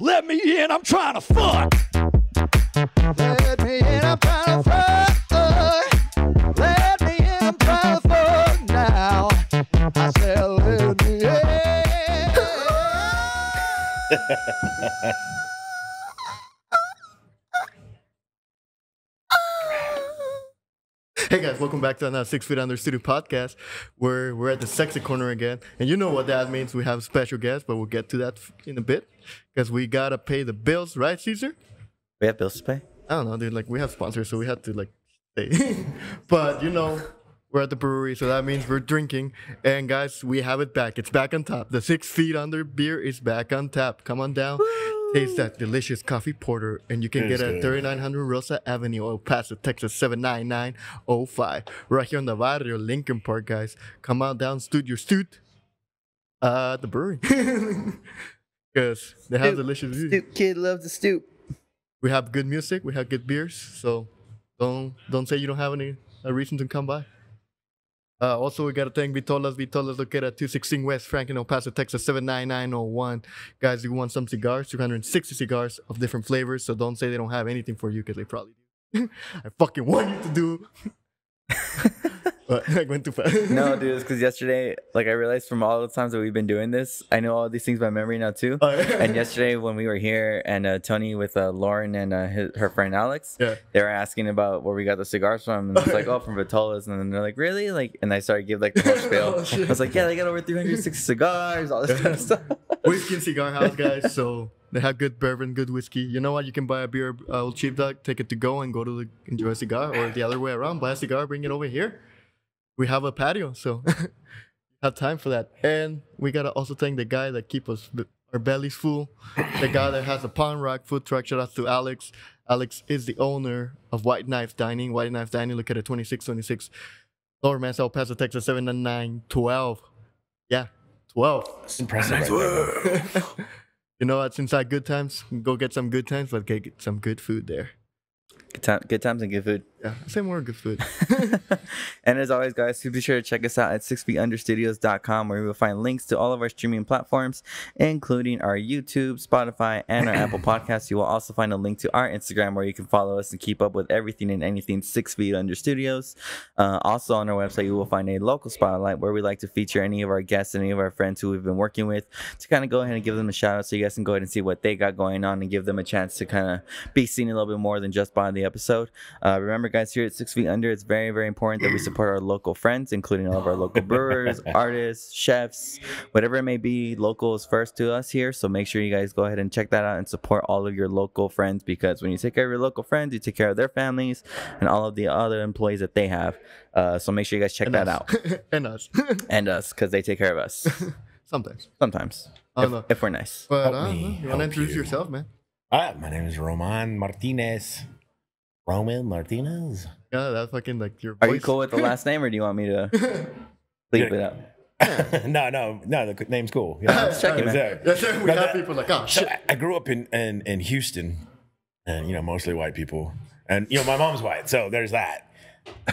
Let me in, I'm trying to fuck. Let me in, I'm trying to fuck. Let me in, I'm trying to fuck now. I said, let me in. Hey guys, welcome back to another Six Feet Under Studio podcast. We're we're at the sexy corner again, and you know what that means. We have a special guests, but we'll get to that in a bit because we gotta pay the bills, right, Caesar? We have bills to pay. I don't know, dude. Like we have sponsors, so we had to like stay. but you know, we're at the brewery, so that means we're drinking. And guys, we have it back. It's back on top. The Six Feet Under beer is back on tap. Come on down. Taste that delicious coffee porter, and you can It get is it at 3900 Rosa Avenue, El Paso, Texas 79905. Right here in the barrio, Lincoln Park, guys. Come on down, stoot your stoot. Uh, the brewery. Because they have Stoop, delicious beer. Stoop kid loves to stoop. We have good music, we have good beers, so don't don't say you don't have any a reason to come by. Uh, also, we got to thank Vitolas. Vitolas located at 216 West Franklin, El Paso, Texas 79901. Guys, you want some cigars? 260 cigars of different flavors. So don't say they don't have anything for you because they probably do. I fucking want you to do. I went too fast. No, dude, it's because yesterday, like, I realized from all the times that we've been doing this, I know all these things by memory now too. Oh, yeah. And yesterday, when we were here, and uh, Tony with uh, Lauren and uh, his, her friend Alex, Yeah. they were asking about where we got the cigars from, and it's like, oh, from Vitolas, and then they're like, really? Like, and I started give like the whole spiel. Oh. I was like, yeah, they got over 360 cigars, all this kind of stuff. whiskey and cigar house, guys. So they have good bourbon, good whiskey. You know what? You can buy a beer, uh, old SheepDog, take it to go and go to the, enjoy a cigar, or the other way around, buy a cigar, bring it over here. We have a patio, so have time for that. And we gotta also thank the guy that keep us our bellies full. The guy that has a Pond Rock food truck. Shout out to Alex. Alex is the owner of White Knife Dining. White Knife Dining. Look at it, 2626 Lower Mass, El Paso, Texas, 79912. Yeah, 12. It's impressive. Right there. You know what's inside Good Times? Go get some Good Times, but get some good food there. Good, time, good times and good food. Yeah, say more good food. and as always, guys, be sure to check us out at sixfeetunderstudios.com where you will find links to all of our streaming platforms, including our YouTube, Spotify, and our Apple Podcasts. You will also find a link to our Instagram where you can follow us and keep up with everything and anything Six Feet Under Studios. Uh, also on our website, you will find a local spotlight where we like to feature any of our guests, and any of our friends who we've been working with to kind of go ahead and give them a shout out so you guys can go ahead and see what they got going on and give them a chance to kind of be seen a little bit more than just by the episode. Uh, remember, guys, here at Six Feet Under, it's very, very important that we support our local friends, including all of our local brewers, artists, chefs, whatever it may be. Local is first to us here. So make sure you guys go ahead and check that out and support all of your local friends because when you take care of your local friends, you take care of their families and all of the other employees that they have. Uh, so make sure you guys check And that us. out. and us. And us because they take care of us Sometimes. sometimes. I If, don't know. if we're nice. But Help uh, me, you want to introduce you. yourself, man? Hi, my name is Roman Martinez. Roman Martinez. Yeah, that's fucking like your Are voice. you cool with the last name or do you want me to leave it up? no, no, no. The name's cool. Yeah, Just checking, man. Exactly. That's right, we No, have that- people like, oh shit. I- I grew up in, in in Houston, and you know mostly white people, and you know my mom's white, so there's that.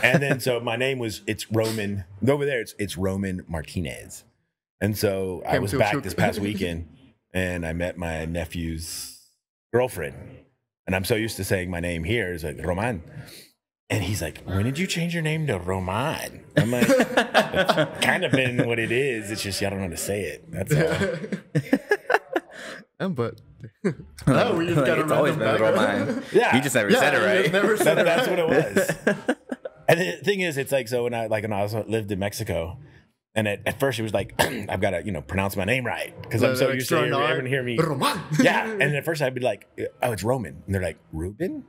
And then so my name was it's Roman over there. It's it's Roman Martinez, and so I was back shoot. this past weekend, and I met my nephew's girlfriend, and I'm so used to saying my name here is like Roman. And he's like, "When did you change your name to Roman?" I'm like, "It's kind of been what it is. It's just I don't know how to say it. That's all." And but no, oh, we just Like, got a it's always been Roman. Yeah. You just never Yeah, said it right. never said That- it that's right. what it was. and the thing is, it's like so when I like when I was lived in Mexico, and at, at first it was like I've got to you know pronounce my name right because I'm The so used to hearing, extra everyone hear me. Roman. Yeah, and at first I'd be like, oh, it's Roman, and they're like, Ruben,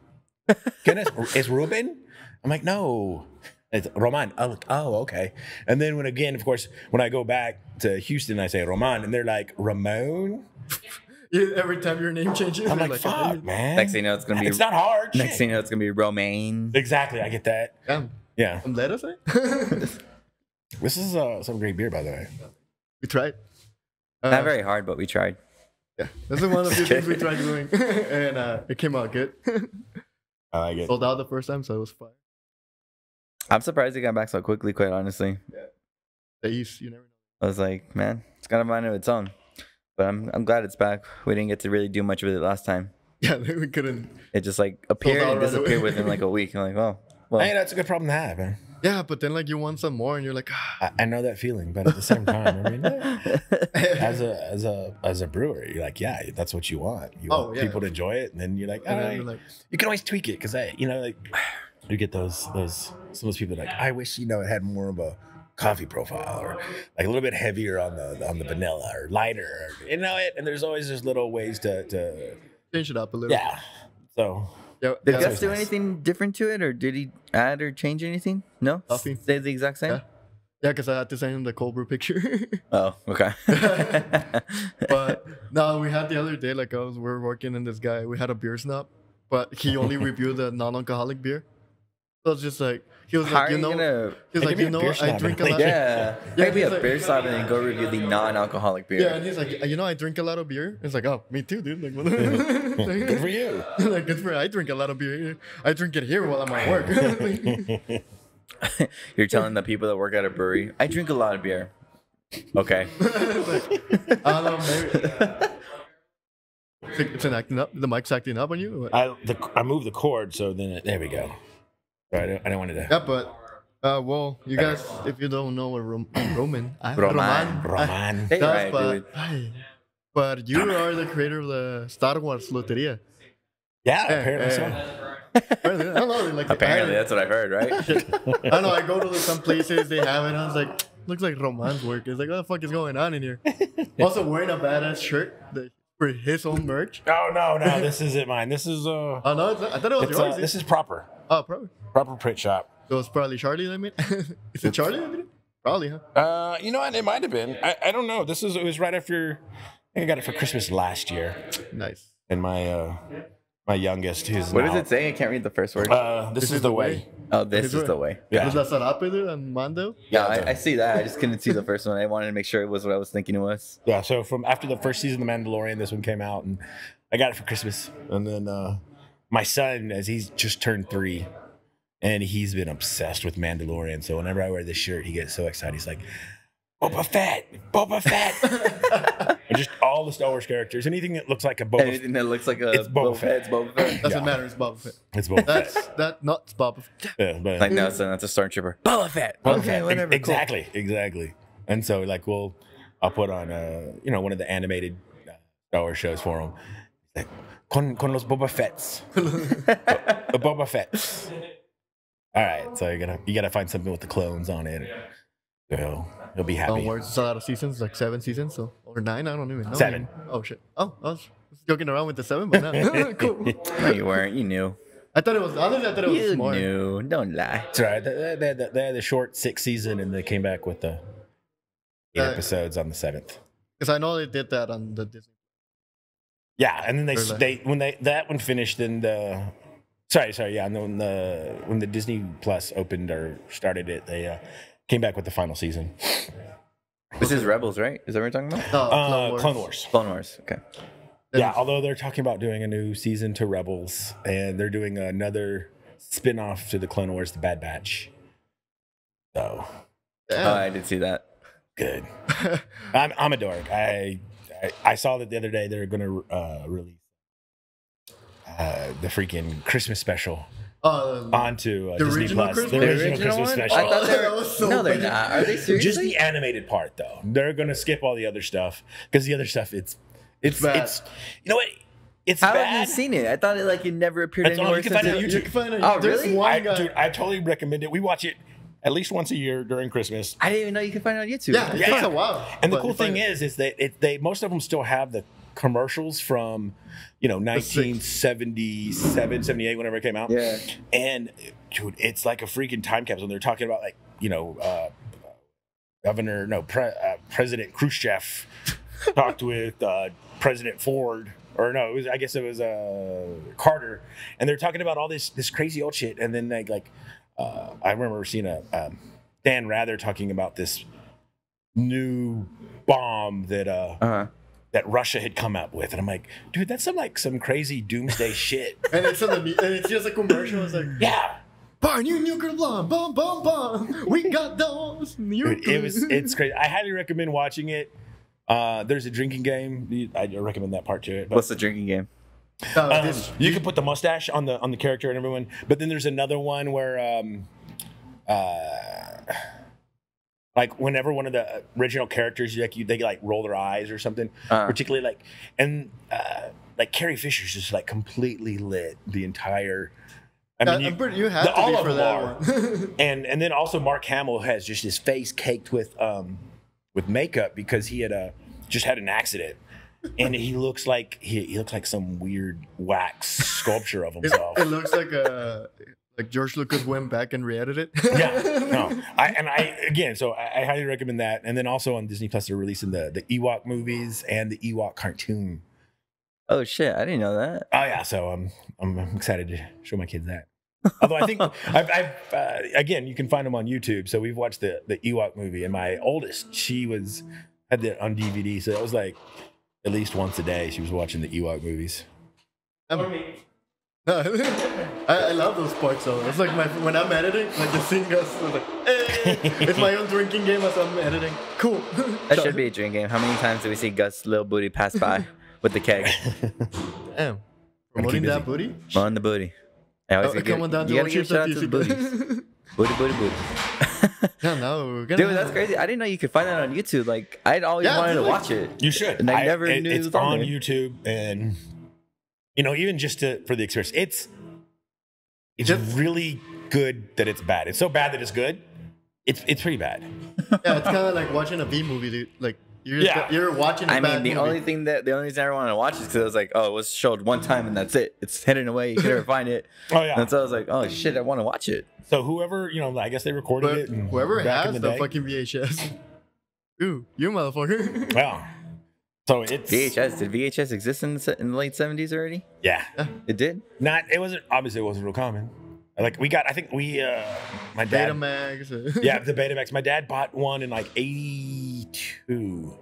goodness, it's Ruben. I'm like, no. It's Roman. Oh, look- oh, okay. And then when again, of course, when I go back to Houston, I say Roman, and they're like Ramon. Every time your name changes, I'm you're like, oh, fuck, man. Next thing you know, it's gonna be It's not hard. Next shit. thing you know, it's gonna be Romaine. Exactly, I get that. Damn. Yeah. Um, let us say. This is uh, some great beer, by the way. we tried. Uh, Not very hard, but we tried. Yeah, this is one of the things we tried doing, and uh, it came out good. I like it. Sold out the first time, so it was fun. I'm surprised it got back so quickly. Quite honestly, yeah. The East, you never know. I was like, man, it's got a mind of its own. But I'm I'm glad it's back. We didn't get to really do much with it last time. Yeah, we couldn't. It just like appeared and right disappeared away. within like a week. I'm like, oh, well, Hey, that's a good problem to have, man. Yeah, but then like you want some more, and you're like, ah. I, I know that feeling, but at the same time, I mean, as a as a as a brewer, you're like, yeah, that's what you want. You Oh, want yeah. people to enjoy it, and then you're like, "Alright." you're like, you can always tweak it because I, you know, like you get those those some of those people like, I wish you know it had more of a coffee profile or like a little bit heavier on the on the vanilla or lighter, or, you know it. And there's always just little ways to to change it up a little. yeah. So yeah. Did yeah, Gus do nice. anything different to it, or did he add or change anything? No, Nothing. Stay the exact same. Yeah. Yeah, because I had to send him the cold brew picture. Oh, okay. but no, we had the other day, like I was, we were working in this guy. We had a beer snob, but he only reviewed the non-alcoholic beer. So it's just like he was How like, you you know, gonna? he was like, you know, beer I drink a lot. Yeah, Yeah, maybe he's a like- beer snob and then go review the non-alcoholic beer. Yeah, and he's like, you know, I drink a lot of beer. It's like, oh, me too, dude. Like, what? good for you. like, good for I drink a lot of beer. I drink it here while I'm at work. You're telling the people that work at a brewery, I drink a lot of beer. Okay. I don't know, maybe. It's- It's an acting up. The mic's acting up on you. I the, I moved the cord, so then it, there we go. Sorry, I don't, I don't want to. Yeah, but uh, well, you guys, if you don't know what Rom- Roman, uh, Roman. uh, Roman. Hey, does, right, but, dude. ay, but you are the creator of the Star Wars Loteria. Yeah, Eh, apparently so. eh, apparently, I don't know. Like, Apparently, I, that's what I've heard, right? I don't know. I go to some places, they have it. and I was like, looks like Roman's work. It's like, what the fuck is going on in here? also wearing a badass shirt that, for his own merch. Oh no, no, this isn't mine. This is uh, Oh no, it's not, I thought it was it's, uh yours. this is proper, oh, probably. Proper print shop. So it's probably Charlie. I mean, is it Charlie? I mean, probably, huh? Uh, you know what? It might have been. I, I don't know. This is it was right after. I I got it for Christmas last year, Nice. and my uh, my youngest, who's What now, does it saying? I can't read the first word. Uh, this, is, the way. oh, this His is way. the way. Yeah. Was that Sarape dude and Mando? Yeah, Yeah, I, I see that. I just couldn't see the first one. I wanted to make sure it was what I was thinking it was. Yeah, so from after the first season of The Mandalorian, this one came out, and I got it for Christmas. And then uh, my son, as he's just turned three, and he's been obsessed with Mandalorian. So whenever I wear this shirt, he gets so excited. He's like, Boba Fett, Boba Fett. and just all the Star Wars characters, anything that looks like a Boba Anything that looks like a It's Boba Fett. It's Boba Fett. Doesn't Yeah. matter. It's Boba Fett. It's Boba That's Fett. that not Boba Fett. Yeah, but, Like no, so that's a stormtrooper. Boba Fett. Boba Okay, Fett. whatever. cool. Exactly, exactly. And so, like, we'll, I'll put on, uh, you know, one of the animated uh, Star Wars shows for him. Like, con, con los Boba Fetts. the Boba Fetts. All right, so you gotta you gotta find something with the clones on it. So he'll be happy. Clone Wars is a lot of seasons, like seven seasons, so or nine. I don't even know. Seven. Oh shit. Oh, I was joking around with the seven, but now cool. No, you weren't. You knew. I thought it was. Honestly, I thought it was You more. knew. Don't lie. That's right. They, they, they, had the- they had the short six season, and they came back with the eight Uh, episodes on the seventh. Because I know they did that on the Disney. Yeah, and then they Or they when they that one finished, then the sorry sorry yeah, and then when the when the Disney Plus opened or started it, they uh, came back with the final season. This is Rebels, right? Is that what we're talking about? No, Uh, Clone Wars. Clone Wars. Okay. Yeah, although they're talking about doing a new season to Rebels, and they're doing another spin-off to the Clone Wars, the Bad Batch. So Oh, I did see that. good. I'm I'm a dork. I I, I saw that the other day they're gonna uh, release uh, the freaking Christmas special Uh, onto uh, The Disney original Plus. Christmas- the the original, original Christmas one? special. I thought they That were. was so no, they're not. Are they seriously? Just the animated part, though. They're gonna skip all the other stuff because the other stuff it's it's bad. it's you know what it's How bad. have you seen it? I thought it like it never appeared That's all anywhere you can since find on YouTube. you can find it. Oh, There's really? one I, guy. dude, I totally recommend it. We watch it at least once a year during Christmas. I didn't even know you could find it on YouTube. yeah, it Yeah. takes a while. And the cool thing it. is, is that it, they most of them still have the commercials from, you know, 1977, 78, whenever it came out. Yeah. And dude, it's like a freaking time capsule. When they're talking about like, you know, uh, Governor, no, pre, uh, President Khrushchev talked with uh, President Ford, or no, it was I guess it was uh, Carter, and they're talking about all this this crazy old shit. And then like like uh, I remember seeing a um, Dan Rather talking about this new bomb that uh, Uh-huh. That Russia had come up with, and I'm like, dude, that's some like some crazy doomsday shit. and it's on the ne- and it's just a commercial. It's like, Yeah. "Bar new nuclear bomb, bomb, bomb, bomb. We got those Dude, nuclear." it was it's crazy. I highly recommend watching it. Uh, there's a drinking game. I recommend that part to it. But, What's the drinking game? Uh, um, this- you can put the mustache on the on the character and everyone. But then there's another one where, um, uh, like whenever one of the original characters, like you, they like roll their eyes or something, Uh. particularly like, and uh, like Carrie Fisher's just like completely lit the entire. I Yeah, mean, you, I'm pretty, you have the- to all be of for them that are. one. and and then also Mark Hamill has just his face caked with um with makeup because he had uh just had an accident. And he looks like he, he looks like some weird wax sculpture of It, himself. it looks like a like George Lucas went back and re-edited it. yeah, no, I and I again, so I, I highly recommend that. And then also on Disney Plus, they're releasing the the Ewok movies and the Ewok cartoon. Oh shit, I didn't know that. Oh yeah, so um, I'm I'm excited to show my kids that. Although I think I've, I've uh, again, you can find them on YouTube. So we've watched the the Ewok movie, and my oldest, she was had that on DVD, so it was like at least once a day she was watching the Ewok movies. I'm- I, I love those parts though. It's like my when I'm editing, like just seeing us, it's like, hey, it's my own drinking game as I'm editing. Cool. That should be a drinking game. How many times do we see Gus' little booty pass by with the keg Damn. Promoting busy. that booty. on the booty? I always Oh, come on down to you Old gotta give Chiefs shout the booties. Booty, booty, booty. yeah, no, we're gonna Dude, that's crazy. I didn't know you could find that on YouTube. Like, I'd always Yeah, wanted to watch it. You should. And I never it- knew it it's was on on there. YouTube, and you know, even just to, for the experience, it's it's Just- really good that it's bad. It's so bad that it's good. It's it's pretty bad. Yeah, it's kind of like watching a B movie, dude. Like you're just, Yeah. you're watching. a I mean, the movie. only thing that the only reason I ever wanted to watch is because I was like, oh, it was showed one time and that's it. It's hidden away. You can never find it. Oh yeah. And so I was like, oh shit, I want to watch it. so whoever you know, I guess they recorded But it. whoever back has the, the, fucking VHS. Ooh, you motherfucker. Well, so it's VHS. Did VHS exist in the, in the late seventies already? Yeah, It did. not it wasn't obviously it wasn't real common. Like we got, I think we uh my dad. Betamax. yeah, the Betamax. My dad bought one in like '82,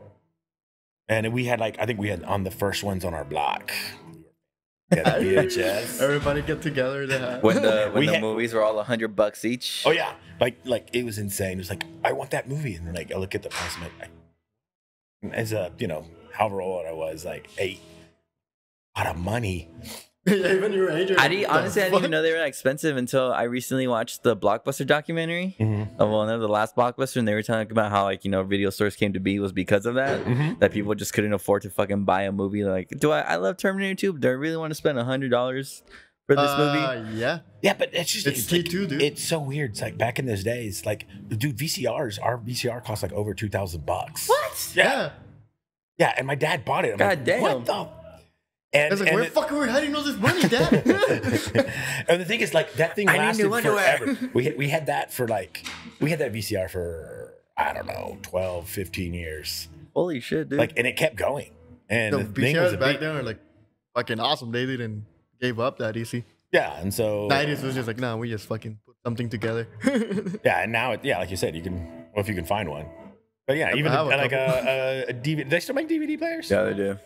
and we had like I think we had on the first ones on our block. Yeah, VHS. Everybody get together. They have. When the when We the had- movies were all a hundred bucks each. Oh yeah, like like it was insane. It was like I want that movie, and then like I look at the price, I'm like, I, as a you know however old I was, like eight, a lot of money. yeah, even your age. you're I didn't, "The honestly I didn't even know they were that expensive until I recently watched the Blockbuster documentary Mm-hmm. of one of the last Blockbuster, and they were talking about how like you know video stores came to be was because of that. Mhm. That people just couldn't afford to fucking buy a movie. Like, do I? I love Terminator 2, but do I really want to spend a hundred dollars for this movie? Uh, yeah. Yeah, but it's just It's like- T2, dude. It's so weird. It's like back in those days, like dude, VCRs. Our VCR cost like over two thousand bucks. What? Yeah, yeah. Yeah, and my dad bought it. I'm God like, damn. What the? And, I was like, and where the fuck are we hiding all this money, Dad? and the thing is, like that thing I need lasted new forever. We had, we had that for like we had that VCR for I don't know 12, 15 years. Holy shit, dude! Like, and it kept going. And the the was VCRs back big, then are like fucking awesome. They didn't gave up that easy. yeah. And so 90s was just like, nah, we just fucking put something together. yeah, and now it, yeah, like you said, you can well if you can find one. But yeah, even have a like a, a, a DVD. They still make DVD players. yeah, they do.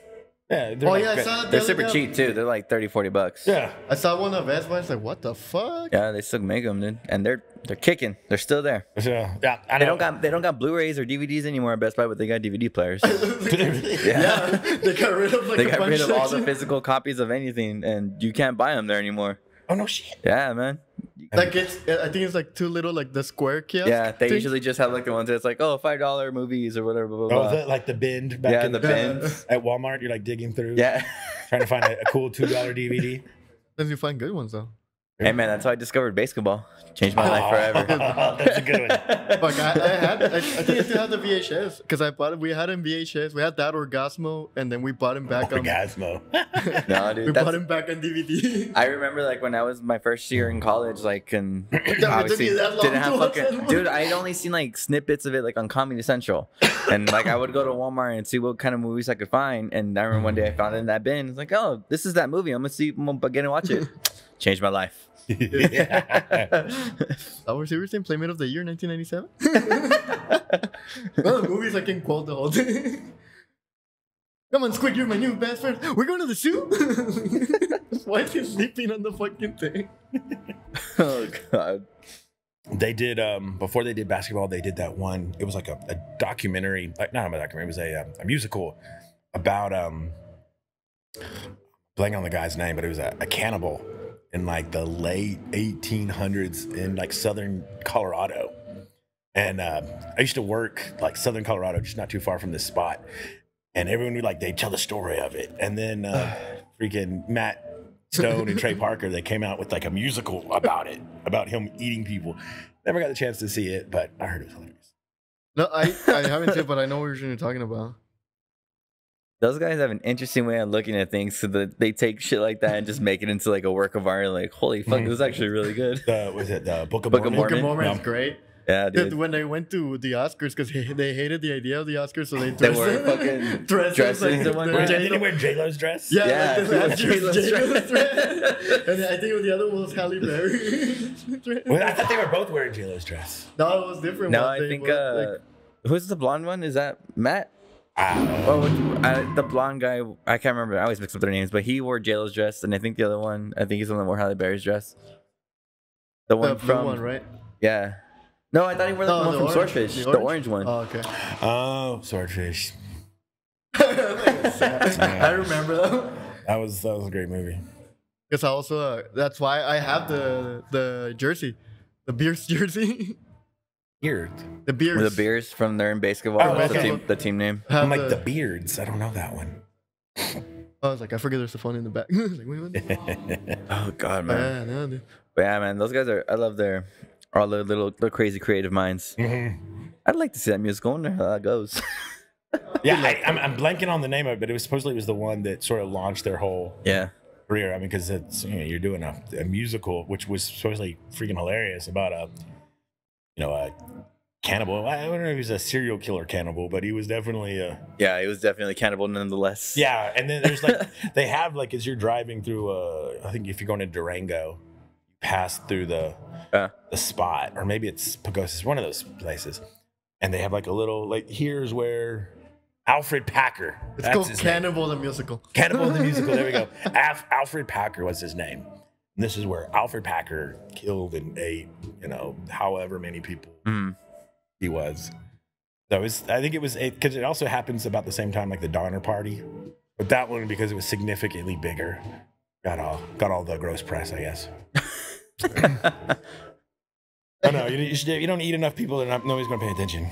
Yeah, they're oh like yeah, I saw it They're super day. cheap too. They're like 30, 40 bucks. Yeah, I saw one of Best Buy. It's like, what the fuck? Yeah, they still make them, dude, and they're they're kicking. They're still there. so, yeah. I They know. don't got they don't got Blu-rays or DVDs anymore at Best Buy, but they got DVD players. yeah. they got rid of like they a got bunch rid of all the physical copies of anything, and you can't buy them there anymore. oh no shit. Yeah, man. Like it's, I think it's like too little, like the square kiosk. Yeah, they thing. usually just have like the ones that's like, oh, five dollar movies or whatever. Blah, blah, Oh, blah. the, like the bin back yeah, in the the, bins. at Walmart. You're like digging through, yeah. trying to find a, a cool two dollar DVD. Then you find good ones though. Hey man, that's how I discovered BASEketball. Changed my oh. life forever. That's a good one. Fuck, I, I had, I, I think I still have the VHS because I bought it. We had him VHS. We had that Orgasmo, and then we bought him back on. Orgasmo. no, dude. We dude. bought him back on DVD. I remember like when I was my first year in college, like and took obviously you that long didn't have to watch fucking that dude. I'd only seen like snippets of it like on Comedy Central, and like I would go to Walmart and see what kind of movies I could find. And I remember one day I found it in that bin. It's like, oh, this is that movie. I'm gonna see. I'm gonna get and watch it. Changed my life. Wars Everything Playmate of the Year 1997. One of the movies I can quote the whole thing. Come on, Squid, you're my new best friend. We're going to the zoo. Why is he sleeping on the fucking thing? oh god. they did um before they did BASEketball they did that one it was like a, a documentary like not a documentary it was a, um, a musical about um blank on the guy's name but it was a, a cannibal in like the late 1800s in like southern colorado. And uh, i used to work like southern colorado just not too far from this spot. And everyone would like they tell the story of it. And then uh freaking matt stone and trey parker they came out with like a musical about it about him eating people. Never got the chance to see it but i heard it was hilarious. No, I, I haven't seen it, but I know what you're talking about. Those guys have an interesting way of looking at things, so that they take shit like that and just make it into like a work of art. Like, holy fuck, this is actually really good. the was it the book of Book of mormon, Book of Mormon? Mormon is great. Yeah, Dude, dude. when they went to the Oscars because they hated the idea of the Oscars, so they, They dressed- were fucking dressed dressing like the- Wait, the- didn't wear j-lo's dress Yeah, Yeah, like it the was J-Lo's J-Lo's dress. and I think the other one was Halle Berry. well, i thought they were both wearing j-lo's dress no, it was different. No, I think were, uh, like- who's the blonde one? Is that Matt? Oh, I, the blonde guy. I can't remember. I always mix up their names, but he wore JLo's dress, and I think the other one. I think he's the one that wore Halle Berry's dress. The one the from one, right? yeah. No, I thought he wore the No, one the from orange- Swordfish, the the orange? orange, one. Oh, okay. oh swordfish I remember that. that was that was a great movie Because I also uh, that's why I have the the jersey, the Beers jersey, Beard. the Beers. the beers from there in BASEketball. Oh, That's the team, the team name. Have I'm like the beards. I don't know that one. I was like, I forget there's a phone in the back. Like, wait. Oh God, man. yeah, no, dude. But yeah, man, those guys are. I love their all their little, little crazy creative minds. Mm-hmm. I'd like to see that musical. I there. how that goes. Yeah, I, I'm, I'm blanking on the name of it, but it was supposedly it was the one that sort of launched their whole yeah. career. I mean, because it's you know you're doing a, a musical, which was supposedly freaking hilarious about a you know a cannibal. I don't know if he was a serial killer cannibal, but he was definitely a Yeah, he was definitely cannibal nonetheless. yeah. And then there's like they have like as you're driving through uh I think if you're going to Durango, you pass through the Yeah. the spot, or maybe it's Pagosis, one of those places, and they have like a little like here's where Alfred Packer. It's that's called his name. Cannibal the Musical. Cannibal the musical. There we go. Alf, Alfred Packer was his name. And this is where Alfred Packer killed and ate, you know, however many people Mm. he was. So it was, I think it was because it also happens about the same time like the Donner Party, but that one because it was significantly bigger, got all got all the gross press, I guess. oh no, you, you, should, you don't eat enough people, and nobody's gonna pay attention.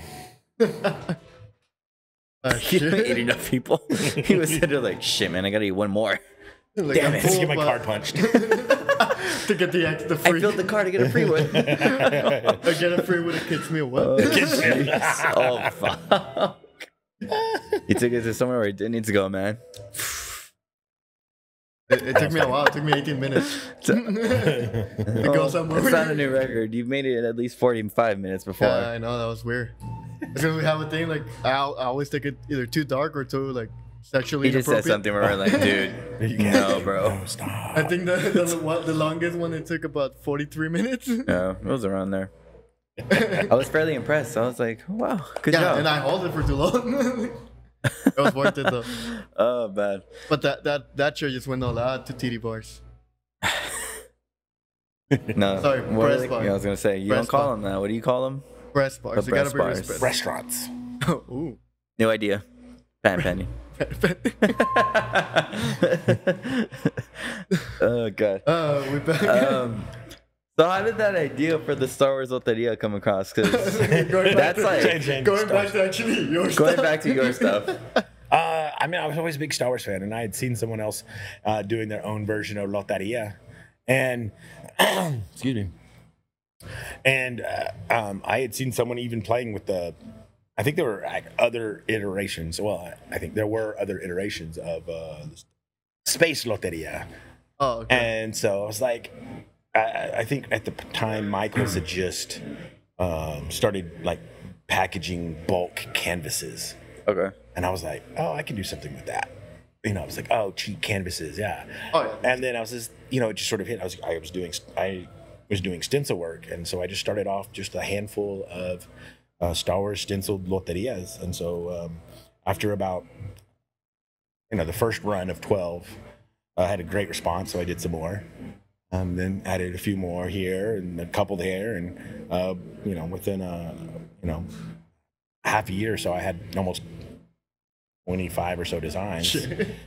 Uh, He shit. didn't eat enough people. he was sitting there like, shit, man, I gotta eat one more. Like, Damn I'm it! Let's get my but- card punched. To get the extra I free. filled the car to get a free one. I get a free one. It a kids meal. What? oh, oh, fuck. You took it to somewhere where it didn't need to go, man. it, it took me a while. It took me 18 minutes. to go somewhere. It's not a new record. You've made it at least 45 minutes before. Yeah, I know that was weird. Because we have a thing like I, I always take it either too dark or too like sexually he just said something where we're like, dude, no, bro. Stop. I think the, the one- the longest one it took about 43 minutes. No, it was around there. I was fairly impressed. I was like, wow, good yeah, job. and I held it for too long. it was worth it though. oh, bad. But that that that show just went all out to TD bars. No, Sorry, what are press they- bar. yeah, I was gonna say you Press don't call bar. them that. What do you call them? Breast bars. The You breast bars. respect. Restaurants. Ooh. New idea. Pan penny. oh god. uh, we back. Um, so how did that idea for the Star Wars Loteria come across? Because that's to, like Change, change going stuff. back to actually your going stuff. back to your stuff. Uh, I mean, I was always a big Star Wars fan, and I had seen someone else uh, doing their own version of Loteria, and excuse me, and uh, um, I had seen someone even playing with the. I think there were like, other iterations. Well, I- think there were other iterations of uh, Space Loteria. Oh, okay. And so I was like, I- I, I think at the time Michaels had just um, started like packaging bulk canvases. Okay. And I was like, oh, I can do something with that. You know, I was like, oh, cheap canvases, yeah. Oh, yeah. And then I was just, you know, it just sort of hit. I was, I was doing, I was doing stencil work, and so I just started off just a handful of uh, Star Wars stenciled loterias. And so um, after about, you know, the first run of twelve, I had a great response, so I did some more. Um, then added a few more here and a couple there, and uh, you know, within a you know half a year or so, I had almost 25 or so designs.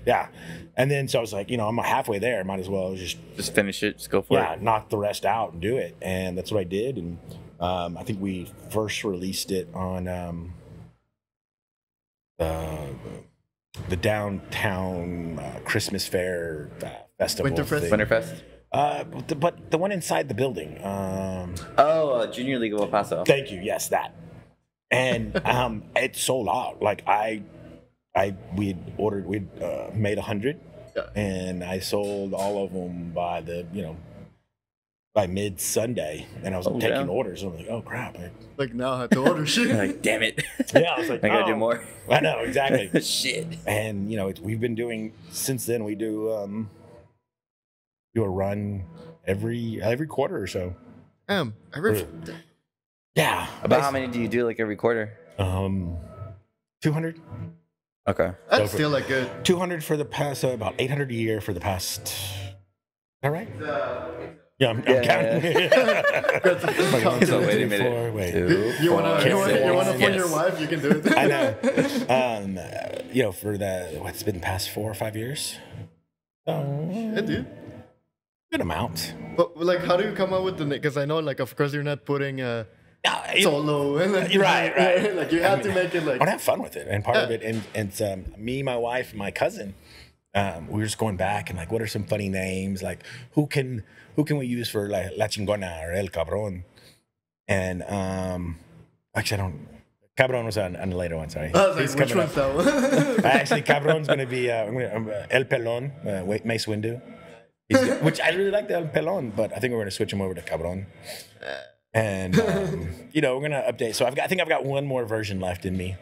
Yeah, and then so I was like, you know, I'm halfway there. Might as well just Just finish it. Just go for yeah, it. Yeah, knock the rest out and do it. And that's what I did. And um, I think we first released it on um, the the downtown uh, Christmas fair uh, festival. Winterfest? thing. Winterfest. Uh, but the, but the one inside the building. Um, Oh, uh, Junior League of El Paso. thank you. Yes, that. And um, it sold out. Like I, I we ordered. We uh, made a hundred, Yeah. and I sold all of them by the you know by mid Sunday, and I was Oh, taking damn. orders. I'm like, oh crap! I- Like now I have to order shit. like, damn it. Yeah, I was like, I gotta do oh. more. I know exactly. Shit. and you know, it's, we've been doing since then. We do um, do a run every every quarter or so. Um, every Yeah, About how many do you do like every quarter? Um, two hundred. Okay. that's for- still like good. 200 for the past, uh, about 800 a year for the past. All right. Yeah, I'm, I'm counting. Like, one, So wait a minute. four, wait. Two, You wanna, four, you wanna, you wanna find your yes. wife? You can do it. I know. Um, uh, you know, for the what's been the past four or five years. So, Yeah, dude. good amount. But like, how do you come up with the name? Because I know, like, of course, you're not putting uh, Yeah, it- solo. And like, Right, right. like you have to make it I like. want to have fun with it, and part of it, and, and it's, um, me, my wife, my cousin. Um, we were just going back and like, what are some funny names? Like, who can who can we use for like La Chingona or El Cabron? And um, actually, I don't. Cabron was on, on the later one. Sorry, He's like, which coming one's that one? Actually, Cabron's gonna be uh, I'm gonna, um, uh, El Pelon, uh, Mace Windu. Which I really like the El Pelon, but I think we're gonna switch him over to Cabron. And um, you know, we're gonna update. So I've got, I think I've got one more version left in me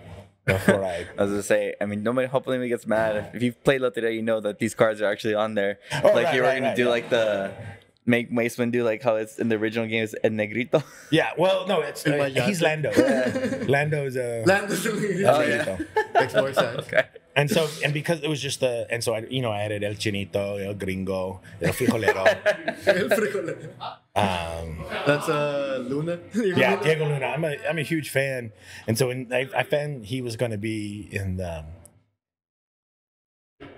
before I. I was gonna say, I mean, nobody. Hopefully, nobody gets mad. If you've played Loteria, you know that these cards are actually on there. Oh, like right, you were right, gonna right, do yeah. like the make Mace Windu like how it's in the original game is El Negrito. Yeah, well, no, it's In uh, he's yard. Lando. Lando's a. Land is really- Oh, yeah. Makes more sense. okay. And so, and because it was just the, and so I, you know, I added El Chinito, El Gringo, El Frijolero. El frijolero. um, That's uh, Luna. yeah, Diego Luna. I'm a, I'm a huge fan, and so when I, I found he was going to be in the,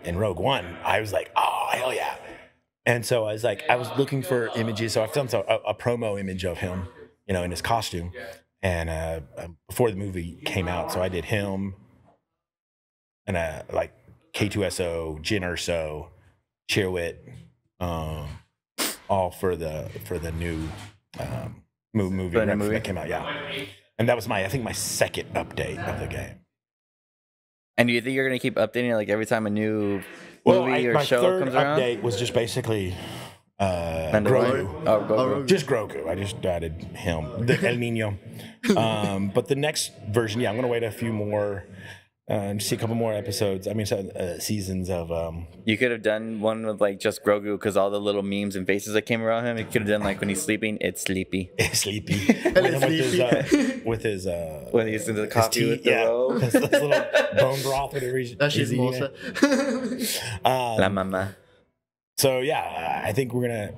in Rogue One, I was like, oh hell yeah! And so I was like, I was looking for images, so I filmed a, a promo image of him, you know, in his costume, and uh, um, before the movie came out, so I did him, and uh, like K2SO, Jyn Erso, Chirrut, um, all for the for the new um, movie, the movie? that came out. Yeah, and that was my I think my second update of the game. And do you think you're gonna keep updating it like every time a new movie I- or my show third comes around? update was just basically uh, Grogu. Oh, Grogu. Just Grogu. I just added him, the El Nino. Um, but the next version, yeah, I'm gonna wait a few more, and see a couple more episodes. I mean, so, uh, seasons of um, You could have done one with like just Grogu because all the little memes and faces that came around him. You could have done like when he's sleeping, it's sleepy. Sleepy with, him with his uh, with his uh, When he's in the coffee tea- with the yeah, robe. his, his little bone broth, whatever he's, That he's shit's eating Mosa. Um, La mama. So yeah, I think we're gonna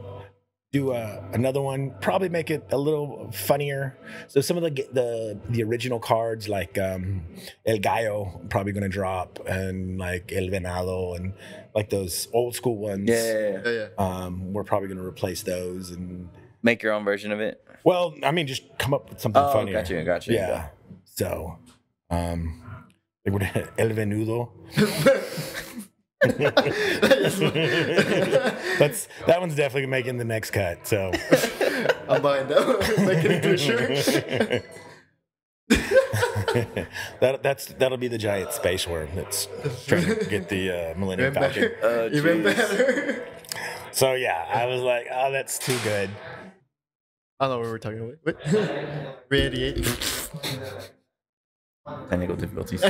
do uh, another one. Probably make it a little funnier. So some of the the the original cards like um, El Gallo probably gonna drop, and like El Venado, and like those old school ones. Yeah, yeah, yeah. Yeah, yeah. Um, we're probably gonna replace those, and Make your own version of it. well, I mean, just come up with something Oh, funnier. got you. Yeah. So, um, like what El Venudo. That's that one's definitely making the next cut. So I'm buying that. Make it into a shirt. that that's that'll be the giant space worm that's trying to get the uh, Millennium Even Falcon. better. Oh, Even better. So yeah, I was like, oh, that's too good. I don't know what we're talking about. Wait. 388. Technical difficulties. oh,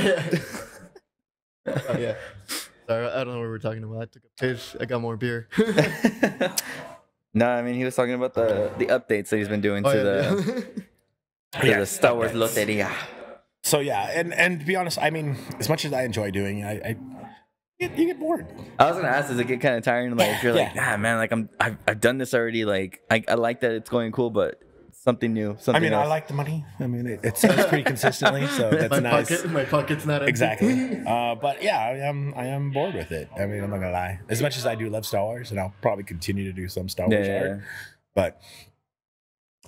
yeah. Sorry, I don't know what we're talking about. I took a piss. I got more beer. no, I mean he was talking about the the updates that he's been doing Oh, to yeah, the yeah. to Yeah, the Star Wars updates. Loteria. So yeah, and and to be honest, I mean, as much as I enjoy doing, it, I, I you get, you get bored. I was gonna ask, does it get kind of tiring? Like, if you're like, Yeah. ah, man, like I'm, I've, I've done this already. Like, I, I like that it's going cool, but something new, I something mean, else. I like the money. I mean, it, it sells pretty consistently, so that's my nice. pocket, my pocket's not empty. Exactly. Uh, but yeah, I am I am bored with it. I mean, I'm not gonna lie. As much as I do love Star Wars, and I'll probably continue to do some Star Wars Yeah, yeah, art, but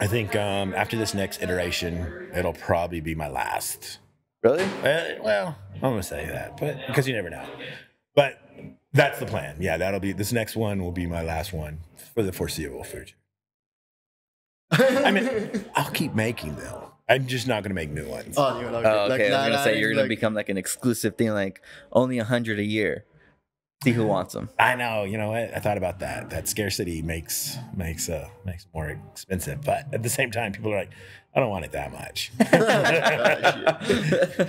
I think um, after this next iteration, it'll probably be my last. really? Uh, well, I'm gonna say that, but because you never know. But that's the plan. Yeah, that'll be this next one will be my last one for the foreseeable future. I mean, I'll keep making them. I'm just not gonna make new ones. Oh, you know, okay. Oh, okay. Like, I was nah, gonna nah, say you're gonna like- become like an exclusive thing, like only a hundred a year. See who wants them. I know, you know what? I thought about that. That scarcity makes makes uh makes more expensive, but at the same time, people are like, I don't want it that much.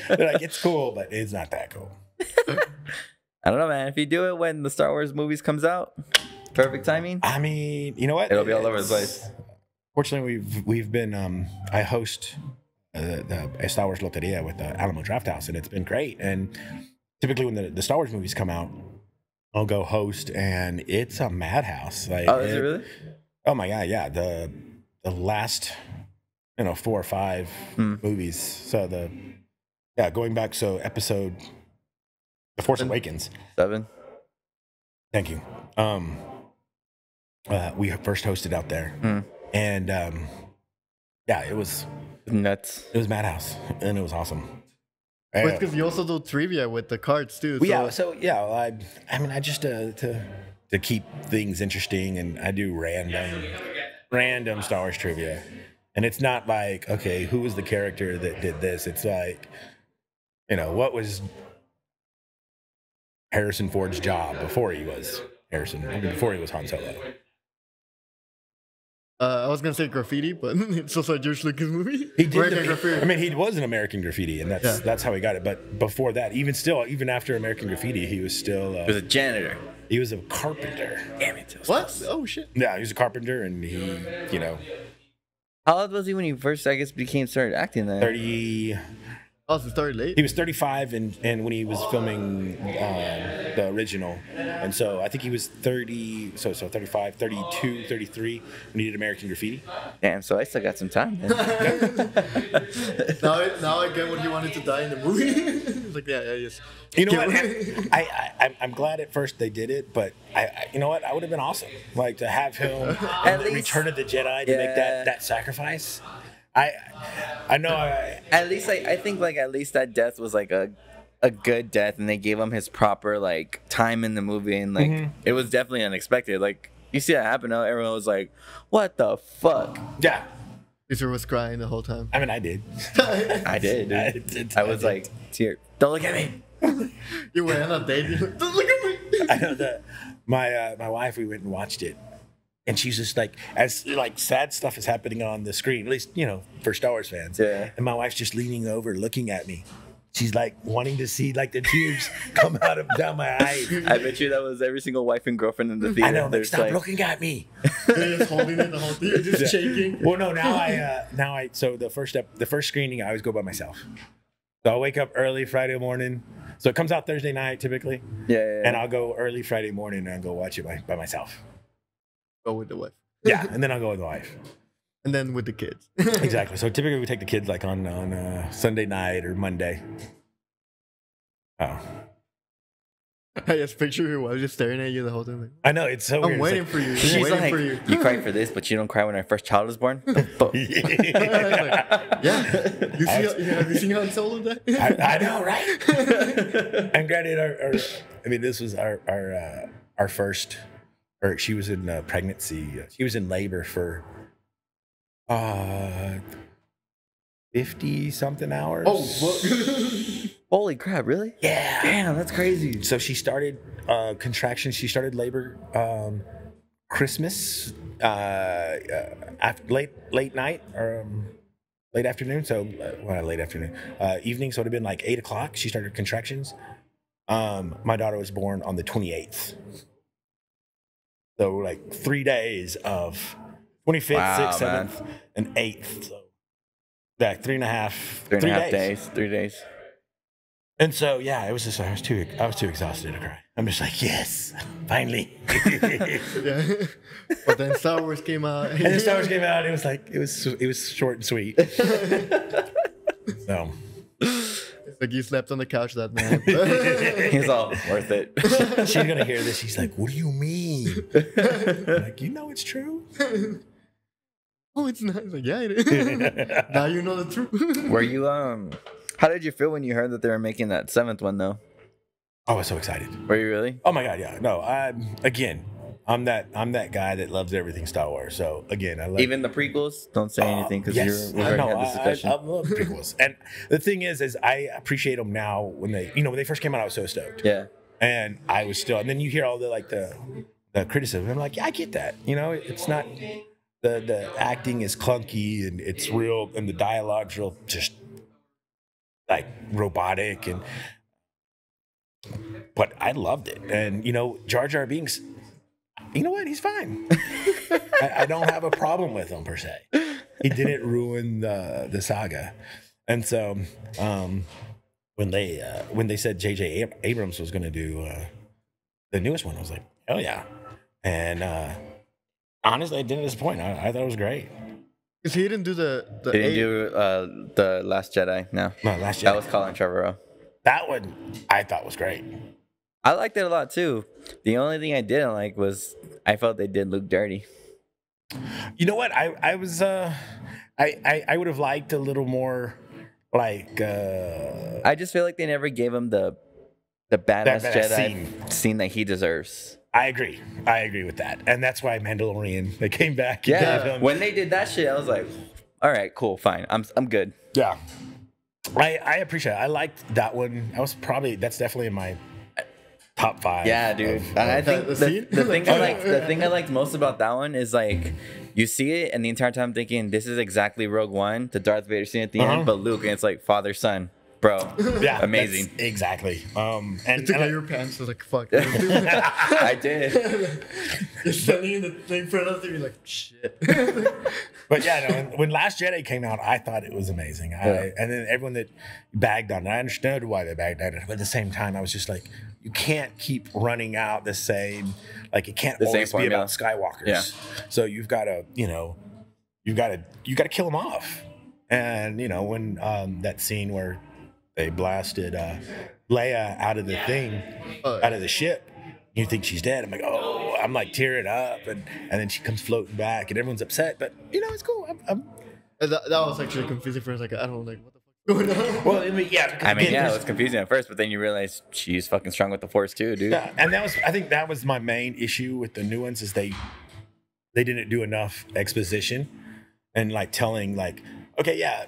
They're like, it's cool, but it's not that cool. I don't know, man. If you do it when the Star Wars movies comes out, perfect timing. I mean, you know what? It'll be all over the place. Fortunately, we've we've been um I host uh, the a Star Wars Loteria with the Alamo Draft House, and it's been great. And typically, when the, the Star Wars movies come out, I'll go host, and it's a madhouse. Like, Oh, is it really? Oh my god, yeah. The the last you know four or five Hmm. movies. So the yeah, going back. So episode The Force Awakens. Seven. Thank you. Um, uh, we first hosted out there, Hmm. And um, yeah, it was Nuts. it was madhouse, and it was awesome. Well, because you also do trivia with the cards too. well, so- yeah, so yeah, I I mean, I just uh, to to keep things interesting, and I do random random Star Wars trivia, and it's not like okay, who was the character that did this? It's like, you know, what was Harrison Ford's job before he was Harrison, before he was Han Solo. Uh, I was gonna say graffiti, but it's also a George Lucas movie. He did. American the- graffiti. I mean, he was an American Graffiti, and that's Yeah. that's how he got it. But before that, even still, even after American Graffiti, he was still He was uh, a janitor. he was a carpenter. Damn it. what? Oh shit! Yeah, he was a carpenter, and he, you know, How old was he when he first, I guess, became started acting then? thirty. Oh, so started late. He was thirty-five, and and when he was filming um, the original, and so I think he was thirty. So so 35, 32, 33 when he did American Graffiti. Damn, so I still got some time. Now, I, now I get what he wanted to die in the movie. like yeah, yeah, yes. You know Yeah. what? I, I I'm- I'm glad at first they did it, but I, I you know what? I would have been awesome, like to have him At in least- Return of the Jedi to make that that sacrifice. I I know I, at least, like, I think, like, at least that death was like a, a good death, and they gave him his proper like time in the movie, and like, Mm-hmm. it was definitely unexpected. Like, you see that happen, now everyone was like, "What the fuck?" yeah. Israel was crying the whole time. I mean, I did. I did. I did- I was did. like, "Tear, don't look at me." You were on a date. Don't look at me. I know that my uh, my wife we went and watched it, and she's just like as like sad stuff is happening on the screen. At least you know for Star Wars fans. Yeah. And my wife's just leaning over, looking at me. She's like wanting to see like the tears come out of down my eyes. I bet you that was every single wife and girlfriend in the theater. I know. Like, They're stop like, looking at me. You're just holding it the whole thing. You're just shaking. Well, no. Now I uh, now I so the first step the first screening I always go by myself. So I'll wake up early Friday morning. So it comes out Thursday night typically, yeah, yeah, yeah. and I'll go early Friday morning and I'll go watch it by, by myself. Go with the wife. Yeah, and then I'll go with the wife. And then with the kids. Exactly. So typically we take the kids like on on uh, Sunday night or Monday. Oh, I just picture your wife just staring at you the whole time. Like, I know it's so. I'm weird. waiting It's for you. She's waiting like, for you. you. cry for this, but you don't cry when our first child is born. The fuck? like- yeah. You I see, have you seen Han Solo die? I, I know, right? and granted, our, our, I mean, this was our our uh, our first, or she was in uh, pregnancy. She was in labor for uh fifty something hours. Oh, what? Holy crap! Really? yeah. Damn, that's crazy. So she started uh, contractions. She started labor um, Christmas uh, uh, after, late late night or um, late afternoon. So uh, well, late afternoon, uh, evening. So it would have been like eight o'clock. She started contractions. Um, my daughter was born on the twenty eighth. So like three days of twenty fifth, Wow, sixth, man. seventh, and eighth. So yeah, three and a half, Three and a half days. Three days. And so yeah, it was just I was too I was too exhausted to cry. I'm just like yes, finally. Yeah. but then Star Wars came out. And then Star Wars came out. It was like it was it was short and sweet. so It's like you slept on the couch that night. He's all worth it. she's gonna hear this. She's like, "What do you mean?" I'm like, you know, it's true. oh, it's nice. Like, yeah, it is. now you know the truth. Were you um? How did you feel when you heard that they were making that seventh one though? I was so excited. Were you really? Oh my god, yeah. No, I again, I'm that I'm that guy that loves everything Star Wars. So again, I love Even the prequels? Don't say uh, anything because yes, you're we I already had this I, I, discussion. I love prequels, and the thing is, is I appreciate them now when they, you know, when they first came out, I was so stoked. yeah. and I was still. And then you hear all the like the the criticism. I'm like, yeah, I get that. You know, it's not the the acting is clunky and it's real, and the dialogue's real, just like robotic and. But I loved it, and you know, Jar Jar Binks. You know what? He's fine. I, I don't have a problem with him per se. He didn't ruin the the saga, and so um, when they uh, when they said J.J. Ab- Abrams was going to do uh, the newest one, I was like, hell yeah! And uh, honestly, it didn't disappoint. I, I thought it was great. Because he didn't do the the They didn't eight- do uh the Last Jedi. No. No, last That Jedi. was Colin Trevorrow. that one I thought was great. I liked it a lot too. The only thing I didn't like was I felt they did Luke dirty. You know what? I I was uh, I I, I would have liked a little more like uh, I just feel like they never gave him the the badass badass Jedi scene. scene. that he deserves. I agree. I agree with that, and that's why Mandalorian they came back. Yeah. When they did that shit, I was like, all right, cool, fine. I'm I'm good. Yeah. I, I appreciate it. I liked that one. I was probably that's definitely in my top five. Yeah, dude. of- And I of- think the the, the thing I like the thing I liked most about that one is like you see it and the entire time thinking this is exactly Rogue One, the Darth Vader scene at the Uh-huh. end, but Luke and it's like father son, bro. yeah, amazing. Exactly. Um, and, took and out I- your pants. I was like, fuck. I did. You're standing in the thing for us, you're like, shit. but yeah, no, when, when Last Jedi came out, I thought it was amazing. I, Yeah. And then everyone that bagged on it, I understood why they bagged on it. But at the same time, I was just like, you can't keep running out the same, like it can't The always be about Skywalkers. Yeah. So you've got to, you know, you've got to, you got to kill them off. And you know when um, that scene where they blasted uh, Leia out of the thing, Oh, out of the ship. You think she's dead? I'm like, oh, I'm like tearing up, and and then she comes floating back, and everyone's upset. But you know, it's cool. I'm, I'm that, that was actually confusing for us. Like, I don't know, like, what the fuck is going on? well, I mean, yeah. I mean, yeah, it was confusing at first, but then you realize she's fucking strong with the force too, dude. Yeah, and that was I think that was my main issue with the new ones is they they didn't do enough exposition and like telling like okay yeah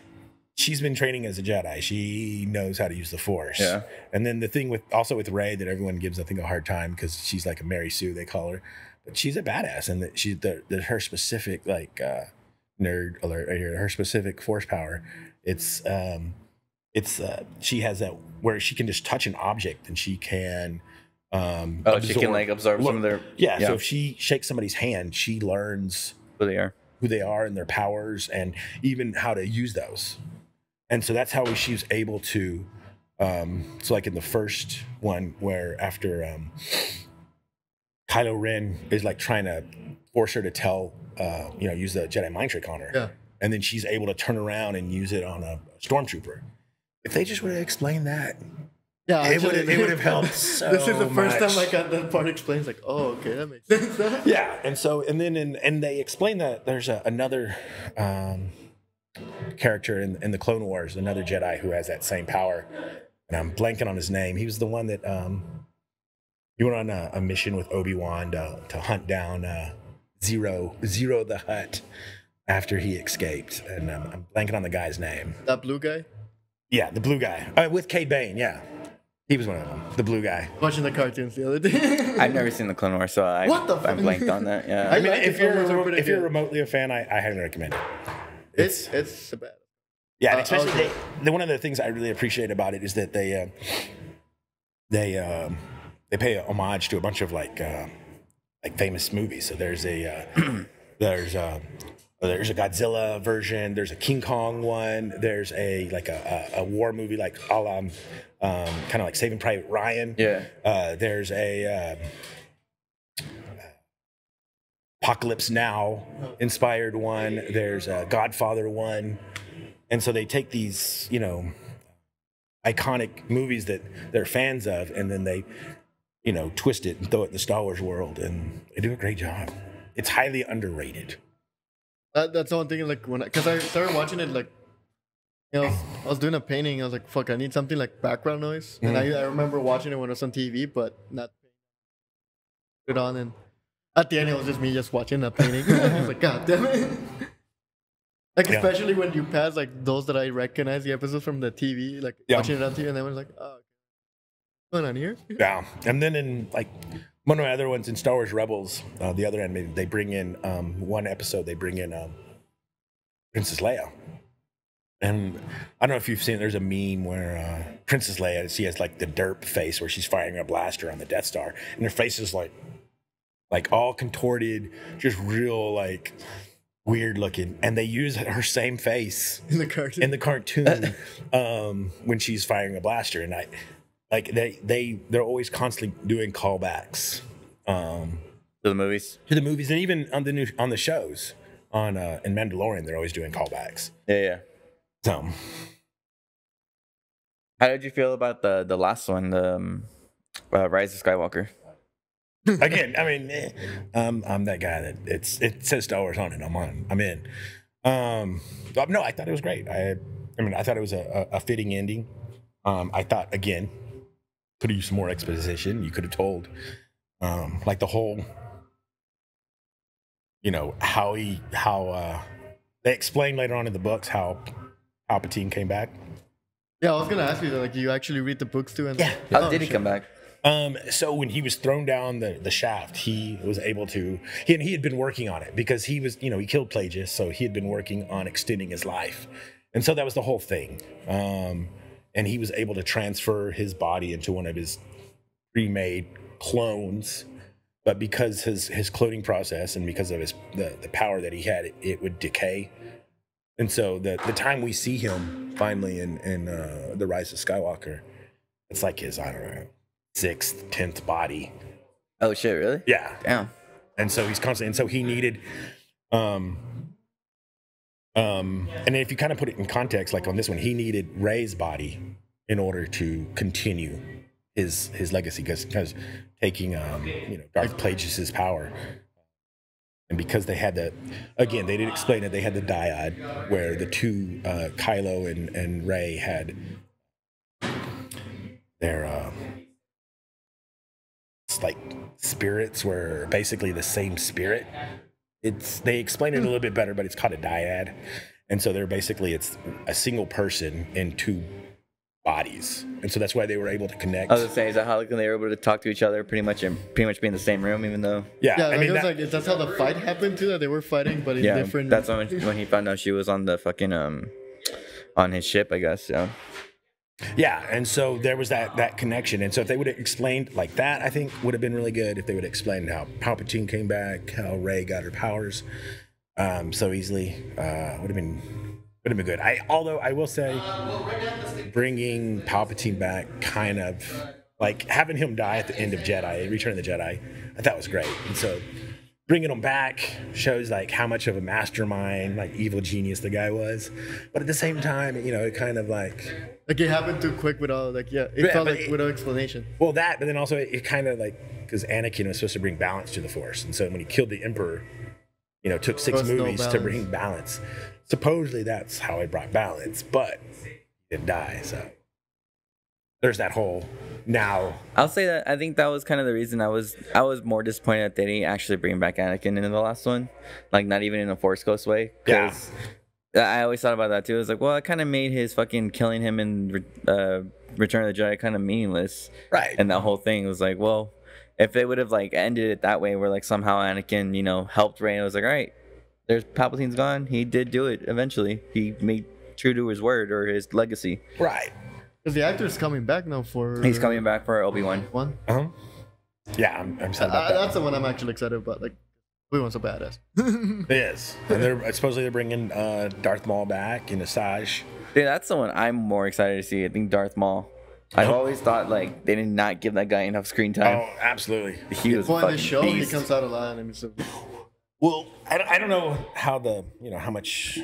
she's been training as a Jedi she knows how to use the Force Yeah. and then the thing with also with Rey that everyone gives I think a hard time because she's like a Mary Sue they call her but she's a badass and that she the, the her specific like uh nerd alert right here her specific Force power it's um it's uh she has that where she can just touch an object and she can um Oh, she can like absorb some of their yeah, yeah. so if she shakes somebody's hand she learns who they are. who they are and their powers and even how to use those and so that's how she was able to um so like in the first one where after um Kylo Ren is like trying to force her to tell uh you know use the Jedi mind trick on her Yeah. And then she's able to turn around and use it on a stormtrooper if they just would have explained that Yeah, it would have it would have helped so this is the first much. time I got that part explained. Like, oh, okay, that makes sense. Yeah, and so and then and, and they explain that there's a, another um, character in, in the Clone Wars, another Jedi who has that same power, and I'm blanking on his name. He was the one that um, he went on a, a mission with Obi Wan to to hunt down uh, Ziro Ziro the Hutt after he escaped, and um, I'm blanking on the guy's name. that blue guy Yeah, the blue guy uh, with Cad Bane. Yeah, he was one of them. The blue guy. watching the cartoons the other day. I've never seen the Clone Wars, so I What the I'm blanked on that. Yeah. I mean, like if you're Clone Wars are pretty if you're remotely a fan, I, I highly recommend it. it's it's a bad. Yeah, and Uh, especially okay. they, the, one of the things I really appreciate about it is that they uh, they um, they pay homage to a bunch of like uh, like famous movies. So there's a uh, there's a there's a Godzilla version. There's a King Kong one. There's a like a, a, a war movie like a la um, kind of like Saving Private Ryan. Yeah. Uh, there's a um, Apocalypse Now inspired one. There's a Godfather one, and so they take these, you know, iconic movies that they're fans of, and then they, you know, twist it and throw it in the Star Wars world, and they do a great job. It's highly underrated. That, that's the one thing. Like when, I, because I, started watching it, like, you know, I was, doing a painting. I was like, "Fuck, I need something like background noise." And I, I remember watching it when it was on TV, but not put it on. And at the end, it was just me just watching the painting. I was like, "God damn it!" Like Yeah. especially when you pass like those that I recognize the episodes from the TV, like Yeah. watching it on TV, and then I was like, "Oh, what's going on here?" Yeah, and then in like one of my other ones in Star Wars Rebels, uh, the other end they bring in um, one episode. They bring in um, Princess Leia, and I don't know if you've seen. There's a meme where uh, Princess Leia she has like the derp face where she's firing a blaster on the Death Star, and her face is like like all contorted, just real like weird looking, and they use her same face In the cartoon. in the cartoon um, when she's firing a blaster, and I like they they they're always constantly doing callbacks um, To the movies. to the movies and even on the new on the shows on uh, in Mandalorian they're always doing callbacks. Yeah, yeah. So How did you feel about the the last one, the um, uh, Rise of Skywalker? again, I mean, eh, um, I'm that guy that it's it says Star Wars on it. I'm on. I'm in. Um, no, I thought it was great. I I mean, I thought it was a, a, a fitting ending. Um, I thought again could have used some more exposition. You could have told, um, like the whole, you know, how he how uh, they explain later on in the books how Palpatine came back. yeah, I was gonna ask you that. Like, you actually read the books too? And Yeah. How Oh, did he shit. come back? Um, so when he was thrown down the, the shaft, he was able to, he, and he had been working on it because he was, you know, he killed Plagueis. So he had been working on extending his life. And so that was the whole thing. Um, and he was able to transfer his body into one of his pre-made clones. But because his, his cloning process and because of his, the, the power that he had, it, it would decay. And so the, the time we see him finally in, in, uh, the rise of Skywalker, it's like his, I don't know, sixth, tenth body. Oh shit, really? Yeah. Damn. And so he's constantly, and so he needed, um, um, and if you kind of put it in context, like on this one, he needed Rey's body in order to continue his his legacy, because taking um, you know Darth Plagueis' power, and because they had the, again, they didn't explain it they had the dyad where the two uh, Kylo and and Ray had their it's like spirits were basically the same spirit. It's they explain it a little bit better, but it's called a dyad, and so they're basically it's a single person in two bodies, and so that's why they were able to connect. I was gonna say, is that how like, they were able to talk to each other pretty much and pretty much be in the same room, even though yeah, Yeah, I like, mean it was that- like that's how the fight happened too. That they were fighting, but in yeah, different. that's when when he found out she was on the fucking um on his ship, I guess. Yeah. Yeah, and so there was that that connection, and so if they would have explained like that, I think would have been really good. If they would have explained how Palpatine came back, how Rey got her powers um, so easily, uh, would have been would have been good. I although I will say, bringing Palpatine back, kind of like having him die at the end of Jedi, Return of the Jedi, I thought was great, and so. Bringing him back shows like how much of a mastermind, like evil genius the guy was, but at the same time, you know, it kind of like like it happened too quick without like yeah, it Yeah, felt like it- without explanation. Well, that, but then also it, it kind of like because Anakin was supposed to bring balance to the Force, and so when he killed the Emperor, you know, took six was no movies to bring balance. Supposedly that's how he brought balance, but he didn't die. So there's that whole now. I'll say that I think that was kind of the reason I was I was more disappointed that they didn't actually bring back Anakin in the last one, like not even in a Force Ghost way. 'cause I always thought about that too. It was like, well, it kind of made his fucking killing him in uh, Return of the Jedi kind of meaningless, Right. and that whole thing was like, well, if they would have like ended it that way, where like somehow Anakin, you know, helped Rey, it was like, all right, there's Palpatine's gone. He did do it eventually. He made true to his word or his legacy. right. Because the actor's coming back now for. He's coming back for Obi Wan. One. Uh-huh. Yeah, I'm, I'm sad about Uh, that. that's the one I'm actually excited about. Like, we want so badass. It is, and they're supposedly they're bringing uh, Darth Maul back and Asajj. Dude, that's the one I'm more excited to see. I think Darth Maul. I've always thought like they did not give that guy enough screen time. Oh, absolutely. he was Well, in fucking the show, he beast. comes out a lot and it's a, Well, I don't, I don't know how the you know how much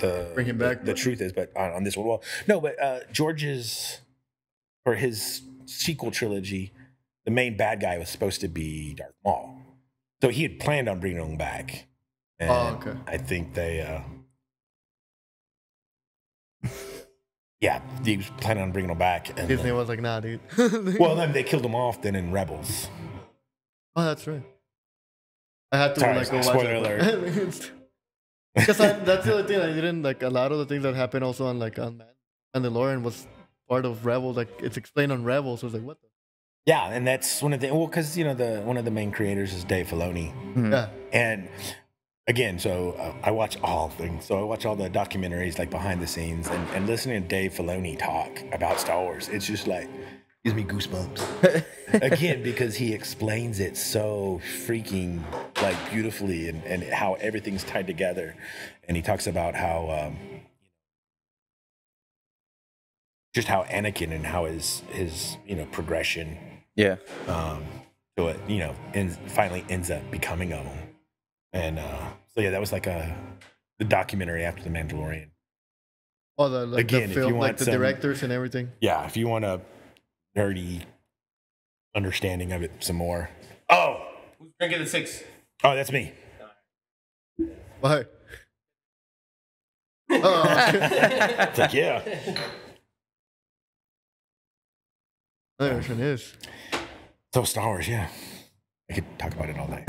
the Bring him back. the, the truth is, but on, on this one, well, no, but uh, George's or his sequel trilogy, the main bad guy was supposed to be Darth Maul, so he had planned on bringing him back. And Oh, okay. I think they, uh, yeah, he was planning on bringing him back, and Disney was like, nah, dude. well, then they killed him off. Then in Rebels, oh, that's right. I had to Sorry, like go watch spoiler it. alert. Because that's the other thing I didn't like. A lot of the things that happened also on like on Mandalorian was part of Rebels. Like it's explained on Rebels. So I was like, what the? yeah, and that's one of the well, because you know the one of the main creators is Dave Filoni. Yeah. And again, so uh, I watch all things. So I watch all the documentaries, like behind the scenes, and, and listening to Dave Filoni talk about Star Wars. It's just like gives me goosebumps. again, because he explains it so freaking like beautifully, and, and how everything's tied together. And he talks about how um, just how Anakin and how his his you know progression yeah. um, so it you know ends, finally ends up becoming of him. And uh, so yeah, that was like a the documentary after the Mandalorian. Oh, the like Again, the if film, you like the some- directors and everything. Yeah, if you want a nerdy understanding of it some more. Oh, Who's drinking the six? oh, that's me. Why? Oh, It's like yeah, there which one is. so Star Wars. Yeah, I could talk about it all night.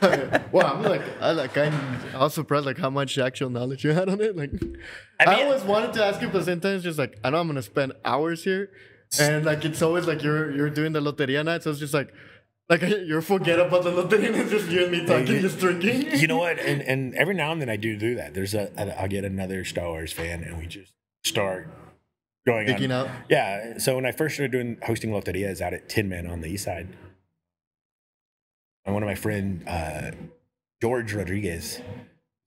wow, I'm like, I like, I'm, I was surprised like how much actual knowledge you had on it. Like, I, mean- always wanted to ask you, but sometimes just like, I know I'm gonna spend hours here, and like it's always like you're you're doing the loteria night, so it's just like, like you're forget about the loteria, and it's just you and me talking, just drinking. you know what? And and every now and then I do do that. There's a I'll get another Star Wars fan, and we just start going on. Picking out. Yeah. So when I first started doing hosting loterias out at Tin Man on the east side, and one of my friend uh, George Rodriguez is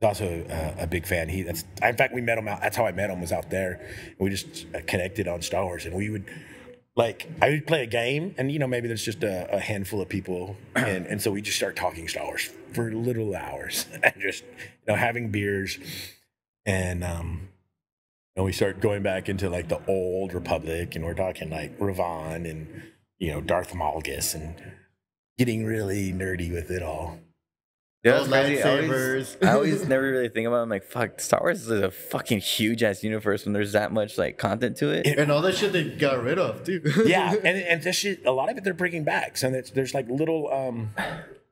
also a, a big fan. He that's in fact we met him out. That's how I met him was out there. We just uh, connected on Star Wars, and we would. Like I would play a game, and you know maybe there's just a, a handful of people, and, and so we just start talking Star Wars for little hours, and just you know having beers, and um, and we start going back into like the old Republic, and we're talking like Revan and you know Darth Malgus, and getting really nerdy with it all. Yeah, Those that's crazy. I always, lightsabers. I always never really think about. it. I'm like, fuck, Star Wars is a fucking huge ass universe when there's that much like content to it. and all that shit they got rid of too. Yeah, and and this shit, a lot of it they're bringing back. So there's, there's like little, um,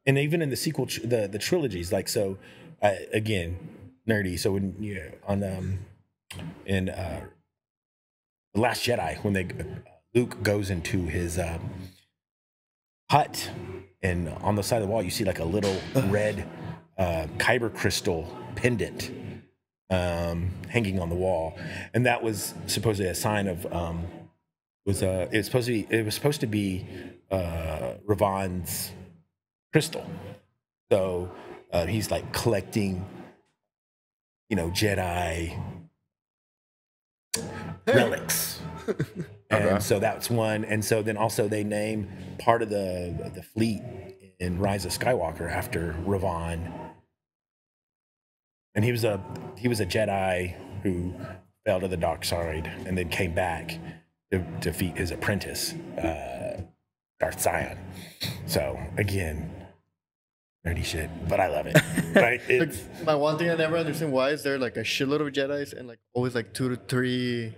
and even in the sequel, tr- the the trilogies, like so, uh, again, nerdy. So when you on um, in uh, the Last Jedi, when they Luke goes into his um, hut, and on the side of the wall you see like a little red uh, kyber crystal pendant um, hanging on the wall, and that was supposedly a sign of um, was uh, it was supposed to be it was supposed to be uh, Revan's crystal. So uh, he's like collecting, you know, Jedi relics. And so that's one. And so then also they name part of the the fleet in Rise of Skywalker after Revan. And he was a he was a Jedi who fell to the dark side and then came back to defeat his apprentice, uh, Darth Zion. So again, nerdy shit, but I love it. Right? Like, my one thing I never understand why is there like a shitload of Jedi's and like always like two to three.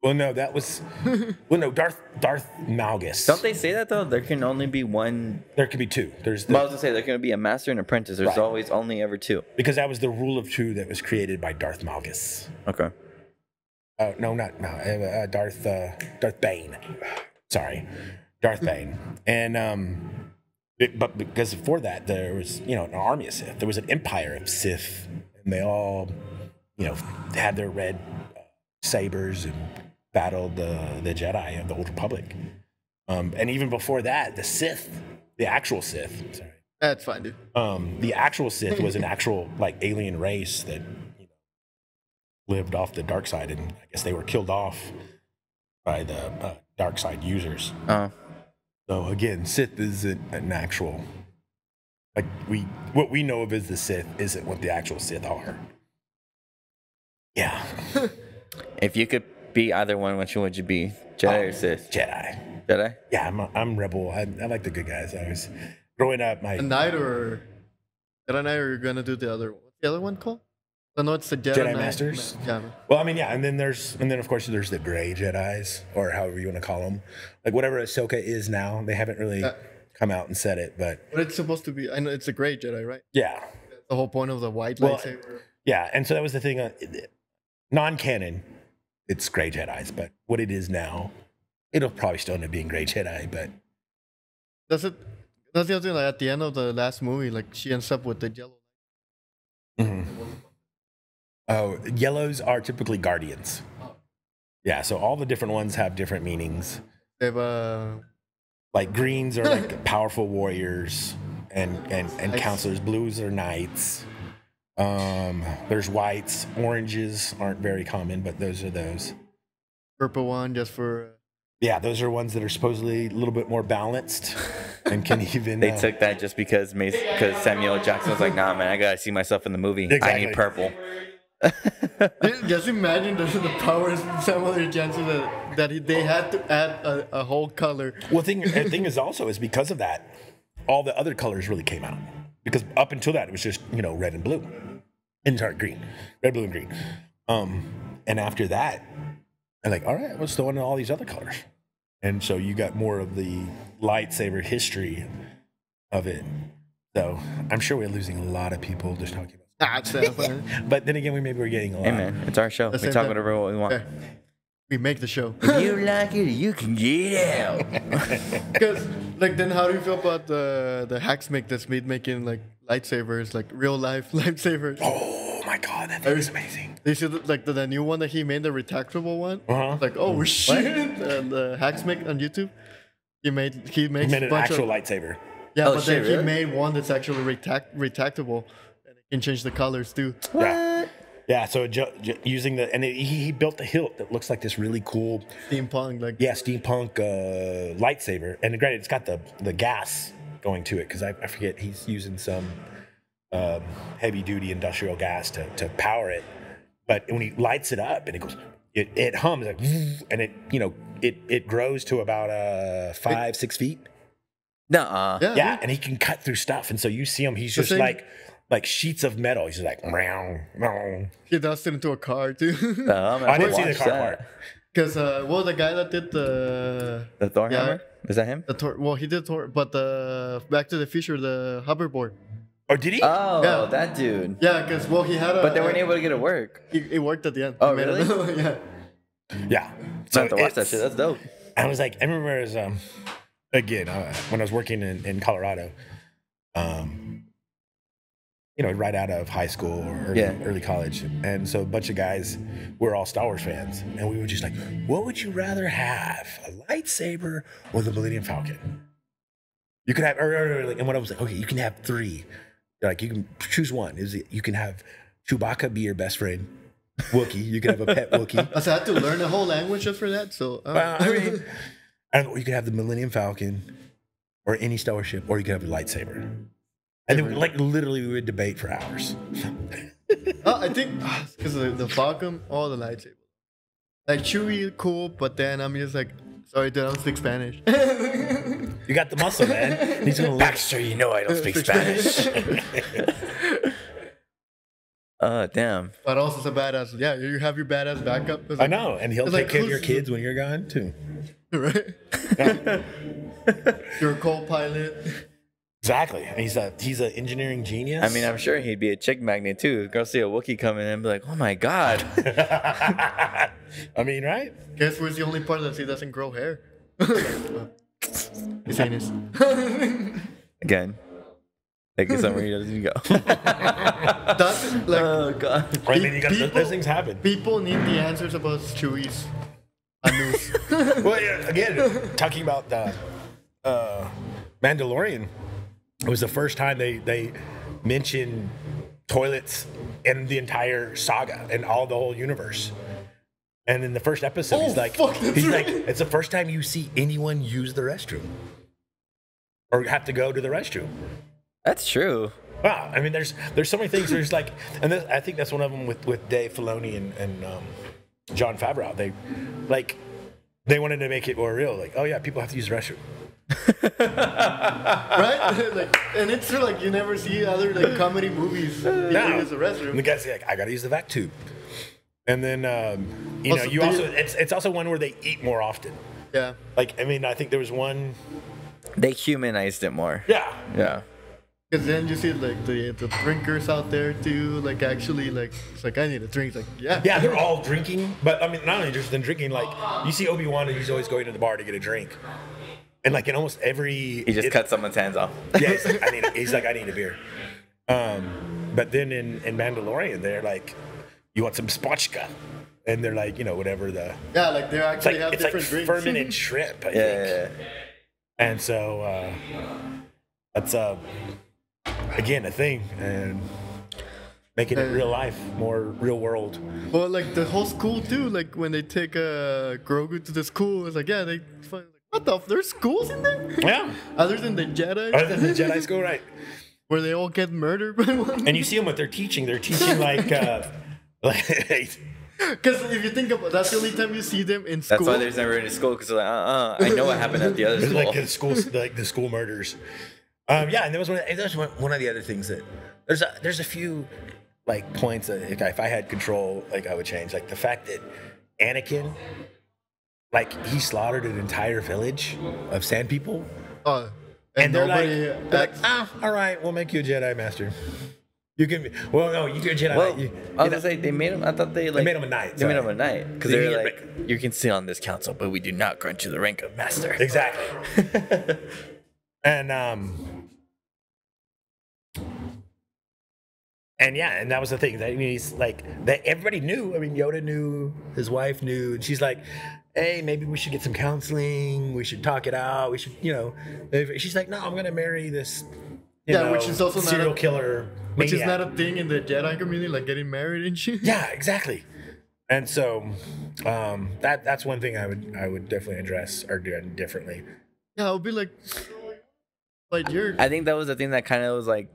On the well, no, that was well, no, Darth Darth Malgus. Don't they say that though? There can only be one. There can be two. There's Well, I was gonna say there can be a master and apprentice. There's Right. always only ever two. because that was the rule of two that was created by Darth Malgus. Okay. Oh no, not no, uh, uh, Darth uh, Darth Bane. Sorry, Darth Bane. And um, it- but because before that there was you know an army of Sith. There was an empire of Sith, and they all you know had their red uh, sabers and battled the the Jedi of the Old Republic. Um, and even before that, the Sith, the actual Sith. Sorry That's fine, dude. um, the actual Sith was an actual like alien race that you know, lived off the dark side, and I guess they were killed off by the uh, dark side users. Oh, So again, Sith isn't an actual like we what we know of as the Sith isn't what the actual Sith are. Yeah, if you could be either one, which one would you be? Jedi or Sith? Jedi. Jedi. Yeah, I'm a, I'm rebel. I, I like the good guys. I was growing up. My A knight or Jedi Knight, or you're gonna do the other? What's the other one called? I know it's the Jedi, Jedi Masters? Yeah. Well, I mean, yeah, and then there's, and then of course there's the gray Jedi's, or however you want to call them, like whatever Ahsoka is now. They haven't really Yeah. come out and said it, but But it's supposed to be. I know it's a gray Jedi, right? yeah, The whole point of the white Well, lightsaber. yeah. And so that was the thing. Uh, non-canon, it's gray Jedi's, but what it is now, it'll probably still end up being gray Jedi. But does it. That's the other thing. Like at the end of the last movie, like she ends up with the yellow. oh, yellows are typically guardians. Yeah, so all the different ones have different meanings. They have uh, like greens are like powerful warriors and and and counselors blues are knights um there's whites oranges aren't very common but those are those purple one just for. yeah those are ones that are supposedly a little bit more balanced and can even They uh, took that just because because Samuel Jackson was like, nah, man, I gotta see myself in the movie. I need purple. Just imagine the, the powers Samuel L. Jackson that, that he, they had to add a, a whole color. well thing the thing is also is because of that all the other colors really came out because up until that it was just you know red and blue and dark green red blue and green um and after that i'm like all right let's throw in all these other colors and so you got more of the lightsaber history of it so i'm sure we're losing a lot of people just talking about that but then again we maybe we're getting a lot Hey man, it's our show. The We talk time. whatever we want. Yeah. We make the show. If you like it, you can get out. Because, like, then how do you feel about the the hacksmith that's made making like lightsabers, like real life lightsabers? oh my god that thing is amazing They should like the, the new one that he made, the retractable one. Uh-huh. Like, oh shit! And the hacksmith on YouTube, he made he makes he made a an bunch actual of lightsaber yeah, Oh, but shit, then really? he made one that's actually retract retractable, and it can change the colors too. Yeah. Yeah. So ju- ju- using the and it, he, he built a hilt that looks like this really cool, Steampunk, like yeah, steampunk uh, lightsaber. And granted, it's got the the gas going to it because I, I forget he's using some um, heavy duty industrial gas to to power it. But when he lights it up and it goes, it, it hums like, and it you know it it grows to about uh five six feet. Nuh-uh. yeah, Yeah, dude. and he can cut through stuff. And so you see him, he's The just same- like like sheets of metal. He's just like, meow, meow. he does it into a car too. Uh, I'm I didn't see the car that. part. Because uh, well, the guy that did the The Thor Yeah. hammer? Is that him? the Thor. well, he did Thor, but the Back to the Future, the hoverboard. Oh, did he? Oh, Yeah. that dude. Yeah, because well, he had a. But they weren't able to get it work. It, it worked at the end. Oh, He really? yeah. yeah. So I have to watch that shit. That's dope. I was like, I remember as um, again uh, when I was working in, in Colorado, um, you know, right out of high school or early, Yeah. early college, and so a bunch of guys were all Star Wars fans, and we were just like, what would you rather have, a lightsaber or the Millennium Falcon? You could have, or, or- or, like, and when I was like, okay, you can have three, like you can choose one. Is it you can have Chewbacca be your best friend, Wookie. You can have a pet Wookie. I had to learn the whole language just for that. So uh, Well, I mean, know, you could have the Millennium Falcon, or any Star Wars ship, or you could have a lightsaber. And then, like, literally, we would debate for hours. Oh, I think because the, the Falcon or the lightsaber. Like Chewie, cool, but then I'm just like, sorry, dude, I don't speak Spanish. You got the muscle, man. He's gonna Baxter. You know I don't speak Spanish. Uh, damn. but also, it's a badass. Yeah, you have your badass backup. It's I like- know, and he'll take like, care of your kids when you're gone too. right? You're a co-pilot. Exactly. He's a he's an engineering genius. I mean, I'm sure he'd be a chick magnet too. Girl see a Wookiee coming in and be like, oh my god. I mean, right? Guess where's the only part that he doesn't grow hair? His anus. Again. Like somewhere he doesn't go. That's like oh god. I mean, you got People- those things happen. people need the answers about Chewie's anus. well, yeah, again, talking about the uh, Mandalorian, it was the first time they they mentioned toilets in the entire saga and all the whole universe. And in the first episode, Oh, he's like, fuck, he's right. like, it's the first time you see anyone use the restroom or have to go to the restroom. That's true. Wow, I mean, there's there's so many things. There's like, and this, I think that's one of them with with Dave Filoni and and um, Jon Favreau. They like they wanted to make it more real. Like, oh yeah, people have to use the restroom. right? like, and it's true. Like you never see other like comedy movies. People No. use the And the guy's like, I gotta use the vac tube. And then um, you know, you also it's it's also one where they eat more often. Yeah. Like, I mean, I think there was one. They humanized it more. Yeah, Yeah. Because then you see like the the drinkers out there too. Like actually, like it's like I need a drink. It's like yeah. yeah, they're all drinking, but I mean, not only just than drinking. Like, you see Obi Wan, and he's always going to the bar to get a drink. And like in almost every, He just it- cut someone's hands off. yeah, he's like, I need. He's like, I need a beer. Um, but then in in Mandalorian, they're like, you want some spotchka, and they're like, you know, whatever the Yeah, like they it's like actually have it's like different drinks. fermented shrimp, I yeah, think. yeah, yeah. And so uh, that's uh, again a thing, and making it real life, more real world. Well, like the whole school too. Like when they take uh, Grogu to the school, it's like yeah, they find like what the? F- there's schools in there Yeah, other than the Jedi, other than the Jedi school, right? where they all get murdered by one. And you see them what they're teaching. They're teaching like uh, like Because if you think about, that's the only time you see them in school. That's why there's never any school because like, uh, uh, I know what happened at the other It's school. like the school, like the school murders. Um, yeah, and there was one. That was one, one of the other things that there's a there's a few like points that if I, if I had control, like I would change. Like the fact that Anakin, like he slaughtered an entire village of sand people, Oh, and, they're nobody like, they're like, ah, all right, we'll make you a Jedi master. You can, be, well, no, you can a Jedi. well, you, I was you gonna say they made him. I thought they like made him a knight, They made him a knight because They they were made like, you can sit on this council, but we do not grant you the rank of master. Exactly. and um and yeah, and that was the thing. That he's like that everybody knew. I mean, Yoda knew, his wife knew, and she's like, "Hey, maybe we should get some counseling. We should talk it out. We should, you know." She's like, "No, I'm gonna marry this." You Yeah, know, which is also not serial a- killer, which is not a thing in the Jedi community, like getting married and shit. Yeah, exactly. And so, um, that that's one thing I would I would definitely address or do differently. Yeah, I'll be like, like you're. I think that was the thing that kind of was like,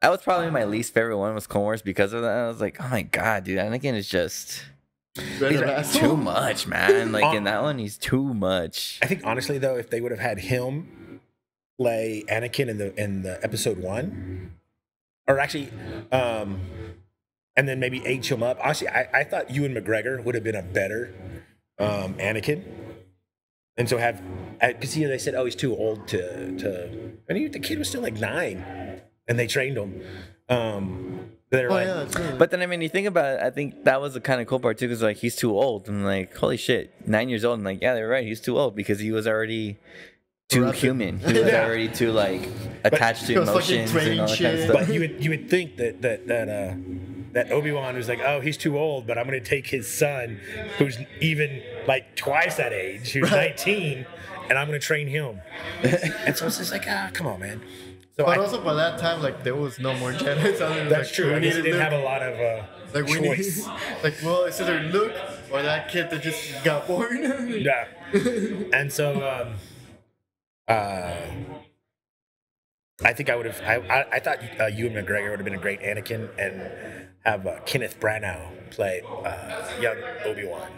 that was probably my least favorite one was Clone Wars because of that. I was like, oh my god, dude, Anakin is just better he's too much, man. Like in that one, he's too much. I think honestly though, if they would have had him play Anakin in the in the episode one, or actually, um, and then maybe age him up. Honestly, I, I thought Ewan McGregor would have been a better um, Anakin, and so have because you know they said oh he's too old to to and he, the kid was still like nine, and they trained him. Um, they're Oh like, yeah, it's But then I mean, you think about it, I think that was the kind of cool part too, because like he's too old. and like, holy shit, nine years old. And like, yeah, they're right. He's too old because he was already too Corrupted. human. He was Yeah. already too like attached He to emotions and all that kind of stuff. But you would you would think that that that uh that Obi Wan was like, oh, he's too old, but I'm gonna take his son, who's even like twice that age, who's 19, and I'm gonna train him. and so it's just like, ah, come on, man. So but I, also by that time, like there was no more Jedi. So that's like, true. we I guess he needed didn't Luke. have a lot of uh, Like we need, choice. like well, it's either Luke or that kid that just got born. yeah. And so um, uh, I think I would have. I, I, I thought uh, Ewan McGregor would have been a great Anakin, and have uh, Kenneth Branagh play uh, young Obi Wan.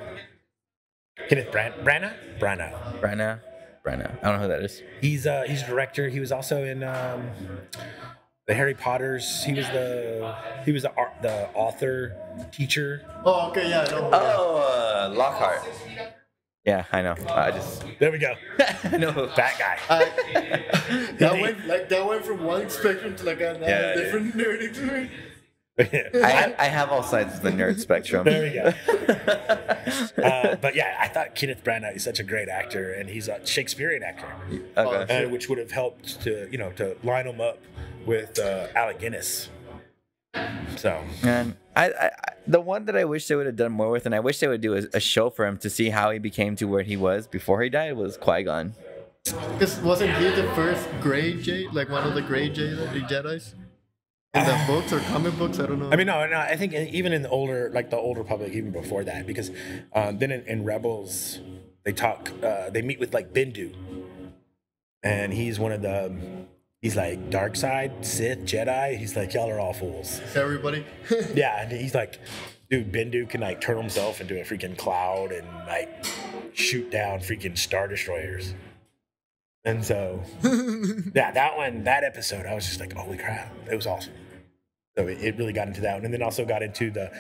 Kenneth Bran- Branagh. Branagh. Branagh, Branagh. I don't know who that is. He's uh, he's a director. He was also in um, the Harry Potters. He was the he was the art, the author teacher. oh, okay, yeah, no. Oh, uh, Lockhart. Yeah, I know. I just There we go. I know. That guy. I, that went like that went from one spectrum to like another Yeah, yeah. different nerd experience. I, I have all sides of the nerd spectrum. There we go. uh, but yeah, I thought Kenneth Branagh is such a great actor, and he's a Shakespearean actor, Okay. uh, which would have helped to you know to line him up with uh, Alec Guinness. So And I, I, I- the one that I wish they would have done more with, and I wish they would do a, a show for him to see how he became to where he was before he died, was Qui Gon. Because wasn't he the first gray Jedi, like one of the gray Jedi the Jedi's? In the books or comic books, I don't know. I mean, no, no. I think even in the older, like the old Republic, even before that, because um, then in, in Rebels, they talk, uh, they meet with like Bendu and he's one of the, he's like dark side Sith Jedi. He's like, y'all are all fools. Is everybody. Yeah, and he's like, dude, Bendu can like turn himself into a freaking cloud and like shoot down freaking star destroyers. And so, yeah, that one, that episode, I was just like, holy crap, it was awesome. So it, it really got into that one, and then also got into the.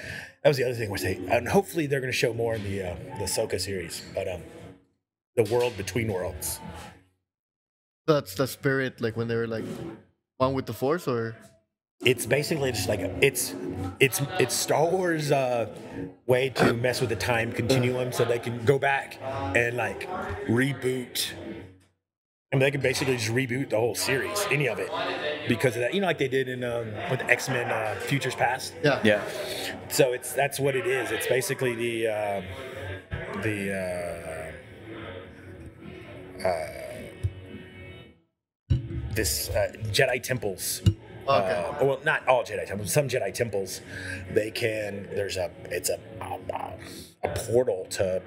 That was the other thing was they, and hopefully they're going to show more in the uh, the Soka series, but um, the world between worlds. That's the spirit, like when they were like one with the Force, or it's basically just like a, it's it's it's Star Wars uh, way to mess with the time continuum, so they can go back and like reboot. I mean, they can basically just reboot the whole series, any of it, because of that. You know, like they did in um, with X Men uh, Futures Past. yeah, Yeah. So it's that's what it is. It's basically the uh, the uh, uh, this uh, Jedi temples. Okay. Uh, well, not all Jedi temples. Some Jedi temples, they can. There's a. It's a a portal to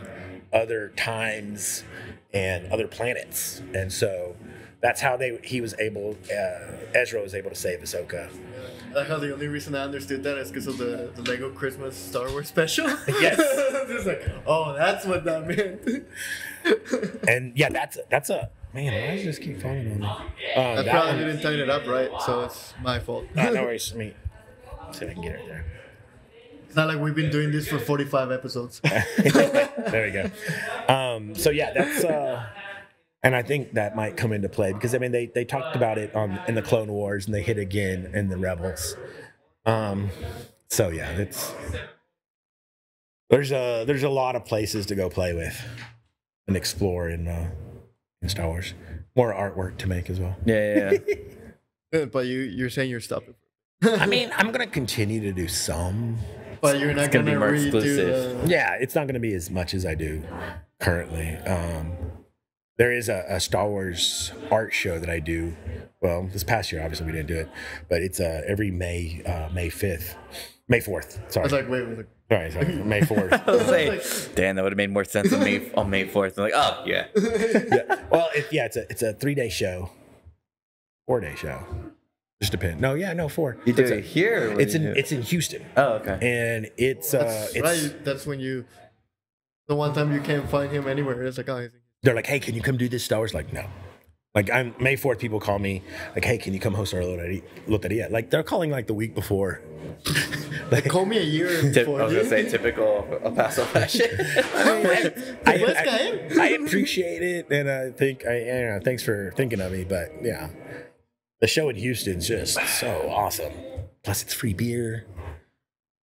other times and other planets, and so that's how they. He was able. Uh, Ezra was able to save Ahsoka. I like how the only reason I understood that is because of the, the Lego Christmas Star Wars special. Yes. Just like, oh, that's what that meant. And yeah, that's that's a man. Why does this keep falling on me? Um, I that probably one- didn't tighten it up right, so it's my fault. Ah, no worries. Me see if I can get it there. It's not like we've been doing this for 45 episodes. there we go. Um, so yeah, that's uh, and I think that might come into play because I mean they they talked about it on in the Clone Wars and they hit again in the Rebels. Um, so yeah, it's there's a there's a lot of places to go play with and explore in uh, in Star Wars. More artwork to make as well. Yeah, yeah, yeah. but you, you're saying you're stopping. I mean, I'm gonna continue to do some. But you're not gonna be gonna, more redo exclusive. the. Yeah, it's not going to be as much as I do currently. Um, there is a, a Star Wars art show that I do. Well, this past year, obviously, we didn't do it, but it's uh, every May, uh, May fifth, May fourth. Sorry. I Sorry, was like, wait, wait, wait. sorry, sorry, May fourth. I was like, damn, that would have made more sense on May on May fourth. I'm like, oh yeah. yeah. Well, it, yeah, it's a it's a three day show, four day show. Just depend. No, yeah, no, four. You do it's it here. It's in it's in Houston, Oh okay. and it's uh, That's it's right. That's when you. The one time you can't find him anywhere. It's like, oh, they're like, hey, can you come do this Star Wars? Like, no. Like I'm May fourth, people call me like, hey, can you come host our loteria? loteria? Like they're calling like the week before. like, call me a year Tip, I before. was gonna say typical El Paso fashion. I, I, West I- I appreciate it, and I think I, you know, thanks for thinking of me. But yeah, the show in Houston's just so awesome. Plus, it's free beer.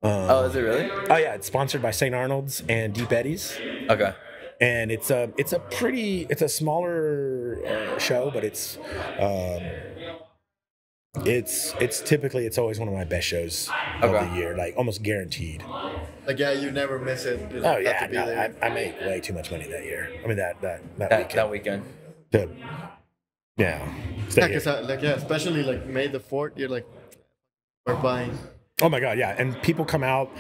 Um, oh, is it really? oh yeah, it's sponsored by St. Arnold's and Deep Eddies. Okay. and it's a it's a pretty it's a smaller uh, show, but it's um, it's it's typically it's always one of my best shows of the year, like almost guaranteed. Like, yeah, you never miss it. You Oh yeah, to be no, there. I, I make way too much money that year. I mean that that that, That, weekend. that weekend. To- yeah. stay Yeah. 'cause I- like yeah, especially like May the fourth, you're like, we're buying. Oh my god, yeah. And people come out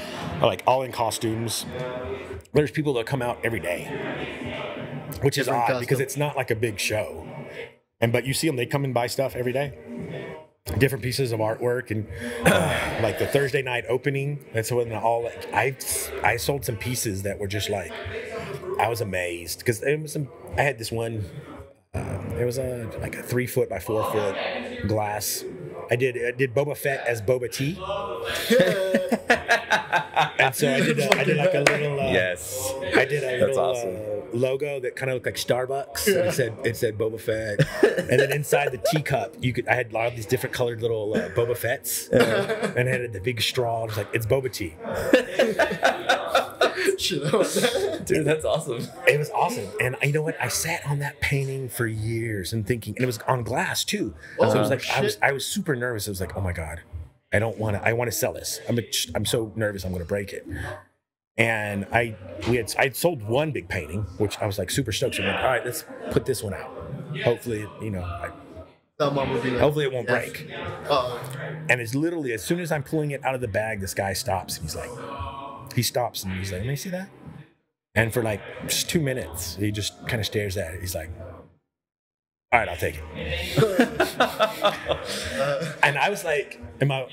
like all in costumes. There's people that come out every day, which is Different odd because it's not like a big show. And but you see them, they come and buy stuff every day. Different pieces of artwork and uh, like the Thursday night opening. That's when all like I I sold some pieces that were just like I was amazed because it was some. I had this one. It was a like a three foot by four foot glass. I did I did Boba Fett as Boba Tea. and so I did, a, I did like a little uh, Yes. I did a That's little awesome. uh, logo that kind of looked like Starbucks. And it said it said Boba Fett, and then inside the teacup, you could I had a lot of these different colored little uh, Boba Fetts, and I had the big straw. It was like it's Boba tea. Shit, I was- Dude, that's awesome. It was awesome, and you know what? I sat on that painting for years and thinking, and it was on glass too. so it was Oh, like I was. I was super nervous. It was like, oh my god, I don't want to. I want to sell this. I'm a, I'm so nervous. I'm going to break it. And I we had I sold one big painting, which I was like super stoked. So I'm like, all right, let's put this one out. Hopefully, you know, I, Someone would be like, hopefully it won't yes. break. Oh, And it's literally as soon as I'm pulling it out of the bag, this guy stops and he's like, he stops and he's like, let me see that. And for like just two minutes, he just kind of stares at it. He's like, all right, I'll take it. and I was like, and my,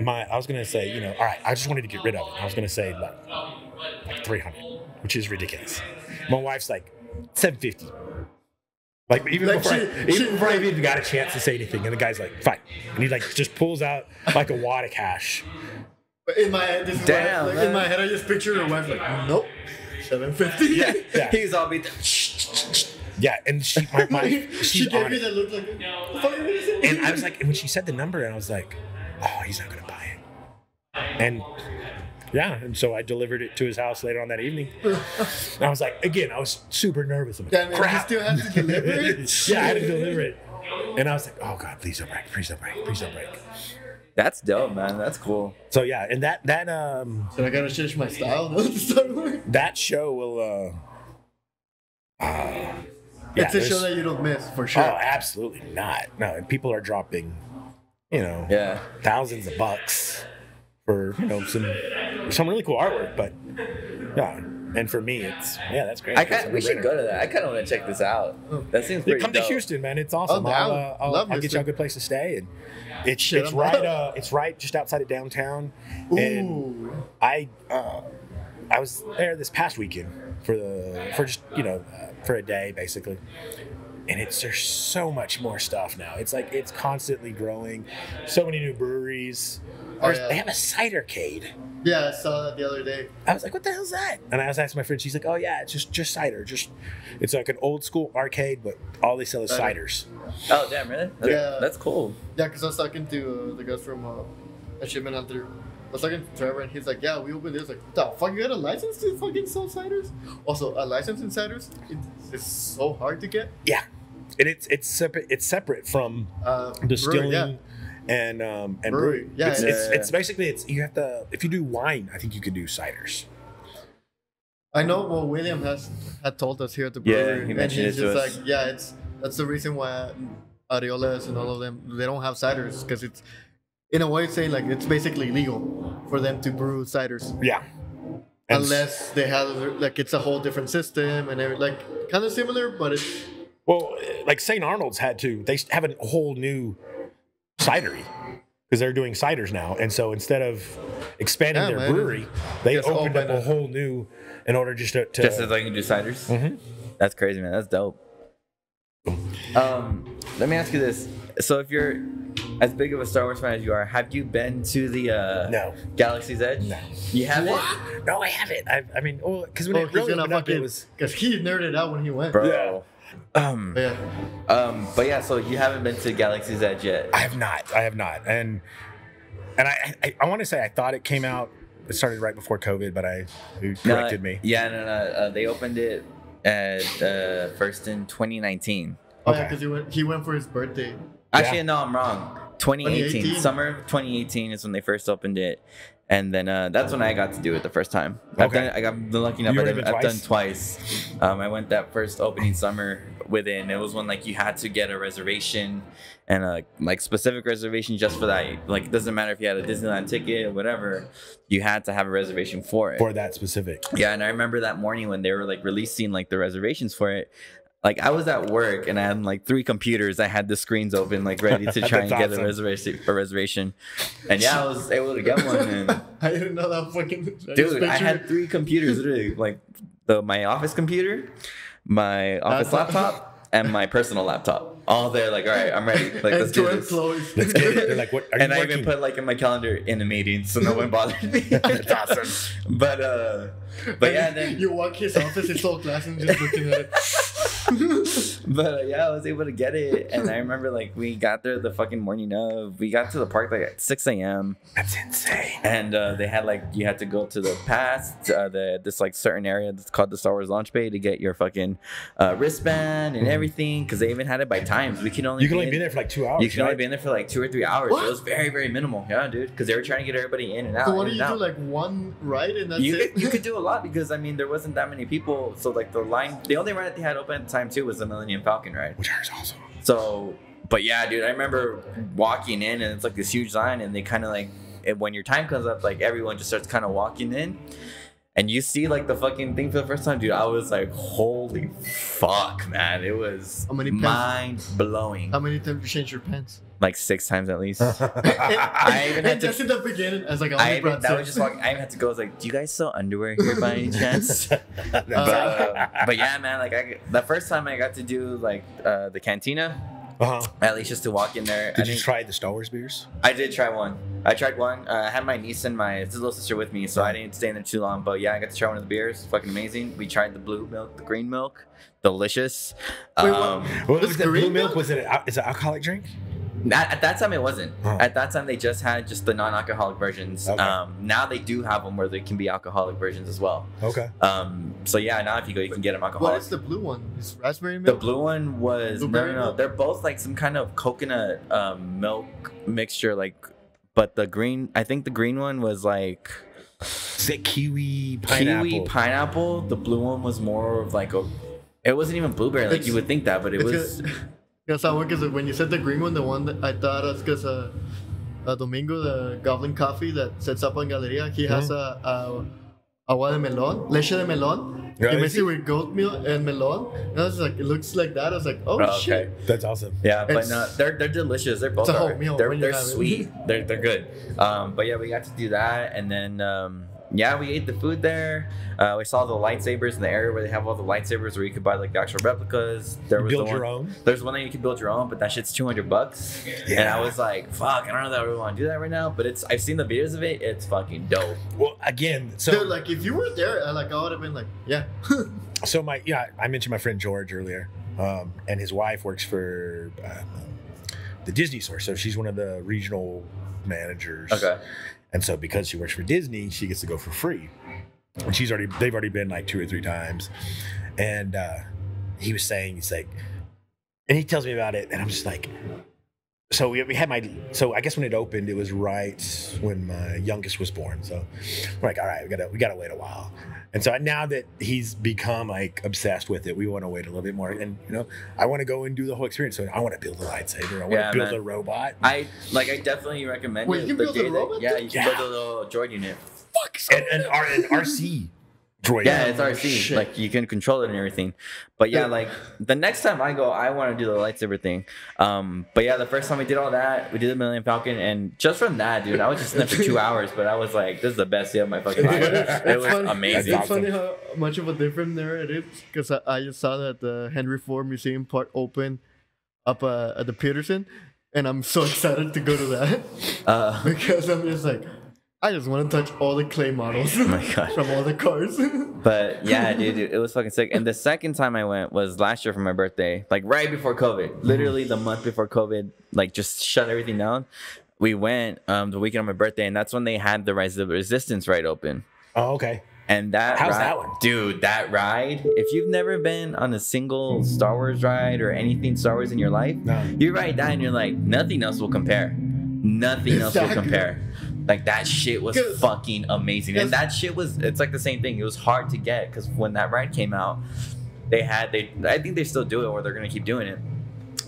my, I was gonna say, you know, all right, I just wanted to get rid of it. I was gonna say like, like 300, which is ridiculous. My wife's like, 750. Like even Like before, I, even she- before I even got a chance to say anything, and the guy's like, "Fine," and he like just pulls out like a wad of cash. But in my head, this is Damn, what I, like, in my head, I just picture your wife like, nope, seven fifty. Yeah, yeah, He's all beat. yeah. And she, my, my, she gave me it. that look like. "What the fuck are you saying?" And I was like, and when she said the number, and I was like, "Oh, he's not gonna buy it." And yeah, and so I delivered it to his house later on that evening. And I was like, again, I was super nervous. I'm like, Damn it, you crap. still have to deliver it? yeah, I had to deliver it. And I was like, oh god, please don't break, please don't break, please don't break. That's dope, man. That's cool. So yeah, and that that um So I gotta change my style now to start with. that show will uh, uh yeah, it's a show that you don't miss for sure. Oh, absolutely not. No, and people are dropping, you know, Yeah. thousands of bucks for you know some some really cool artwork. But yeah, and for me, it's yeah, that's great. I It's kind we should go to that. I kind of want to check this out. That seems Yeah, come dope. to Houston, man. It's awesome. Oh, I'll, down. uh, I'll, Love I'll get you a good place to stay, and it's Shit, it's I'm right uh, it's right just outside of downtown. And I uh, I was there this past weekend for the for just you know uh, for a day basically, and it's there's so much more stuff now. It's like it's constantly growing. So many new breweries. Oh, yeah. They have a cidercade. Yeah, I saw that the other day. I was like, "What the hell's that?" And I was asking my friend. She's like, "Oh yeah, it's just just cider. Just it's like an old school arcade, but all they sell is Cider. ciders." Oh damn, really? That's, Yeah. That's cool. Yeah, because I was talking to uh, the guys from uh, Achievement Hunter. I was talking to Trevor, and he's like, "Yeah, we opened this. Like, the fuck, you got a license to fucking sell ciders? Also, a license in ciders it's, it's so hard to get. Yeah, and it's it's separate. It's separate from Uh, distilling brewery, and um and Brewery, brewing. yeah, it's, yeah, it's, yeah. it's basically it's you have to if you do wine, I think you could do ciders. I know what William has had told us here at the brewery, Yeah, brewery, he and mentioned he's it to just us. like, yeah, it's that's the reason why Ariolas and all of them they don't have ciders because it's in a way saying like it's basically legal for them to brew ciders Yeah, And unless they have like it's a whole different system and every, like kind of similar, but it's well, like St. Arnold's had to. They have a whole new cidery because they're doing ciders now, and so instead of expanding Yeah, their man. brewery, they Just opened up a it. whole new in order just to. to Just as I can do ciders. Mhm. That's crazy, man. That's dope. Um, let me ask you this: So, if you're as big of a Star Wars fan as you are, have you been to the uh, no, Galaxy's Edge? no, You haven't, no, I haven't. I, I mean, well, because when oh, it he's really gonna opened up, it was because he nerded out when he went. bro. Um, But yeah, um, but yeah. So you haven't been to Galaxy's Edge yet? I have not. I have not. And and I I, I want to say I thought it came out. It started right before COVID, but I you No, corrected me. Yeah, no, no. Uh, they opened it at uh, first in 2019. oh yeah, because he went he went for his birthday. Actually, Yeah. no, I'm wrong. 2018, 2018? summer of 2018 is when they first opened it, and then uh, that's when I got to do it the first time. I've Okay. done it, I got been lucky enough. I've, I've done twice. Um, I went that first opening summer within. It was when like you had to get a reservation and a like specific reservation just for that. Like it doesn't matter if you had a Disneyland ticket or whatever, you had to have a reservation for it. For that specific. Yeah, and I remember that morning when they were like releasing like the reservations for it. Like I was at work and I had like three computers. I had the screens open, like ready to try and get a reservation. A reservation, and yeah, I was able to get one. And I didn't know that fucking. I dude, I had three computers, literally, like the my office computer, my office That's- laptop, and my personal laptop. All there, like, all right, I'm ready. Like, let's do this. Let's get it. They're like, what? Are And I even put like in my calendar in a meeting, so no one bothered me. That's awesome. But uh, but yeah, then you walk his office, it's all glass, and just looking at it. But uh, yeah, I was able to get it, and I remember like we got there the fucking morning of. We got to the park like at six a.m. That's insane. and uh, they had like you had to go to the past uh, the this like certain area that's called the Star Wars launch bay to get your fucking uh, wristband and everything because they even had it by times. We can only You can only in- be there for like two hours. You can only be in there for like two or three hours. What? It was very very minimal, yeah, dude, because they were trying to get everybody in and out. So what do you do? out. Like one ride and that's you it. could, you could do a lot because I mean there wasn't that many people. So like the line, the only ride that they had open at the time too was the Millennium Falcon ride. Which is awesome. So but yeah, dude, I remember walking in and it's like this huge line, and they kind of like when your time comes up, like everyone just starts kind of walking in. And you see like the fucking thing for the first time, dude. I was like, "Holy fuck, man!" It was How many pants- mind blowing. How many times you change your pants? like six times at least. I even had to- just in the beginning, as like I I only even, brought that was just walking. I even had to go. I was like, "Do you guys sell underwear here by any chance?" But, uh, but yeah, man. Like I, the first time I got to do like uh, the cantina, Uh-huh. at least just to walk in there. I Did you didn't- try the Star Wars beers? I did try one. I tried one. Uh, I had my niece and my little sister with me, so I didn't stay in there too long. But yeah, I got to try one of the beers. Fucking amazing. We tried the blue milk, the green milk, delicious. Wait, what? um, What This was that blue green milk? milk? Was it? A, is it an alcoholic drink? At, at that time, it wasn't. Oh. At that time, they just had just the non-alcoholic versions. Okay. Um, now they do have them where they can be alcoholic versions as well. Okay. Um, so yeah, now if you go, you can get them What alcoholic. What is the blue one? Is raspberry The blue one was no, Blueberry no, no. milk? They're both like some kind of coconut um, milk mixture, like. But the green, I think the green one was like Is it kiwi pineapple? kiwi pineapple. The blue one was more of like a. It wasn't even blueberry, like It's- you would think that, but it it's was. Because I because when you said the green one, the one that I thought was because uh, uh, Domingo, the Goblin Coffee that sets up on Galeria, he has a, a agua de melon, leche de melon. Yeah, he is makes he? it with goat milk and melon. And I was like, it looks like that. I was like, oh, Oh, okay. shit. That's awesome. Yeah, but It's- no, they're they're delicious. They're both it's a whole are. meal they're when they're have it. sweet. They're they're good. Um, but yeah, we got to do that, and then um, yeah, we ate the food there. Uh, we saw the lightsabers in the area where they have all the lightsabers where you could buy like the actual replicas. There was build the your one, own? There's one that you can build your own, but that shit's two hundred bucks. Yeah. And I was like, fuck, I don't know that I really want to do that right now. But it's I've seen the videos of it. It's fucking dope. Well, again, so Dude, like if you were there, I, like I would have been like, yeah. so my yeah, I mentioned my friend George earlier, um, and his wife works for um, the Disney store, so she's one of the regional managers. Okay. And so because she works for Disney, she gets to go for free. And she's already they've already been like two or three times. And uh he was saying, he's like, and he tells me about it, and I'm just like, so we, we had my so I guess when it opened, it was right when my youngest was born. So we're like, all right, we gotta we gotta wait a while. And so now that he's become like obsessed with it, we want to wait a little bit more. And you know, I want to go and do the whole experience. So I want to build a lightsaber. I want Yeah, to build man. a robot. I like I definitely recommend Wait, it. you can build a day that- robot Yeah, you can Yeah. build a little droid unit. Fuck. And, and, R, and RC droid. Yeah, it's RC. shit. Like you can control it and everything. But yeah, Yeah. like the next time I go, I want to do the lightsaber thing. Um, but yeah, the first time we did all that, we did the Millennium Falcon, and just from that, dude, I was just in there for two hours. But I was like, this is the best day of my fucking life. It was funny- amazing. It's funny how much of a difference there it is because I, I just saw that the Henry Ford Museum part open up uh, at the Peterson, and I'm so excited to go to that Uh, because I'm just like, I just want to touch all the clay models Oh my God. from all the cars. But yeah, dude, it it was fucking sick. And the second time I went was last year for my birthday, like right before COVID, literally the month before COVID, like just shut everything down. We went um, the weekend of my birthday, and that's when they had the Rise of the Resistance ride open. Oh, okay. And that How's ride, that one? dude, that ride. If you've never been on a single Star Wars ride or anything Star Wars in your life, No. you ride that and you're like, nothing else will compare. Nothing else will compare. Like that shit was fucking amazing, and that shit was. It's like the same thing. It was hard to get because when that ride came out, they had they. I think they still do it, or they're gonna keep doing it.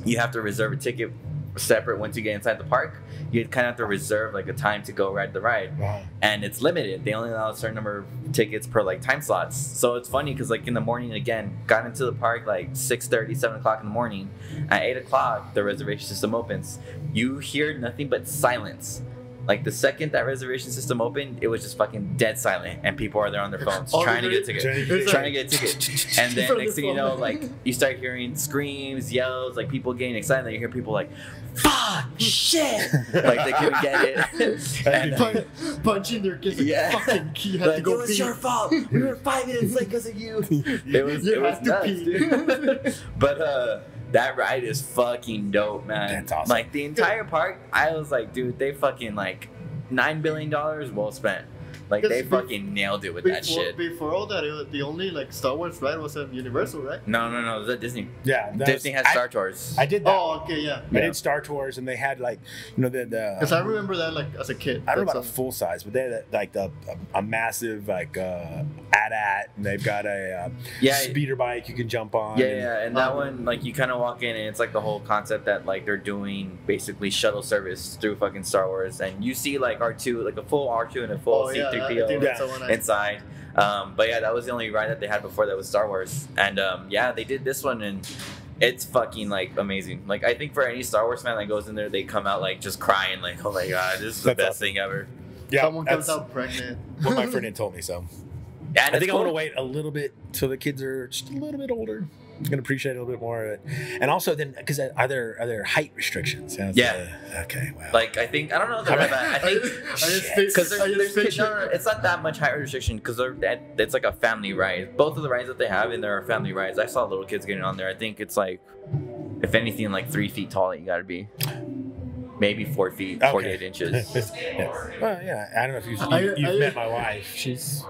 You have to reserve a ticket separate once you get inside the park. You kind of have to reserve like a time to go ride the ride Wow. and it's limited. They only allow a certain number of tickets per like time slots. So it's funny because like in the morning again, got into the park like 6 30, 7 o'clock in the morning. At eight o'clock, the reservation system opens. You hear nothing but silence. Like the second that reservation system opened, it was just fucking dead silent, and people are there on their phones All trying to get a ticket, Trying to get- trying to get a ticket. And then next thing you know, like you start hearing screams, yells, like people getting excited. Then you hear people like, "Fuck, shit!" like they couldn't get it. and, Punch, punching their kids. Like, Yeah. Fucking key had to like, go it was pee. your fault. We were five minutes late because of you. It was You it was nuts, dude. but uh, that ride is fucking dope, man. That's awesome. Like the entire park, I was like, dude, they fucking like nine billion dollars well spent. Like they fucking nailed it with before, that shit. Before all that, was, the only like Star Wars ride was at Universal, right? No, no, no. It was at Disney. Yeah, Disney was, has Star I, Tours. I did. That. Oh, okay, yeah. yeah. I did Star Tours, and they had like you know the because I um, remember that like as a kid. I don't know about a full size, but they had like the a, a massive like uh, AT-AT, and they've got a uh, yeah speeder bike you can jump on. Yeah, and, yeah, and that um, one like you kind of walk in, and it's like the whole concept that like they're doing basically shuttle service through fucking Star Wars, and you see like R two like a full R two and a full oh, C three. Yeah, C3PO yeah. inside. Um, but yeah, that was the only ride that they had before that was Star Wars. And um, yeah, they did this one and it's fucking like amazing. Like I think for any Star Wars fan that goes in there, they come out like just crying, like oh my god, this is the that's best awesome. thing ever. Yeah, someone comes out pregnant. what my friend had told me. So yeah, I think cool. I want to wait a little bit till the kids are just a little bit older. I'm gonna appreciate it a little bit more of it, and also then because are there are there height restrictions? That's, Yeah. uh, okay. Wow. Like I think I don't know I mean- that. I I think. just, I just, Shit. pic- Because there's, just there's kid, picture- no, no, it's not that much height restriction because they're that it's like a family ride. Both of the rides that they have in there are family rides. I saw little kids getting on there. I think it's like, if anything, like three feet tall. That you got to be, maybe four feet, Okay. forty-eight inches. yeah. Well, yeah. I don't know if you've, you, you've I- met my wife. She's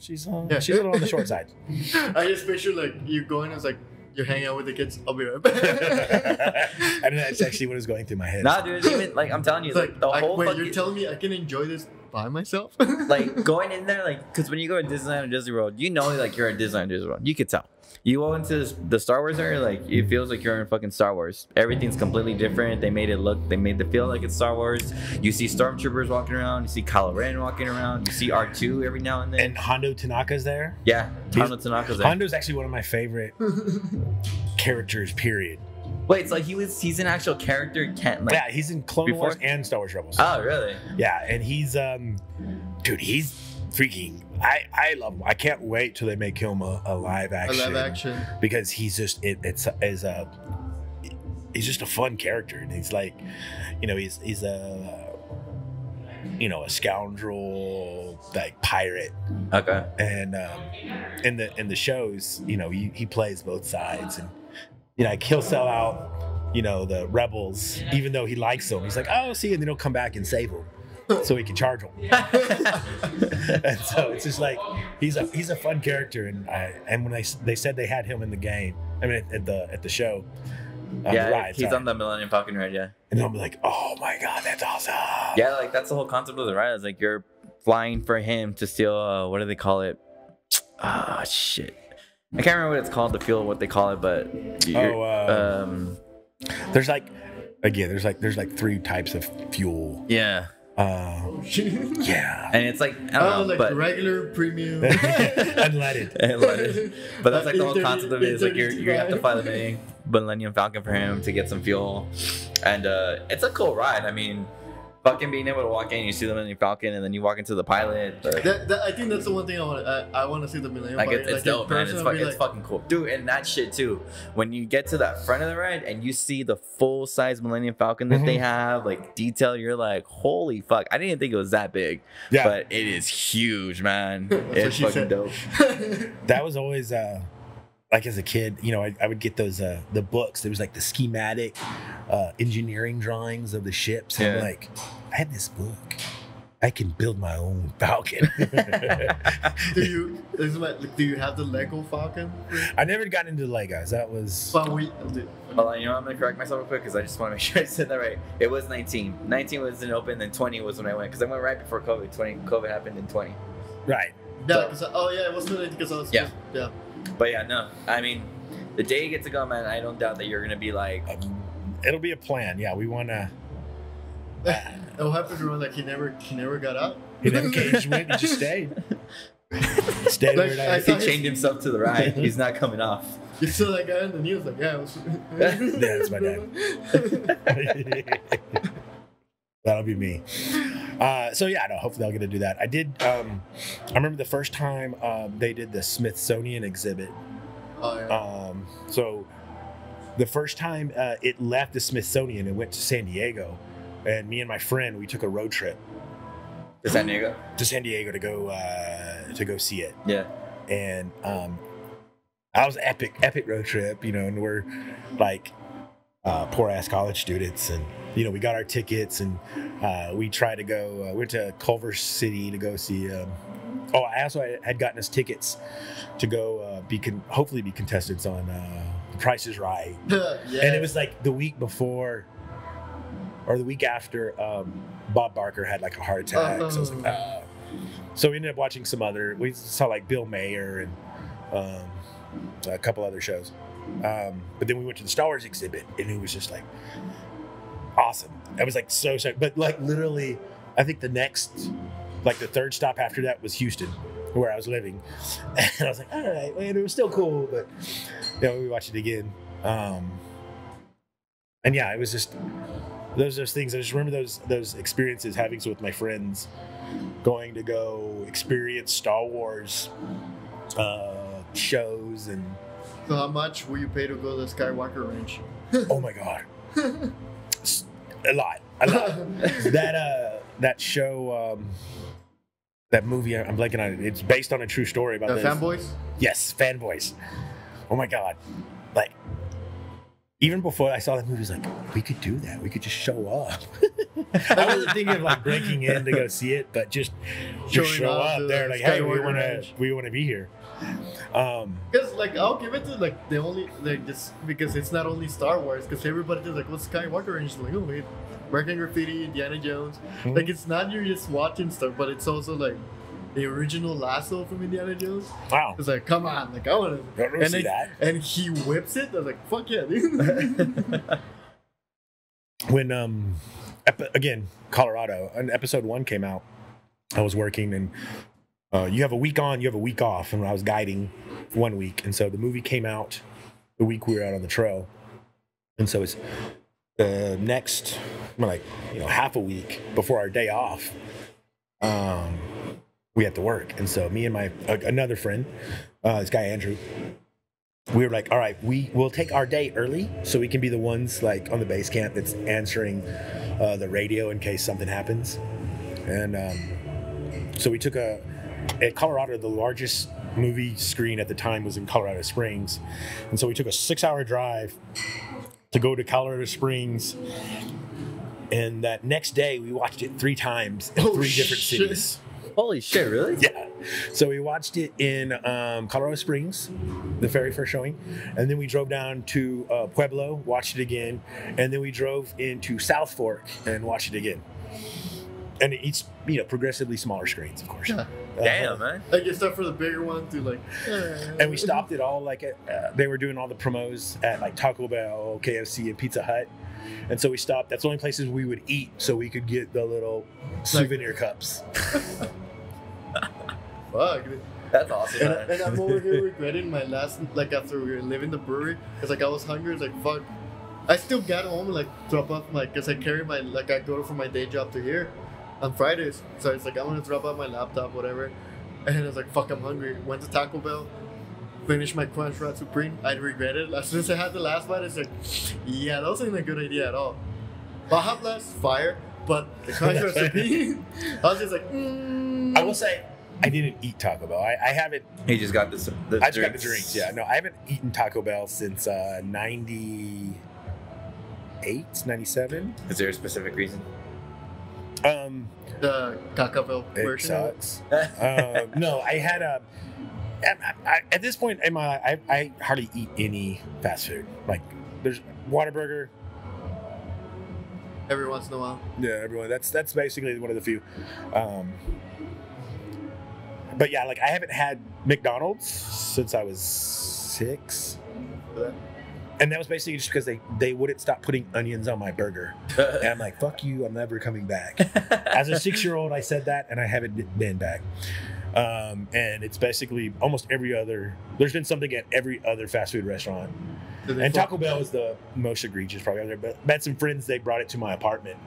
she's uh, Yeah. she's a little on the short side. I just picture like you going and it's like you're hanging out with the kids. I'll be right back. I mean, that's actually what was going through my head. Nah, dude. Even like I'm telling you, It's like, like, the I- whole wait, fucking, you're telling me I can enjoy this by myself? like going in there, like, because when you go to Disneyland or Disney World, you know, like you're at Disneyland or Disney World. You could tell. You go into this, the Star Wars area, like it feels like you're in fucking Star Wars. Everything's completely different. They made it look, they made it feel like it's Star Wars. You see stormtroopers walking around. You see Kylo Ren walking around. You see R two every now and then. and Hondo Ohnaka's there. yeah, Tano Tanaka's there. Hondo's actually one of my favorite characters. Period. Wait, so he was he's an actual character? Can't like? yeah, he's in Clone before- Wars and Star Wars Rebels. Oh, really? Yeah, and he's um, dude, he's freaking. I I love him. I can't wait till they make him a, a live action. a live action. because he's just it, it's is a he's just a fun character and he's like you know he's he's a you know a scoundrel like pirate Okay. and um in the in the shows you know he, he plays both sides and you know like he'll sell out you know the rebels even though he likes them he's like oh see and then he'll come back and save them so he can charge them and so it's just like he's a he's a fun character and I and when they they said they had him in the game I mean at, at the at the show on yeah, the ride, he's sorry. on the Millennium Falcon ride. Yeah. and I'm like oh my god that's awesome Yeah, like that's the whole concept of the ride. Is like you're flying for him to steal. Uh, what do they call it? Ah, shit. I can't remember what it's called. The fuel, what they call it, but Oh, uh, um, there's like again there's like there's like three types of fuel yeah, uh yeah and it's like I don't Oh, know, like but regular premium. unleaded and let but that's like the whole concept of it is like you're, dirty you have to ride. fly the Millennium- Millennium Falcon for him to get some fuel, and uh, it's a cool ride. I mean, fucking being able to walk in, you see the Millennium Falcon, and then you walk into the pilot. Like, That, that, I think that's the one thing I want. I, I want to see the Millennium Like Falcon. it's, it's in dope, man. It's, person, fu- I'll it's fucking cool, dude. And that shit too. When you get to that front of the ride and you see the full size Millennium Falcon that they have, like detail, you're like, holy fuck! I didn't think it was that big, Yeah. but it is huge, man. It's fucking said. dope. that was always uh like as a kid you know I, I would get those uh the books there was like the schematic uh engineering drawings of the ships and I'm Yeah. like i had this book i can build my own falcon do you? This is my, do you have the Lego Falcon? i never got into legos that was But we. Hold on, you know? I'm gonna correct myself real quick because I just want to make sure I said that right. It was 19. 19 was in open, then 20 was when I went because I went right before COVID. 20 COVID happened in 20. right Yeah, because oh yeah, it was really because I was. Yeah. Yeah. But yeah, no. I mean, the day you get to go, man, I don't doubt that you're gonna be like, um, it'll be a plan yeah we want to It will happen to run like he never he never got up. he never caged went he just stayed stayed Like, where I is. he thought chained himself to the ride. He's not coming off. You saw that guy in the news, like yeah, it was. Yeah, that's my dad. That'll be me. Uh, so yeah, no, hopefully I'll get to do that. I did. Um, I remember the first time um, they did the Smithsonian exhibit. oh yeah. Um, so the first time uh, it left the Smithsonian and went to San Diego, and me and my friend we took a road trip To San Diego. to San Diego to go uh, to go see it, Yeah. and um, I was epic, epic road trip, you know, and we're like uh, poor ass college students, and you know we got our tickets, and uh, we tried to go. Uh, went to Culver City to go see. Um, oh, I also had gotten us tickets to go uh, be con- hopefully be contestants on uh, The Price Is Right, yeah. and it was like the week before or the week after um, Bob Barker had like a heart attack. So, I was like, Oh. So we ended up watching some other. We saw like Bill Maher and um, a couple other shows. Um, but then we went to the Star Wars exhibit, and it was just like awesome. I was like so so. But like literally, I think the next, like the third stop after that was Houston, where I was living, and I was like, all right, man, it was still cool, but know, we watched it again. Um, and yeah, it was just those those things. I just remember those those experiences having with my friends, going to go experience Star Wars uh, shows and So how much will you pay to go to the Skywalker Ranch? oh my god, a lot, a lot. that uh that show um that movie I'm blanking on it. It's based on a true story about The this. fanboys? Yes, fanboys. Oh my god. Like even before I saw the movie, I was like, we could do that. We could just show up. I wasn't thinking of like breaking in to go see it, but just, just Showing show up there, like, hey, we want to, we want to be here. Um, Because like I'll give it to like the only like just because it's not only Star Wars because everybody just like what's Skywalker Ranch like oh wait American Graffiti Indiana Jones Mhm. like it's not you're just watching stuff but it's also like the original lasso from Indiana Jones wow, it's like come on like I want to don't and see that. and he whips it I was like fuck yeah dude when um again colorado and episode one came out i was working and uh, you have a week on you have a week off. And i was guiding one week and so the movie came out the week we were out on the trail. And so it's the next like you know half a week before our day off um we had to work. And so me and my uh, another friend uh this guy andrew we were like, all right, we will take our day early so we can be the ones like on the base camp that's answering uh, the radio in case something happens. And um, so we took a at Colorado, the largest movie screen at the time was in Colorado Springs, and so we took a six-hour drive to go to Colorado Springs. And that next day, we watched it three times in Oh, three different shit. cities. Holy shit, really? Yeah. So we watched it in um, Colorado Springs, the very first showing, and then we drove down to uh, Pueblo, watched it again, and then we drove into South Fork and watched it again. And each, you know, progressively smaller screens, of course. Yeah. Uh, Damn, man. like you start for the bigger one to like And we stopped it all like at, uh, they were doing all the promos at like Taco Bell, KFC, and Pizza Hut. And so we stopped. That's the only places we would eat so we could get the little souvenir cups. fuck. That's awesome, and, man. and I'm over here regretting my last like after we were leaving the brewery because like I was hungry it's like fuck I still got home and like drop off my because I carry my like I go from my day job to here on Fridays so it's like I'm gonna drop off my laptop whatever and I was like fuck I'm hungry went to Taco Bell finished my Crunch Wrap Supreme I'd regret it as soon as I had the last bite it's like yeah that wasn't a good idea at all Baja Blast fire but the Crunch Wrap Supreme I was just like mm. I will say, I didn't eat Taco Bell. I, I haven't He just got this. The I just got the drinks. Yeah, no, I haven't eaten Taco Bell since uh, 98, 97. Is there a specific reason? Um, the Taco Bell version sucks. um, no, I had a. I, I, at this point in my life, I, I hardly eat any fast food. Like, there's Whataburger. every once in a while. Yeah, everyone. That's that's basically one of the few. Um, but yeah, like I haven't had McDonald's since I was six. And that was basically just because they, they wouldn't stop putting onions on my burger. And I'm like, fuck you, I'm never coming back. As a six year old, I said that and I haven't been back. Um, and it's basically almost every other, there's been something at every other fast food restaurant. And Taco Bell is the most egregious probably out there. But I had some friends, they brought it to my apartment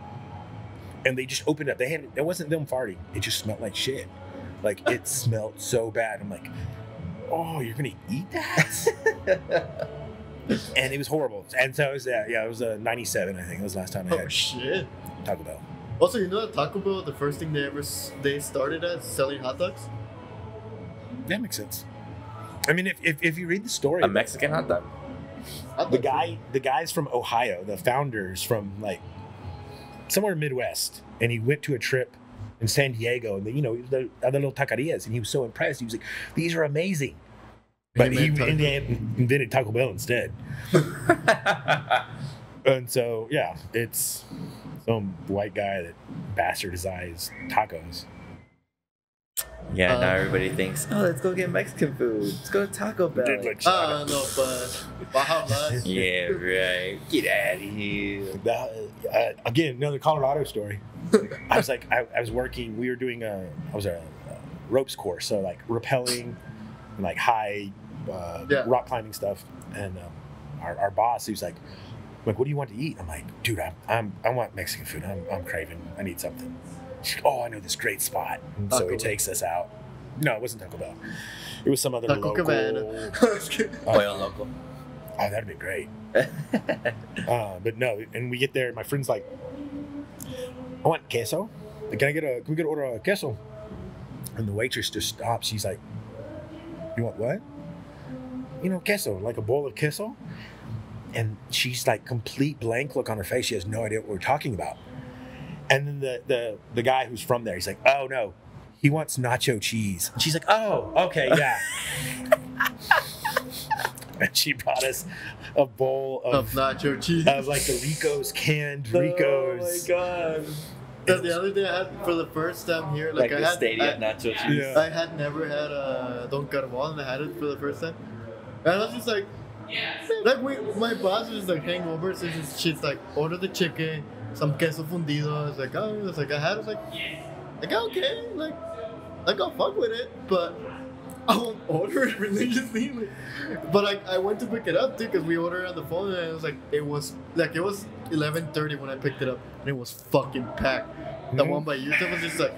and they just opened it up. They had, it wasn't them farting, it just smelled like shit. Like it smelled so bad. I'm like, oh, you're gonna eat that? and it was horrible. And so it was, yeah, yeah, it was a 97, I think. It was the last time I Oh had shit! Taco Bell. Also, you know that Taco Bell, the first thing they ever s- they started as selling hot dogs. That makes sense. I mean, if, if, if you read the story, A Mexican hot dog. the guy the guys from ohio the founders from like somewhere midwest and he went to a trip in san diego and the, you know the other little taquerias and he was so impressed he was like these are amazing but he, made Taco- invented, invented taco bell instead and so yeah it's some white guy that bastardized tacos Yeah, now Uh, everybody thinks, oh, let's go get Mexican food. Let's go to Taco Bell. Did look Uh, no, but Baja Blast. yeah, right. Get out of here. That, uh, again, another Colorado story. I was like, I, I was working. We were doing a, I was a, a ropes course, so like rappelling and like high uh, Yeah. rock climbing stuff. And um, our, our boss, he was like, like, what do you want to eat? I'm like, dude, I'm, I'm I want Mexican food. I'm, I'm craving. I need something. She's like, oh, I know this great spot. And so he Bell. takes us out. No, it wasn't Taco Bell. It was some other Taco local. Cabana. Pollo local. Oh, that'd be great. Uh, but no, and we get there. My friend's like, I want queso. Can I get a? Can we get an order of queso? And the waitress just stops. She's like, You want what? You know, queso, like a bowl of queso. And she's like complete blank look on her face. She has no idea what we're talking about. And then the the the guy who's from there, he's like, Oh no, he wants nacho cheese. And she's like, Oh, okay, yeah. and she brought us a bowl of of nacho cheese. of like the Ricos canned Ricos. Oh my god. Because the other day I had for the first time here, like, Like, I had, stadium I, nacho cheese. Yeah. I had never had a Don Carbon and I had it for the first time. And I was just like, like we, my boss was like hangover, so she's, she's like, order the chicken, some queso fundido. I was like, oh, I was like, I had, I was like, like okay, like, like I'll fuck with it, but I won't order it religiously. Like, but I, I went to pick it up too because we ordered on the phone and it was like it was like it was eleven thirty when I picked it up and it was fucking packed. The Mhm. one by UTEP was just like,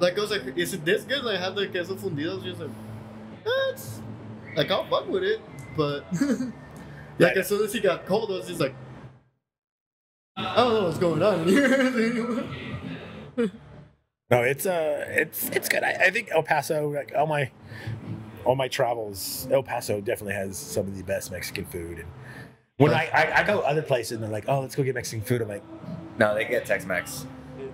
like I was like, is it this good? Like, I had the queso fundido. I was just like, eh, it's like I'll fuck with it, but like as soon as he got cold, I was just like, I don't know what's going on here. No, it's uh, it's it's good. I, I think El Paso, like all my all my travels, El Paso definitely has some of the best Mexican food. And when I, I, I go other places and they're like, oh, let's go get Mexican food, I'm like, No, they get Tex Mex.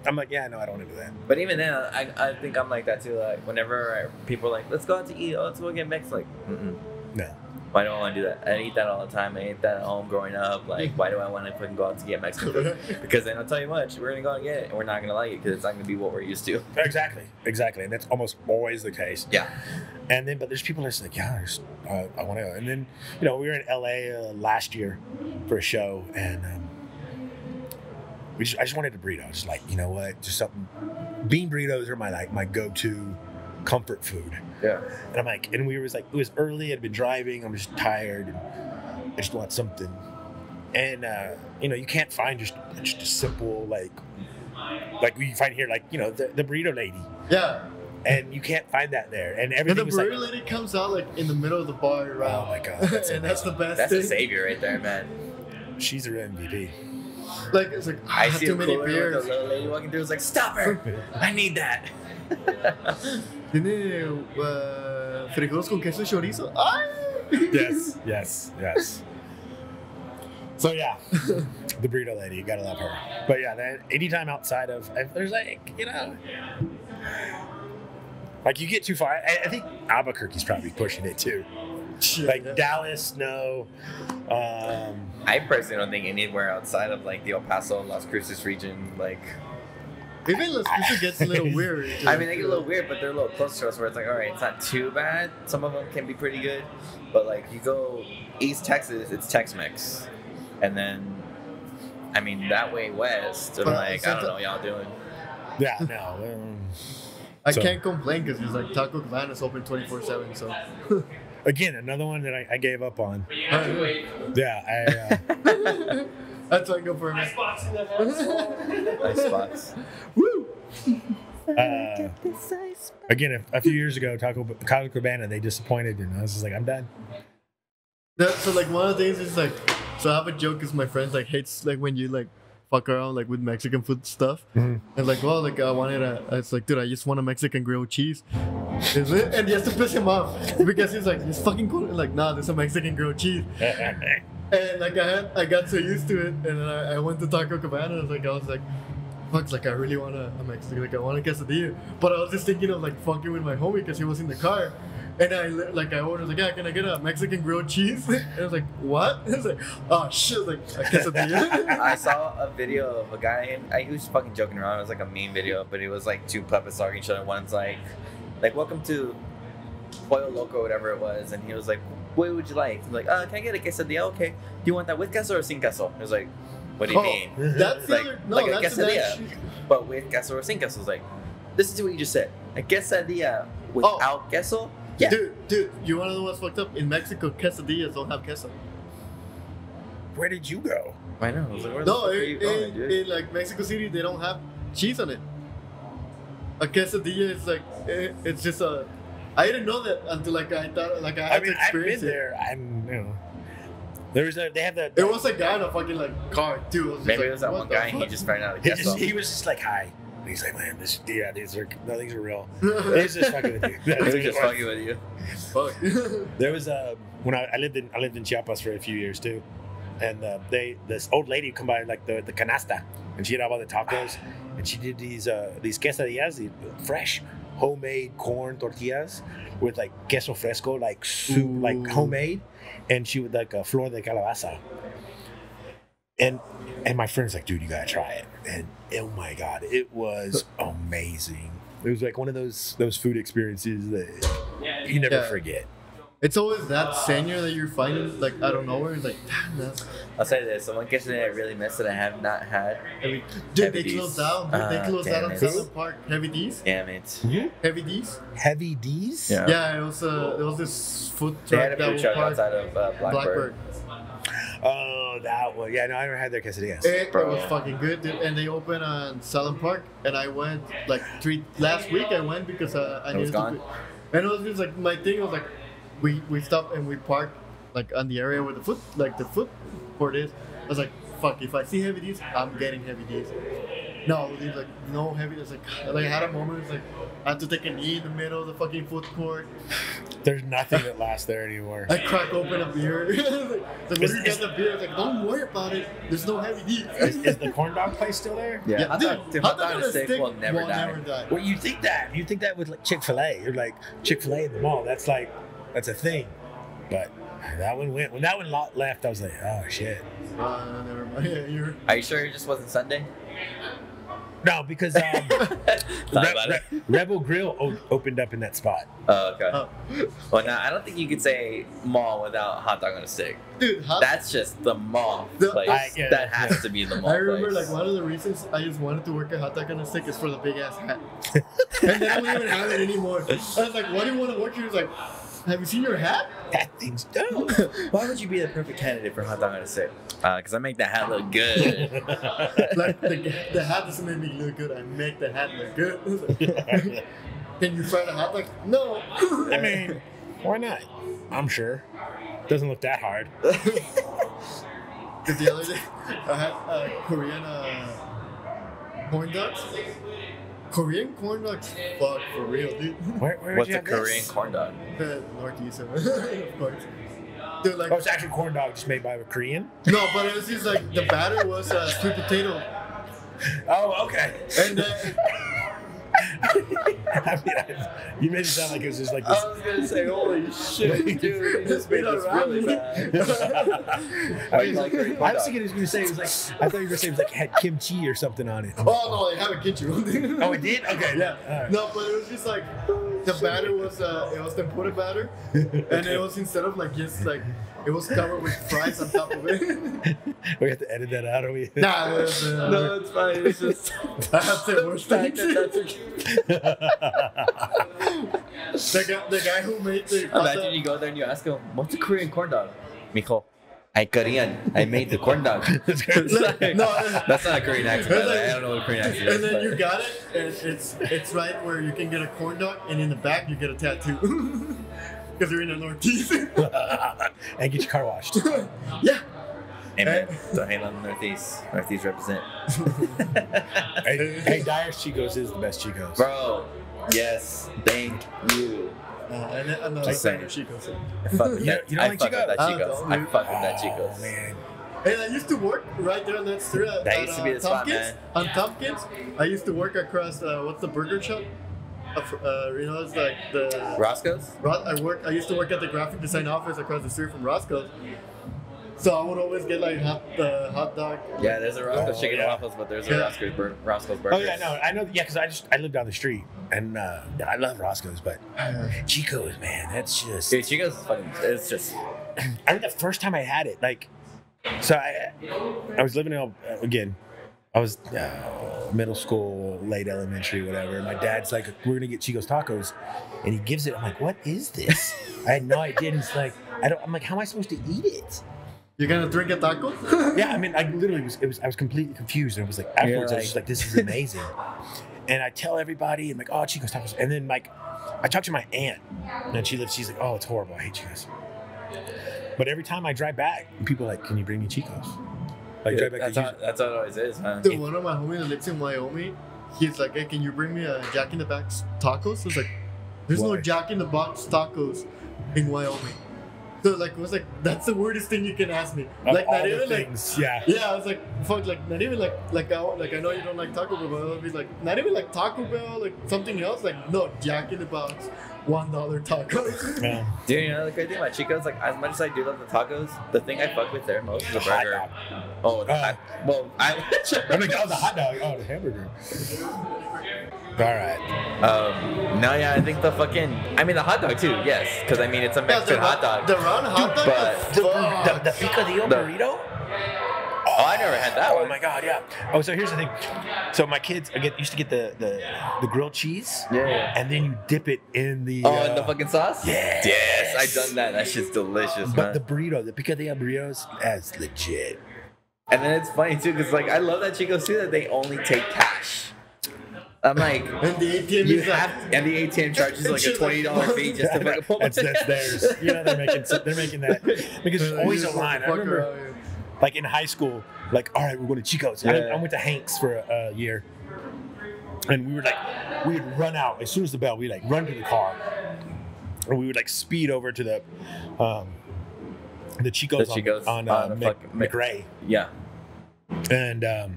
I'm like, yeah, no, I don't want to do that. But even then, I, I think I'm like that too. Like whenever I, people are like, let's go out to eat. Oh, let's go get Mex. Like, mm-mm. No. Why do I want to do that? I eat that all the time. I ate that at home growing up. Like, why do I want to fucking go out to get Mexican food? Because then I'll tell you much, we're gonna go out and get it, and we're not gonna like it because it's not gonna be what we're used to. Exactly, exactly, and that's almost always the case. Yeah. And then, but there's people that's like, yeah, uh, I want to go. And then, you know, we were in LA uh, last year for a show, and um, we just, I just wanted a burrito. I was like, you know what, just something. Bean burritos are my like my go-to comfort food. Yeah. And I'm like, and we was like, it was early. I'd been driving. I'm just tired, and I just want something. And uh, you know, you can't find just just a simple like, like we find here, like you know, the, the burrito lady, yeah. and you can't find that there. And And everything the was like, burrito lady comes out like in the middle of the bar, right? Oh my God, that's and that's the best That's thing. a savior right there, man. she's a real MVP. Like it's like I, I have see too a many cooler with beers. a little lady walking through. It's like, stop her! I need that. Tiene uh, frijoles con queso y chorizo. Ay! Yes, yes, yes. So yeah, the burrito lady, you gotta love her. But yeah, that anytime outside of, if there's like, you know, like you get too far. I, I think Albuquerque's probably pushing it too. Like Yeah. Dallas, no. Um, I personally don't think anywhere outside of like the El Paso, Las Cruces region, like Even Las Cruces gets a little weird. I mean, they get a little weird, but they're a little close to us. Where it's like, all right, it's not too bad. Some of them can be pretty good, but like you go East Texas, it's Tex-Mex, and then, I mean, that way west, I'm But like, I don't know what y'all doing. yeah, no. Um, I So- can't complain because it's like Taco Cabana is open 24 7. So again, another one that I, I gave up on. Alright. Yeah, I. Uh, that's what I go for a Nice box in the house. Nice spots. Woo! uh, again, a, a few years ago, Taco Taco Cabana they disappointed, and I was just like, I'm done. That, so like one of the things is like, so I have a joke because my friends like hates like when you like fuck around like with Mexican food stuff. Mhm. And like, well, like I wanted a, it's like, dude, I just want a Mexican grilled cheese. Is it? And he has to piss him off because he's like, it's fucking cool. Like, nah, there's a Mexican grilled cheese. And like I had, I got so used to it, and then I, I went to Taco Cabana. And I was like, I was like, fuck, like I really want a, a Mexican, like I want a quesadilla. But I was just thinking of like fucking with my homie because he was in the car. And I like I ordered like yeah can I get a Mexican grilled cheese? And I was like what? I was like oh shit like a quesadilla. I saw a video of a guy, and I, he was fucking joking around. It was like a meme video, but it was like two puppets talking to each other. One's like, like, welcome to Pollo Loco, whatever it was. And he was like, what would you like? He's like, uh, can I get a quesadilla? Okay. Do you want that with queso or sin queso? He was like, what do you Oh, mean? That's the Like- other no like a that's quesadilla. But with queso or sin queso? I was like, listen to what you just said. A quesadilla without queso? Yeah. Dude, dude, you wanna know what's fucked up? In Mexico, quesadillas don't have queso. Where did you go? I know. I like, No, fuck are in, going, in, in like Mexico City, they don't have cheese on it. A quesadilla is like eh, it's just a. I didn't know that until like I thought like I I had mean, to I've been it. there. I'm, you know, there was a, they have that. It was a guy in a fucking like car too. I was just Maybe like, it was that one guy and he just found out a He, queso. just, he was just like, hi. And he's like, man, this, yeah, these are, nothing's real. He's just fucking with you. He was just fucking with you. Fuck. There was a when I, I lived in I lived in Chiapas for a few years too, and uh, they this old lady would come by like the the canasta, and she'd have all the tacos, and she did these uh, these quesadillas, these fresh homemade corn tortillas with like queso fresco, like soup, like homemade, and she would like a flor de calabaza. And and my friend's like, dude, you gotta try it. And oh my god, it was amazing. It was like one of those those food experiences that you never Yeah. forget. It's always that senior that you're finding like out of nowhere. It's like, damn, that's. I'll say this: the one quesadilla I really miss that I have not had. I mean, dude, Heavy they D's. closed down. Dude, they Ah, closed down damn on it. Sunland Park. Heavy D's. Damn it! Heavy D's. Heavy D's? Yeah. Yeah, it was uh, there was this food They truck had a that food truck outside of uh, Blackbird. Blackbird. Oh, that one. Yeah, no, I never had their quesadillas. It, Bro. was fucking good, dude. And they opened on Sunland Park, and I went like three last week. I went because uh, I It was needed gone? to. And it was just like my thing was like, we we stopped and we parked like on the area where the foot like the foot court is. I was like, fuck, if I see heavy D's, I'm getting heavy D's. No, he's like no heavy. It's like like I had a moment. It's like I had to take a knee in the middle of the fucking food court. There's nothing that lasts there anymore. I crack open a beer. it's like, like, when Is- you get the beer, it's like don't worry about it. There's no heavy D's. Is, is the corn dog place still there? Yeah, Yeah, hot dude, dog, dude, hot hot dog dog and a steak stick will never will die. never die. Well, you think that. You think that with like Chick fil A. You're like, Chick fil A in the mall. That's like, that's a thing. But that one went, when that one lo- left, I was like, oh shit. Uh, never mind. Yeah, you're. Are you sure it just wasn't Sunday? No, because um, Re- Re- Rebel Grill o- opened up in that spot. Oh, okay. Oh. Well, now I don't think you could say mall without hot dog on a stick. Dude, hot, That's just the mall The- place. I- yeah, that yeah. has to be the mall I remember place. like one of the reasons I just wanted to work at hot dog on a stick is for the big ass hat. and they don't even have it anymore. I was like, why do you want to work here? He's like, have you seen your hat? That thing's dope. Why would you be the perfect candidate for hot dog on a stick? Because I make the hat look good. Like the, the hat doesn't make me look good. I make the hat look good. I Can you fry the hot dog? No. I mean, why not? I'm sure. Doesn't look that hard. Because the other day I had uh, Korean uh, corn dogs. Korean corn dogs, fuck for real, dude. Where, where What's did you a have this? Korean corn dog? The Northeast, of course. Dude, like Oh, it's actually corn dog just made by a Korean. no, but it was just like the batter was uh, sweet potato, Oh, okay. and then I mean, I, you made it sound like it was just like this. was gonna say, holy shit, dude! It's been around. How you like I was thinking it was gonna say it was like I thought you were gonna say it was like had kimchi or something on it. oh no, they haven't get you. Oh, it did? Okay, yeah. All right. No, but it was just like the batter was uh, it was tempura batter, and it was instead of like just like it was covered with fries on top of it. We have to edit that out, or we? nah, it was, uh, No, it's fine. It's just I have to worst fact that that's a The guy, the guy who made the Imagine you go there and you ask him, "What's a Korean corn dog?" Mijo, I Korean. I made the corn dog. It's like- No, that's not a Korean accent. by the way. I don't know what a Korean accent is. and then but- you got it, and it's it's right where you can get a corn dog, and in the back you get a tattoo. Because you're in the Northeast. and get your car washed. yeah. Hey man, don't on the Northeast. Northeast represent. hey, hey, Dyer Chicos is the best Chicos. Bro, Yes, thank you. Uh, and then another Just saying. Chicos. I fuck with You- that. you don't I like fuck with that Chicos. don't I you? fuck with that Oh, Chicos. man. And I used to work right there on that street at, That at, used to uh, be the spot, Tompkins. man. On Tompkins, I used to work across uh, what's the burger shop? Uh, fr- Uh, you know, it's like the. Roscoe's? Ro- I work. I used to work at the graphic design office across the street from Roscoe's. So I would always get like hot, uh, hot dog. Yeah, there's a Roscoe's Oh, chicken yeah. and waffles, but there's a Yeah. Roscoe's, bur- Roscoe's Oh yeah, no, I know. Yeah, because I just I live down the street, and uh, I love Roscoe's, but Chico's, man, that's just. Dude, Chico's is fucking. It's just. I think the first time I had it, like, so I, I was living in El- again. I was uh, middle school, late elementary, whatever. And my dad's like, "We're gonna get Chico's tacos," and he gives it. I'm like, "What is this?" I had no idea. And he's like, "I don't." I'm like, "How am I supposed to eat it?" You're gonna drink a taco? Yeah, I mean, I literally was. It was. I was completely confused, and it was like afterwards, I was just like, "This is amazing." and I tell everybody, I'm like, "Oh, Chico's tacos," and then like, I talk to my aunt, and she lives. She's like, "Oh, it's horrible. I hate Chico's." But every time I drive back, people are like, "Can you bring me Chico's?" Like, drive back that's, to how, that's how it always is, man. Dude, one of my homies that lives in Wyoming, he's like, "Hey, can you bring me a Jack in the Box tacos?" I was like, "There's Why? no Jack in the Box tacos in Wyoming." So like, it was like, "That's the weirdest thing you can ask me." Of like, all not the even like, things, yeah. yeah, I was like, "Fuck!" Like, not even like, like I like I know you don't like Taco Bell, but I'll be like, not even like Taco Bell, like something else. Like, no, Jack in the Box, one dollar tacos. Yeah. Dude, you know the crazy thing about Chico's? Like, as much as I do love the tacos, the thing I fuck with there most is the hot burger. dog. Oh, the Oh. hot- well, I. I'm like, "Oh, the hot dog. Oh, the hamburger." All right. um, no, yeah, I think the fucking. I mean, the hot dog too, yes. Because, I mean, it's a Yeah, Mexican the, hot dog. The run hot dog. but- The, fuck. the, the picadillo The- burrito. Oh, I never had that Oh one. my god, yeah. Oh, so here's the thing. So my kids I get used to get the the, the grilled cheese. Yeah, yeah. And then you dip it in the. Oh, uh, and the fucking sauce? Yes. Yes, I done that. That shit's delicious, But man. the burrito, the picadillo burritos, that's legit. and then it's funny too, because like I love that Chico's too that they only take cash. I'm like, and the ATM you is like, have, and the ATM charges like a twenty dollar fee just to fucking pull that's, that's theirs. You know they're making they're making that because there's always a line. I remember like in high school, like all right, we're going to Chico's. I, Yeah. I went to Hanks for a, a year, and we were like, we would run out as soon as the bell. We like run to the car, and we would like speed over to the, um, the Chico's, The Chico's on, on, uh, on Mc- Mc- McRae, Yeah. and um,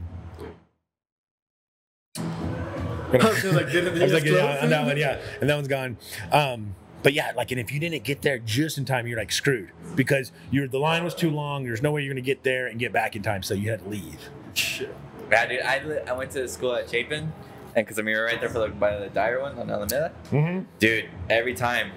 I was like, didn't I they was like, yeah, close? on that one, yeah, and that one's gone. Um, but yeah, like, and if you didn't get there just in time, you're like screwed because you're the line was too long. There's no way you're gonna get there and get back in time, so you had to leave. Yeah, dude. I, li- I went to school at Chapin, and because I mean, we were right there for the by the Dyer one on Alameda. Mm-hmm. Dude, every time,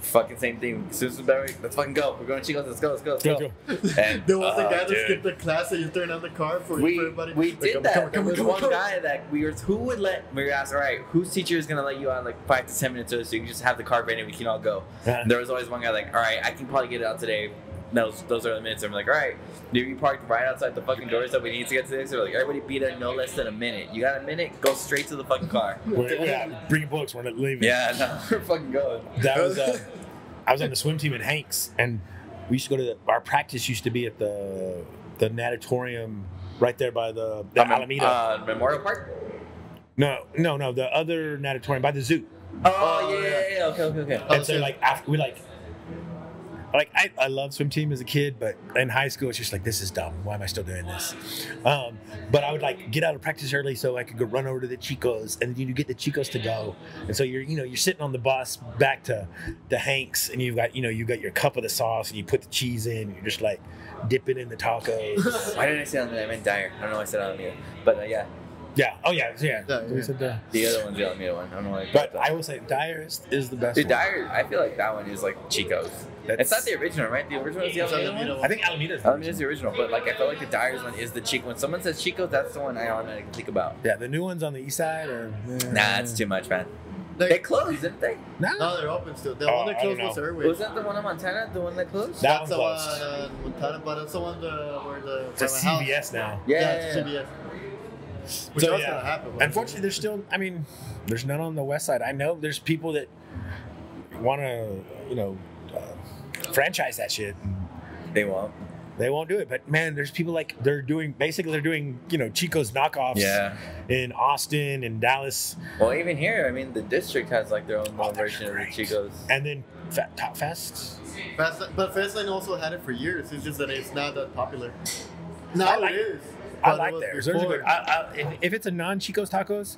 fucking same thing. As soon as the bell ring, let's fucking go. We're going to Chico's. Let's go. Let's go. Let's Go, go. go. And There was a uh, guy that dude. skipped the class that you turn on the car for, for we, everybody. we Like, did come, that. Come, there come, was come, one come. guy that we were who would let we were asked, all right, whose teacher is gonna let you on like five to ten minutes early so you can just have the car ready and we can all go. Uh-huh. There was always one guy like, all right, I can probably get it out today. Those those are the minutes. I'm like, all right, dude, we parked right outside the fucking doors that we need to get to this. They're like, everybody be there no less than a minute. You got a minute? Go straight to the fucking car. We're, yeah, bring books. We're not leaving. yeah, no, we're fucking going. that was. Uh, I was on the swim team in Hanks, and we used to go to the, our practice used to be at the the natatorium right there by the, the Um, Alameda. uh, Memorial Park. no, no, no, the other natatorium by the zoo. Oh yeah, yeah, yeah. Okay, okay, okay. and so like after we like. Like I, I loved swim team as a kid, but in high school it's just like this is dumb. Why am I still doing this? Um, but I would like get out of practice early so I could go run over to the Chicos, and you get the Chicos to go. And so you're you know you're sitting on the bus back to the Hanks, and you've got you know you got your cup of the sauce, and you put the cheese in. And You're just like dipping in the tacos. Why did I say Alameda? I meant Dyer. I don't know why I said Alameda. But uh, yeah, yeah. Oh yeah. Yeah. Yeah, We yeah. said that. the other one's the Alameda one. I don't know why. But I will say Dyer is, is the best. Dude, one. I feel like that one is like Chico's. That's- It's not the original, right? The original is the It's Alameda Alameda one? one. I think Alameda's. Alameda's the original, but like I feel like the Dyer's one is the Chico. When someone says Chico's, that's the one I automatically think about. Yeah, the new ones on the east side are. Nah, it's too much, man. Like, They closed, didn't they? Nah. no, they're open still. The Oh, one that closed was know. Airway. Was that the one in Montana? The one that closed? That that's one the one closed. uh, in Montana, but that's the one the, where the It's a by my house- now. yeah, Yeah, yeah, it's yeah. CVS. Which So, was yeah. gonna happen. but- Unfortunately, there's still. I mean, there's none on the west side. I know there's people that want to, you know, uh, franchise that shit. They won't. They won't do it. But man, there's people like they're doing basically they're doing you know Chico's knockoffs. Yeah. In Austin and Dallas, Well, even here, I mean, the district has like their own Oh, little they're version of the. Chicos. and then Fat Top Fest. Fast, but Fastline also had it for years. It's just that it's not that popular. I Now like- it is. I like was theirs. Theirs are before good. I, I, if, if it's a non Chico's tacos,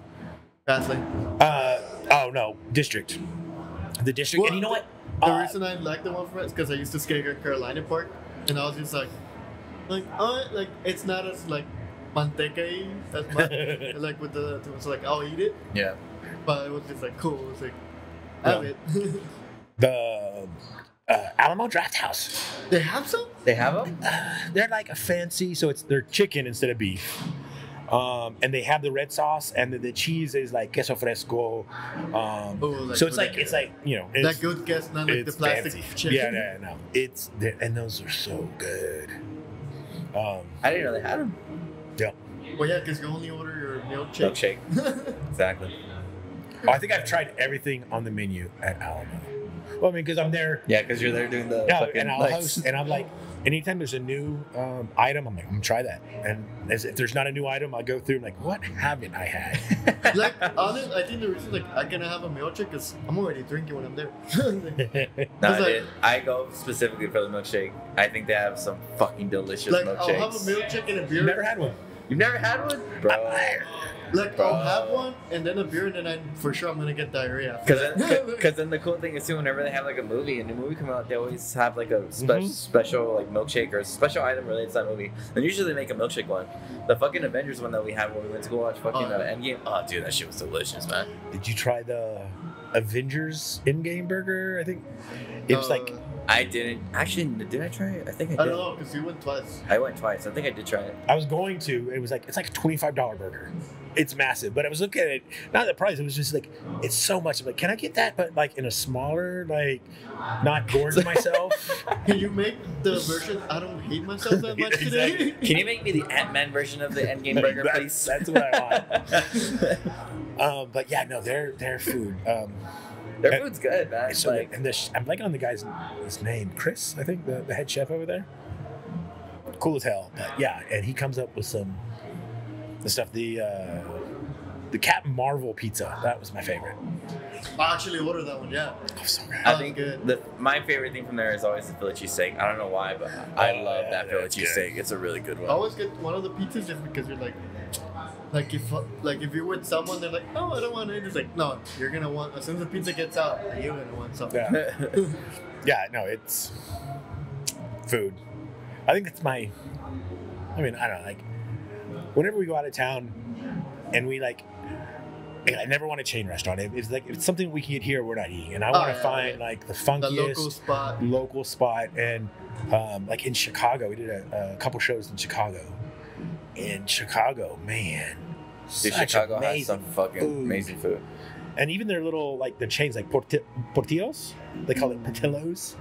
Fastline. uh, oh no, district, the district. Well, and you know what? The Uh, reason I like the one from it is because I used to skate at Carolina Park, and I was just like, like, oh, like it's not as like manteca as much, like with the, it's like I'll eat it, Yeah. but it was just like cool. It was like, have Yeah. it. the uh, Alamo Draft House. they have some. They have them? They're like a fancy, so it's they're chicken instead of beef. Um, and they have the red sauce, and the, the cheese is like queso fresco. Um, Oh, like so it's like it's like you know, it's, that good guess, not like the plastic fancy. chicken. Yeah, yeah, no, it's they're- and those are so good. Um, I didn't know they had them. yeah. Well, yeah, because you only order your milkshake. Milkshake. Exactly. Oh, I think I've tried everything on the menu at Alamo. Well, I mean, because I'm there Yeah, because you're there doing the Yeah, fucking and I'll like, host, and I'm like, anytime there's a new um, item, I'm like, I'm gonna try that. And as, if there's not a new item, I'll go through. I'm like, what haven't I had? like, honest, I think the reason like I cannot have a milkshake is I'm already drinking when I'm there. like, No, I, like- did. I go specifically for the milkshake. I think they have some fucking delicious like I'll have a milkshake and a beer. You never had one. You've never had one, bro? Like I'll have one and then a beer and then I for sure I'm gonna get diarrhea. Because then, cause then the cool thing is too, whenever they have like a movie, a new movie come out, they always have like a spe- Mhm. special like milkshake or a special item related to that movie. And usually they make a milkshake one. The fucking Avengers one that we had when we went to go watch fucking Oh. uh, Endgame. Oh, dude, that shit was delicious, man. Did you try the Avengers Endgame burger? I think it was like Uh, I didn't actually. Did I try it? I think I did. I don't know because we went twice. I went twice. I think I did try it. I was going to. It was like it's like a twenty-five dollar burger. It's massive, but I was looking at it. Not the price. It was just like it's so much. I'm like, can I get that? But like in a smaller, like not gorge myself. Can you make the version I don't hate myself that much today? Can you make me the Ant Man version of the Endgame burger, That's- please? that's what I um, but yeah, no, their their food. Um, Their food's good, man. it's so like, and the sh- I'm blanking on the guy's his name, Chris, I think, the, the head chef over there. Cool as hell, but yeah, and he comes up with some the stuff. The uh, the Captain Marvel pizza that was my favorite. I actually ordered that one. Yeah. Oh, so good. I Oh, think good. the my favorite thing from there is always the Philly cheesesteak. I don't know why, but I Oh, love yeah, that Philly that's good. cheesesteak. It's a really good one. I always get one of the pizzas just because you're like, like if like if you're with someone, they're like, no, I don't want it. It's like, no, you're gonna want as soon as the pizza gets out, you're gonna want something. Yeah. yeah, no, it's food. I think it's my. I mean, I don't know. Like, whenever we go out of town, and we like, like, I never want a chain restaurant. It- It's like it's something we can get here. We're not eating, and I Oh, want to yeah, find yeah. like the The funkiest local spot. local spot. And um, like in Chicago, we did a, a couple shows in Chicago. In Chicago, man, Dude, such Chicago has some fucking food. amazing food. and even their little like the chains like Porti- Portillo's they call it Portillo's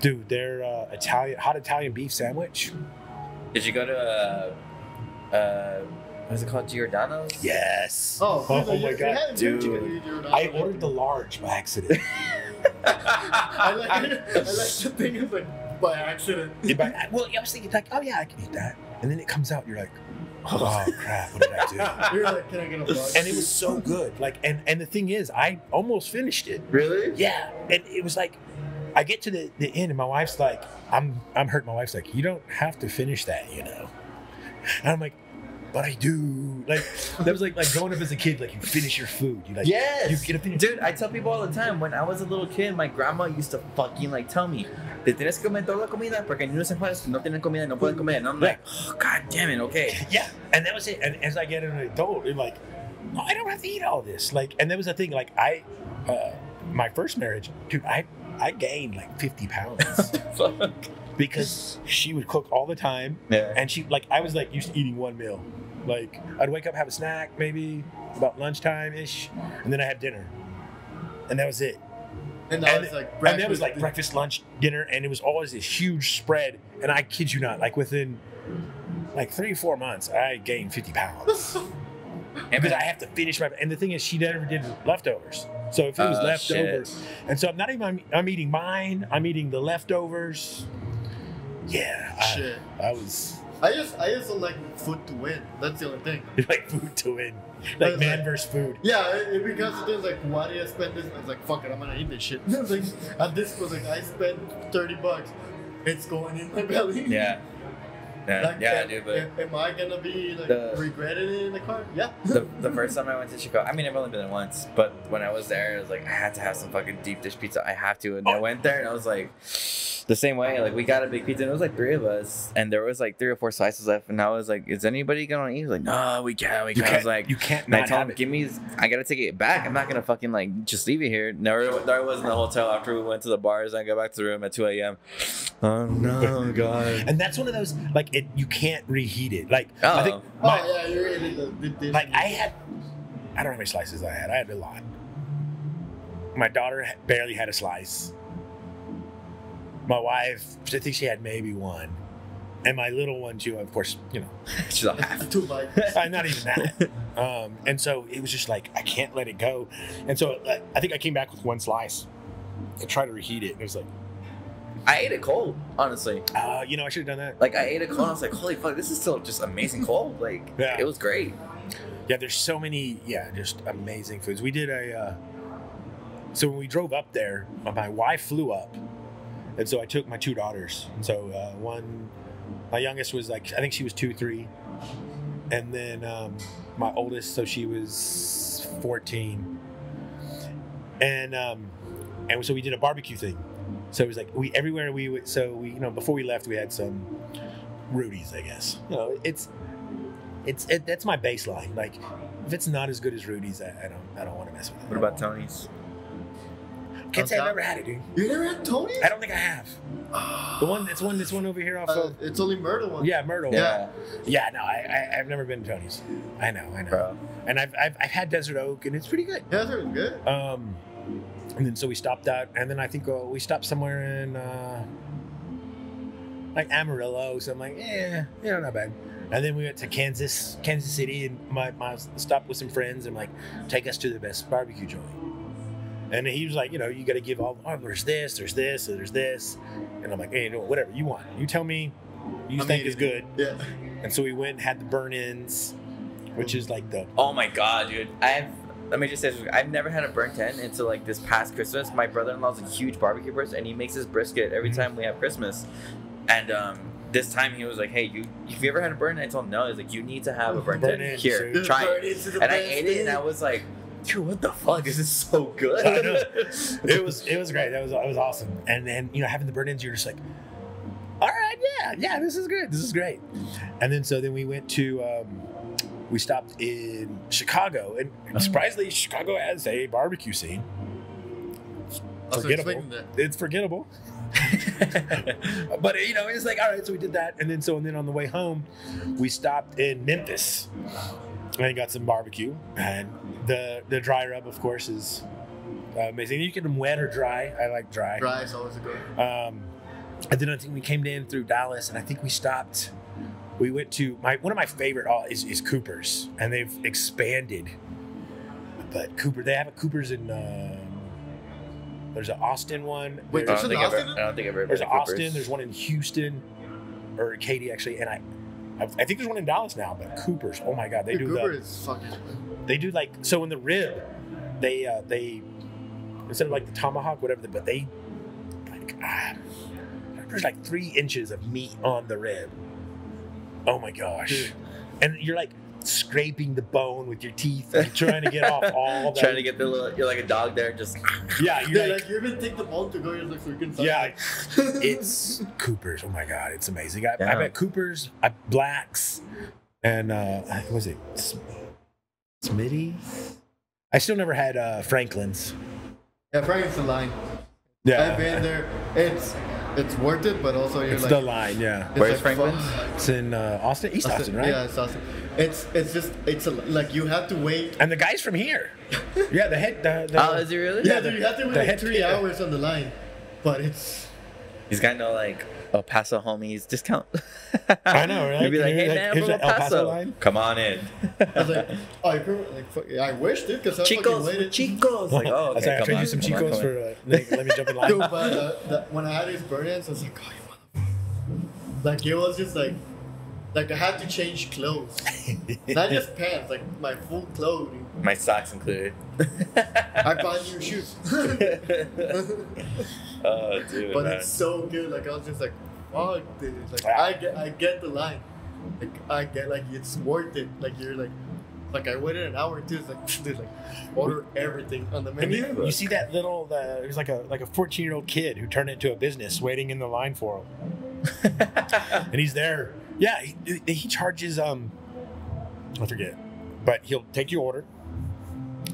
dude their uh, italian hot italian beef sandwich Did you go to uh, uh, what is it called, Giordano's? yes Oh, oh, you- my god dude. chicken, you- you're not- i ordered the large by accident I like, I like the thing is like by accident. Yeah, but I- well i was thinking like oh yeah i can eat that and then it comes out you're like oh crap what did i do You're like, can I get a box? and it was so good like and and the thing is i almost finished it Really? Yeah, and it was like, I get to the, the end, and my wife's like, I'm I'm hurt. My wife's like, you don't have to finish that, you know. And I'm like, but I do. Like that was like like growing up as a kid, like you finish your food. You like Yes, you get a dude. I tell people all the time. When I was a little kid, my grandma used to fucking like tell me, "Te tienes que comer toda la comida porque niños que no tienen comida no pueden comer." And I'm like, oh, "God damn it, okay." Yeah, and that was it. And as I get an adult, I'm like, no, I don't have to eat all this. Like, and that was the thing. Like I, uh, my first marriage, dude, I I gained like 50 pounds Fuck. because she would cook all the time. yeah. and she like I was like used to eating one meal. Like I'd wake up, have a snack, maybe about lunchtime ish, and then I had dinner, and that was it. and now and, it's like and that was like breakfast. breakfast, lunch, dinner, and it was always this huge spread. And I kid you not, like within like three four months, I gained fifty pounds because I have to finish my. And the thing is, she never did leftovers. So if it was Oh, leftovers, and so I'm not even I'm, I'm eating mine. I'm eating the leftovers. Yeah, I, I was I just I just don't like food to win. That's the only thing. like food to win, like man like- versus food. Yeah, it, it becomes the thing like, why did I spend this? I was like, fuck it, I'm gonna eat this shit. Like, at this was like, I spent thirty bucks. It's going in my belly. Yeah. Yeah, Like, yeah, am, dude. But am, am I gonna be like The- regretting it in the car? Yeah. the, the first time I went to Chicago, I mean, I've only been there once, but when I was there, it was like I had to have some fucking deep dish pizza. I have to, and I went there, and I was like, the same way. Like we got a big pizza, and it was like three of us, and there was like three or four slices left, and I was like, "Is anybody gonna eat?" He was like, "No, we can't, we can't." I was like, you can't and I told him, "Give me, I gotta take it back. I'm not gonna fucking like just leave it here." There, there was in the hotel after we went to the bars. and I got back to the room at 2 a.m. Oh no, God! And that's one of those like it. You can't reheat it. Like Oh. I think Oh my, yeah, you're eating the, the dish. like I had. I don't know how many slices I had. I had a lot. My daughter barely had a slice. My wife, I think she had maybe one, and my little one too. Of course, you know, She's like, "Ah, two bites. Uh, not even that. Um, and so it was just like I can't let it go. And so uh, I think I came back with one slice and tried to reheat it. And it was like, I ate it cold, honestly. uh, you know, I should have done that. Like I ate it cold. I was like, "Holy fuck, this is still just amazing cold." Like Yeah. it was great. Yeah, there's so many, yeah, just amazing foods. We did a, uh, so when we drove up there, my wife flew up. And so I took my two daughters. And so uh, one, my youngest was like, I think she was two, three. And then um, my oldest, so she was 14. And, um, and so we did a barbecue thing. So it was like we everywhere we would. So we, you know, before we left, we had some Rudy's, I guess. You know, it's it's it, that's my baseline. Like, if it's not as good as Rudy's, I, I don't I don't want to mess with it. What about Tony's? Can't say I've never had it, dude. You never had Tony? I don't think I have. The one, it's one, this one over here off Uh, of. it's only Myrtle one. Yeah, Myrtle. Yeah. Yeah, no, I, I I've never been to Tony's. I know, I know. Bro. And I've, I've I've had Desert Oak, and it's pretty good. Yeah, that was good. Um, and then so we stopped out, and then I think uh, we stopped somewhere in uh, like Amarillo. So I'm like, yeah, you know, not bad. And then we went to Kansas, Kansas City, and my, my stopped with some friends, and like, take us to the best barbecue joint. And he was like, you know, you got to give all. Oh, there's this, there's this, there's this, and I'm like, hey, no, whatever you want, you tell me, you I'm think is good. Yeah. And so we went and had the burnt ends, which is like the Oh my god, dude! I've let me just say, this, I've never had a burnt end until like this past Christmas. My brother-in-law's a huge barbecue person, and he makes his brisket every Mhm. time we have Christmas. And um, this time he was like, "Hey, you, have you ever had a burnt end?" I told him no. He's like, "You need to have a burnt Burnt end end, here. dude. Try Burnt it." ends is the And I ate it, and I was like, "Dude, what the fuck? This is so good." I know. it was it was great. That was it was awesome. And then you know having the burnt ends, you're just like, all right, yeah, yeah, this is good. This is great. And then so then we went to um, we stopped in Chicago, and surprisingly, Chicago has a barbecue scene. I was Forgettable. that. It's forgettable. but you know, it's like all right. So we did that, and then so and then on the way home, we stopped in Memphis and got some barbecue. And the the dry rub, of course, is uh, amazing. You get them wet or dry. I like dry. Dry is always a good. Um, and then I think we came in through Dallas, and I think we stopped. We went to my one of my favorite uh, is, is Cooper's, and they've expanded. But Cooper, they have a Cooper's in. Um, there's an Austin one. Wait, There's- don't, There's think an I've, Austin? I don't think I've ever there's an Austin. Cooper's. There's one in Houston, or Katy actually, and I, I, I think there's one in Dallas now. But Cooper's, oh my god, they Dude, do Cooper the, is fucking. they do like so in the rib, they uh, they instead of like the tomahawk, whatever, the, but they like ah, there's like three inches of meat on the rib. Oh my gosh, Dude. and you're like scraping the bone with your teeth, and trying to get off all that. Trying to get the little, you're like a dog there, just yeah, Yeah, you're like, like, you even take the bone to go. You're like freaking. yeah, it's Cooper's. Oh my god, it's amazing. I, I bet Cooper's, I, Blacks, and uh, what was it Smitty? I still never had uh, Franklin's. Yeah, Franklin's the line. Yeah, I've been there. It's it's worth it, but also you're It's like. the line, yeah. it's Where's like, Franklin's? It's in uh, Austin, East Austin, right? Yeah, it's Austin. It's it's just it's a, like you have to wait. And the guy's from here. Yeah, the head. The, the, oh, is he really? Yeah, the- you have to wait like head- three yeah. hours on the line, but it's He's got no like El Paso homies discount. I know, right? He'd be like, hey like- man, I'm from El Paso Paso. line." Come on in. I was like, oh, I, remember, like I wish, dude, because I fucking Chicos, waited. chicos. Like, oh, I was okay, like, I'll come trade on, you some come chicos on. for uh, let, let me jump in line. Dude, but uh, the, when I had his burnt ends, I was like, oh, you motherfucker. Like it was just like, like I had to change clothes, not just pants, like my full clothing. My socks included. I bought new shoes, oh, dude. but man. it's so good. Like I was just like, fuck this. Like I get, I get the line. Like I get like it's worth it. Like you're like, like I waited an hour or two. It's like, dude, like order everything on the menu. you, you see that little, uh, there's like a like a 14 year old kid who turned it into a business, waiting in the line for him, and he's there. Yeah, he, he charges um, I forget, but he'll take your order,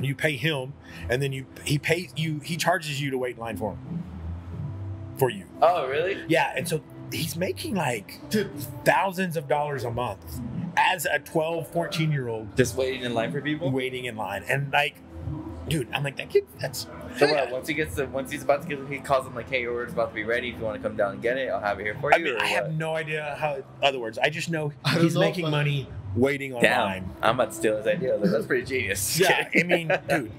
you pay him, and then you he pays you he charges you to wait in line for him, for you. oh, really? Yeah, and so he's making like thousands of dollars a month as a 12, 14 year old Just waiting in line for people? waiting in line, and like, dude, I'm like that kid. That's So what, once he gets to, once he's about to get, he calls him like, "Hey, your order's about to be ready. If you want to come down and get it, I'll have it here for you." I mean, I have no idea how. Other words, I just know I he's know, making money waiting on Damn, line. I'm about to steal his idea. Like, that's pretty genius. Yeah, I mean, dude,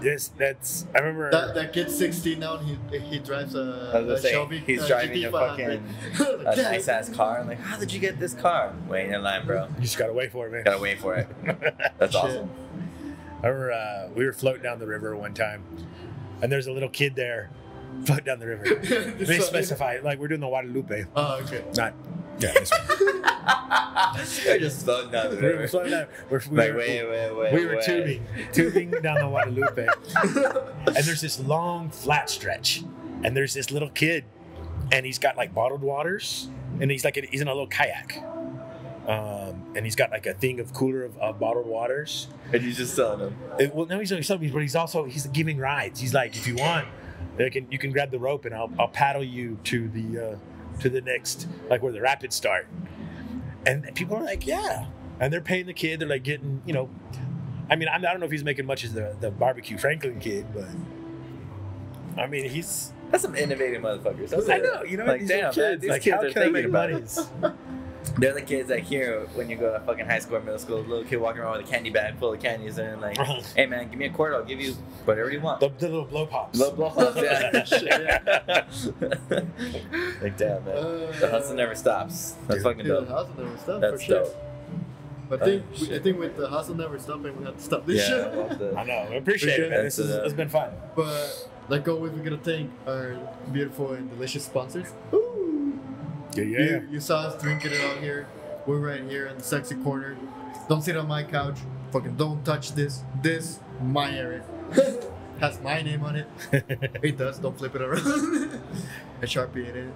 this that's. I remember. that, that kid's 16 now and he he drives I a, was a gonna say, Shelby. he's uh, driving a GT500. fucking a nice ass car. I'm like, how did you get this car? Waiting in line, bro. you just gotta wait for it, man. Gotta wait for it. That's awesome. I remember uh, we were floating down the river one time, and there's a little kid there floating down the river. They specify like we're doing the Guadalupe, Oh, okay. not yeah. This one. Just floating down the we were river. floating down. We're, we Like, were, wait, wait, wait. we were wait. tubing, tubing down the Guadalupe, and there's this long flat stretch, and there's this little kid, and he's got like bottled waters, and he's like he's in a little kayak, um, and he's got like a thing of cooler of, of bottled waters. And he's just selling them. It- well, no, he's he's but he's also he's giving rides. He's like, if you want, they can you can grab the rope and I'll I'll paddle you to the uh, to the next like where the rapids start. And people are like, yeah, and they're paying the kid. They're like getting you know, I mean, I'm, I don't know if he's making much as the the barbecue Franklin kid, but I mean, he's That's some innovative motherfuckers. That's I know you know like damn, little man, these like, kids are thinking about it. They're the kids that hear when you go to fucking high school or middle school, little kid walking around with a candy bag full of candies and like, hey man, give me a quarter, I'll give you whatever you want. The, the little blow pops. Low blow ups, yeah. Shit. like damn man, Uh, the hustle never stops. That's fucking Dude, the hustle never stopped That's for sure. dope. I think, I think with the hustle never stopping, we have to stop this Yeah, shit. I the- I know. I appreciate it, man. This is, uh, it's been fun. But like always, we're gonna thank our beautiful and delicious sponsors. Yeah, You, you saw us drinking it out here. We're right here in the sexy corner. Don't sit on my couch. Fucking don't touch this. This my area. Has my name on it. It does. Don't flip it around. a sharpie in it.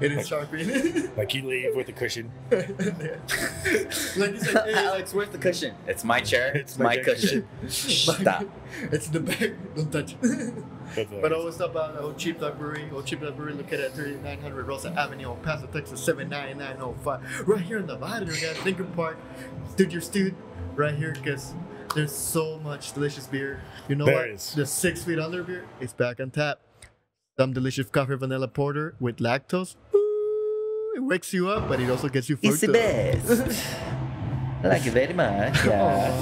it is sharpie in it. Like you leave with a cushion. like you said, hey, Alex, where's the cushion? It's my chair. It's It's my my chair. cushion. Stop. It's the back. Don't touch it. That's what But it is. always stop by Old SheepDog Brewery. Old SheepDog Brewery located at 3900 Rosa Avenue, El Paso, Texas 79905. Right here in the Barrio, guys. Lincoln Park. Stood your dude right here because there's so much delicious beer. You know There what? is. The six feet under beer is back on tap. Some delicious coffee vanilla porter with lactose. Ooh, it wakes you up, but it also gets you It's the best. I like it very much. Yeah.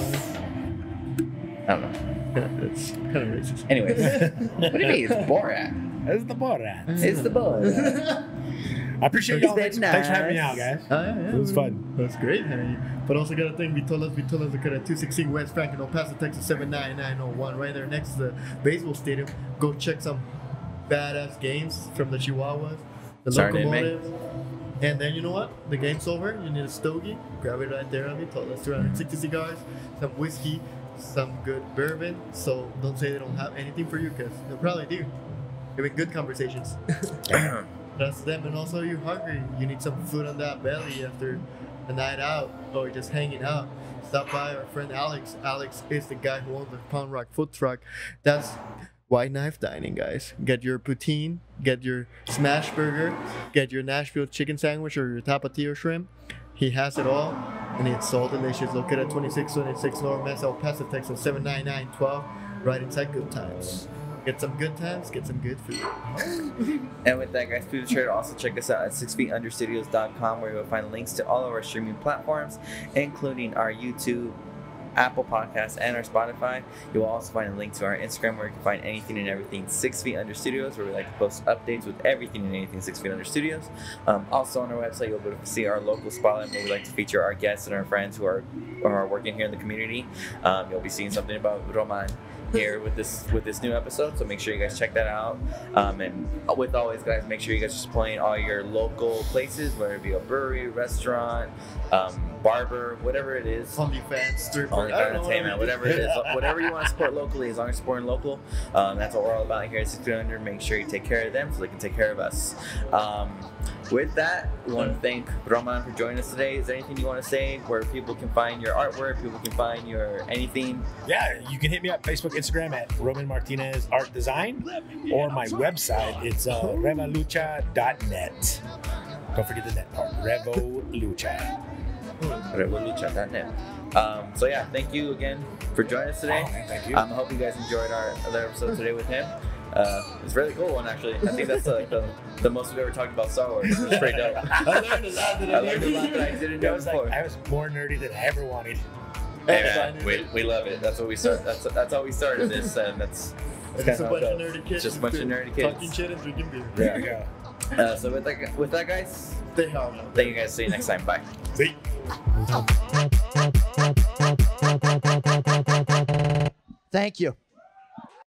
I don't know. That's kind of racist. Anyways, what do you mean? It's Borat. That's the Borat. It's the Borat. I appreciate y'all. Thanks, very thanks for having me out, guys. Oh, yeah, yeah. It was fun. That's great, Henry. But also got a thing, Vitolas, Vitolas, look at 216 West Franklin, El Paso, Texas 79901, right there next to the baseball stadium. Go check some badass games from the Chihuahuas, the Starting in May. locomotives. And then you know what? The game's over. You need a stogie. Grab it right there on Vitolas. 260 cigars, some whiskey, some good bourbon. So don't say they don't have anything for you, because they probably do. Having good conversations. That's them. And also, you're hungry. You need some food on that belly after a night out or just hanging out. Stop by our friend Alex. Alex is the guy who owns the Pound Rock Food Truck. That's White Knife Dining, guys. Get your poutine, get your smash burger, get your Nashville chicken sandwich or your tapatio shrimp. He has it all, and it's so delicious. Located at 2626 North Mesa, El Paso, Texas, 79912, right inside Good Times. Get some good times, get some good food. And with that, guys, please be sure to also check us out at sixfeetunderstudios.com where you'll find links to all of our streaming platforms, including our YouTube, Apple Podcasts, and our Spotify. You will also find a link to our Instagram where you can find anything and everything Six Feet Under Studios, where we like to post updates with everything and anything Six Feet Under Studios. Um, also on our website, you'll be able to see our local spotlight where we like to feature our guests and our friends who are who are working here in the community. Um, you'll be seeing something about Roman here with this with this new episode. So make sure you guys check that out. Um, and with always, guys, make sure you guys are supporting all your local places, whether it be a brewery, restaurant, um, barber, whatever it is. OnlyFans, stripper. Only I entertainment, whatever it is, whatever you want to support locally, as long as you're supporting local, um, that's what we're all about here at 600. Make sure you take care of them so they can take care of us. Um, with that, we want to thank Roman for joining us today. Is there anything you want to say where people can find your artwork, people can find your anything? Yeah, you can hit me up Facebook, Instagram at Roman Martinez Art Design, or my website. It's uh, revolucha.net. Don't forget the net part. Revolucha. Um, so yeah, thank you again for joining us today. Oh, man, thank you. Um, I hope you guys enjoyed our other episode today with him. Uh, it's a really cool one actually. I think that's like the, the most we've ever talked about Star Wars. It's pretty dope. I learned a lot that I learned a lot that I didn't know was before. like I was more nerdy than I ever wanted. Hey man, we, we love it. That's what we start. That's that's how we started this, and that's It's that's a kinda bunch of nerdy kids. Just a bunch of nerdy kids. Talking shit and drinking beer. There you go. Uh, so with that, with that, guys, Stay home. thank you guys. See you next time. Bye. See? Thank you.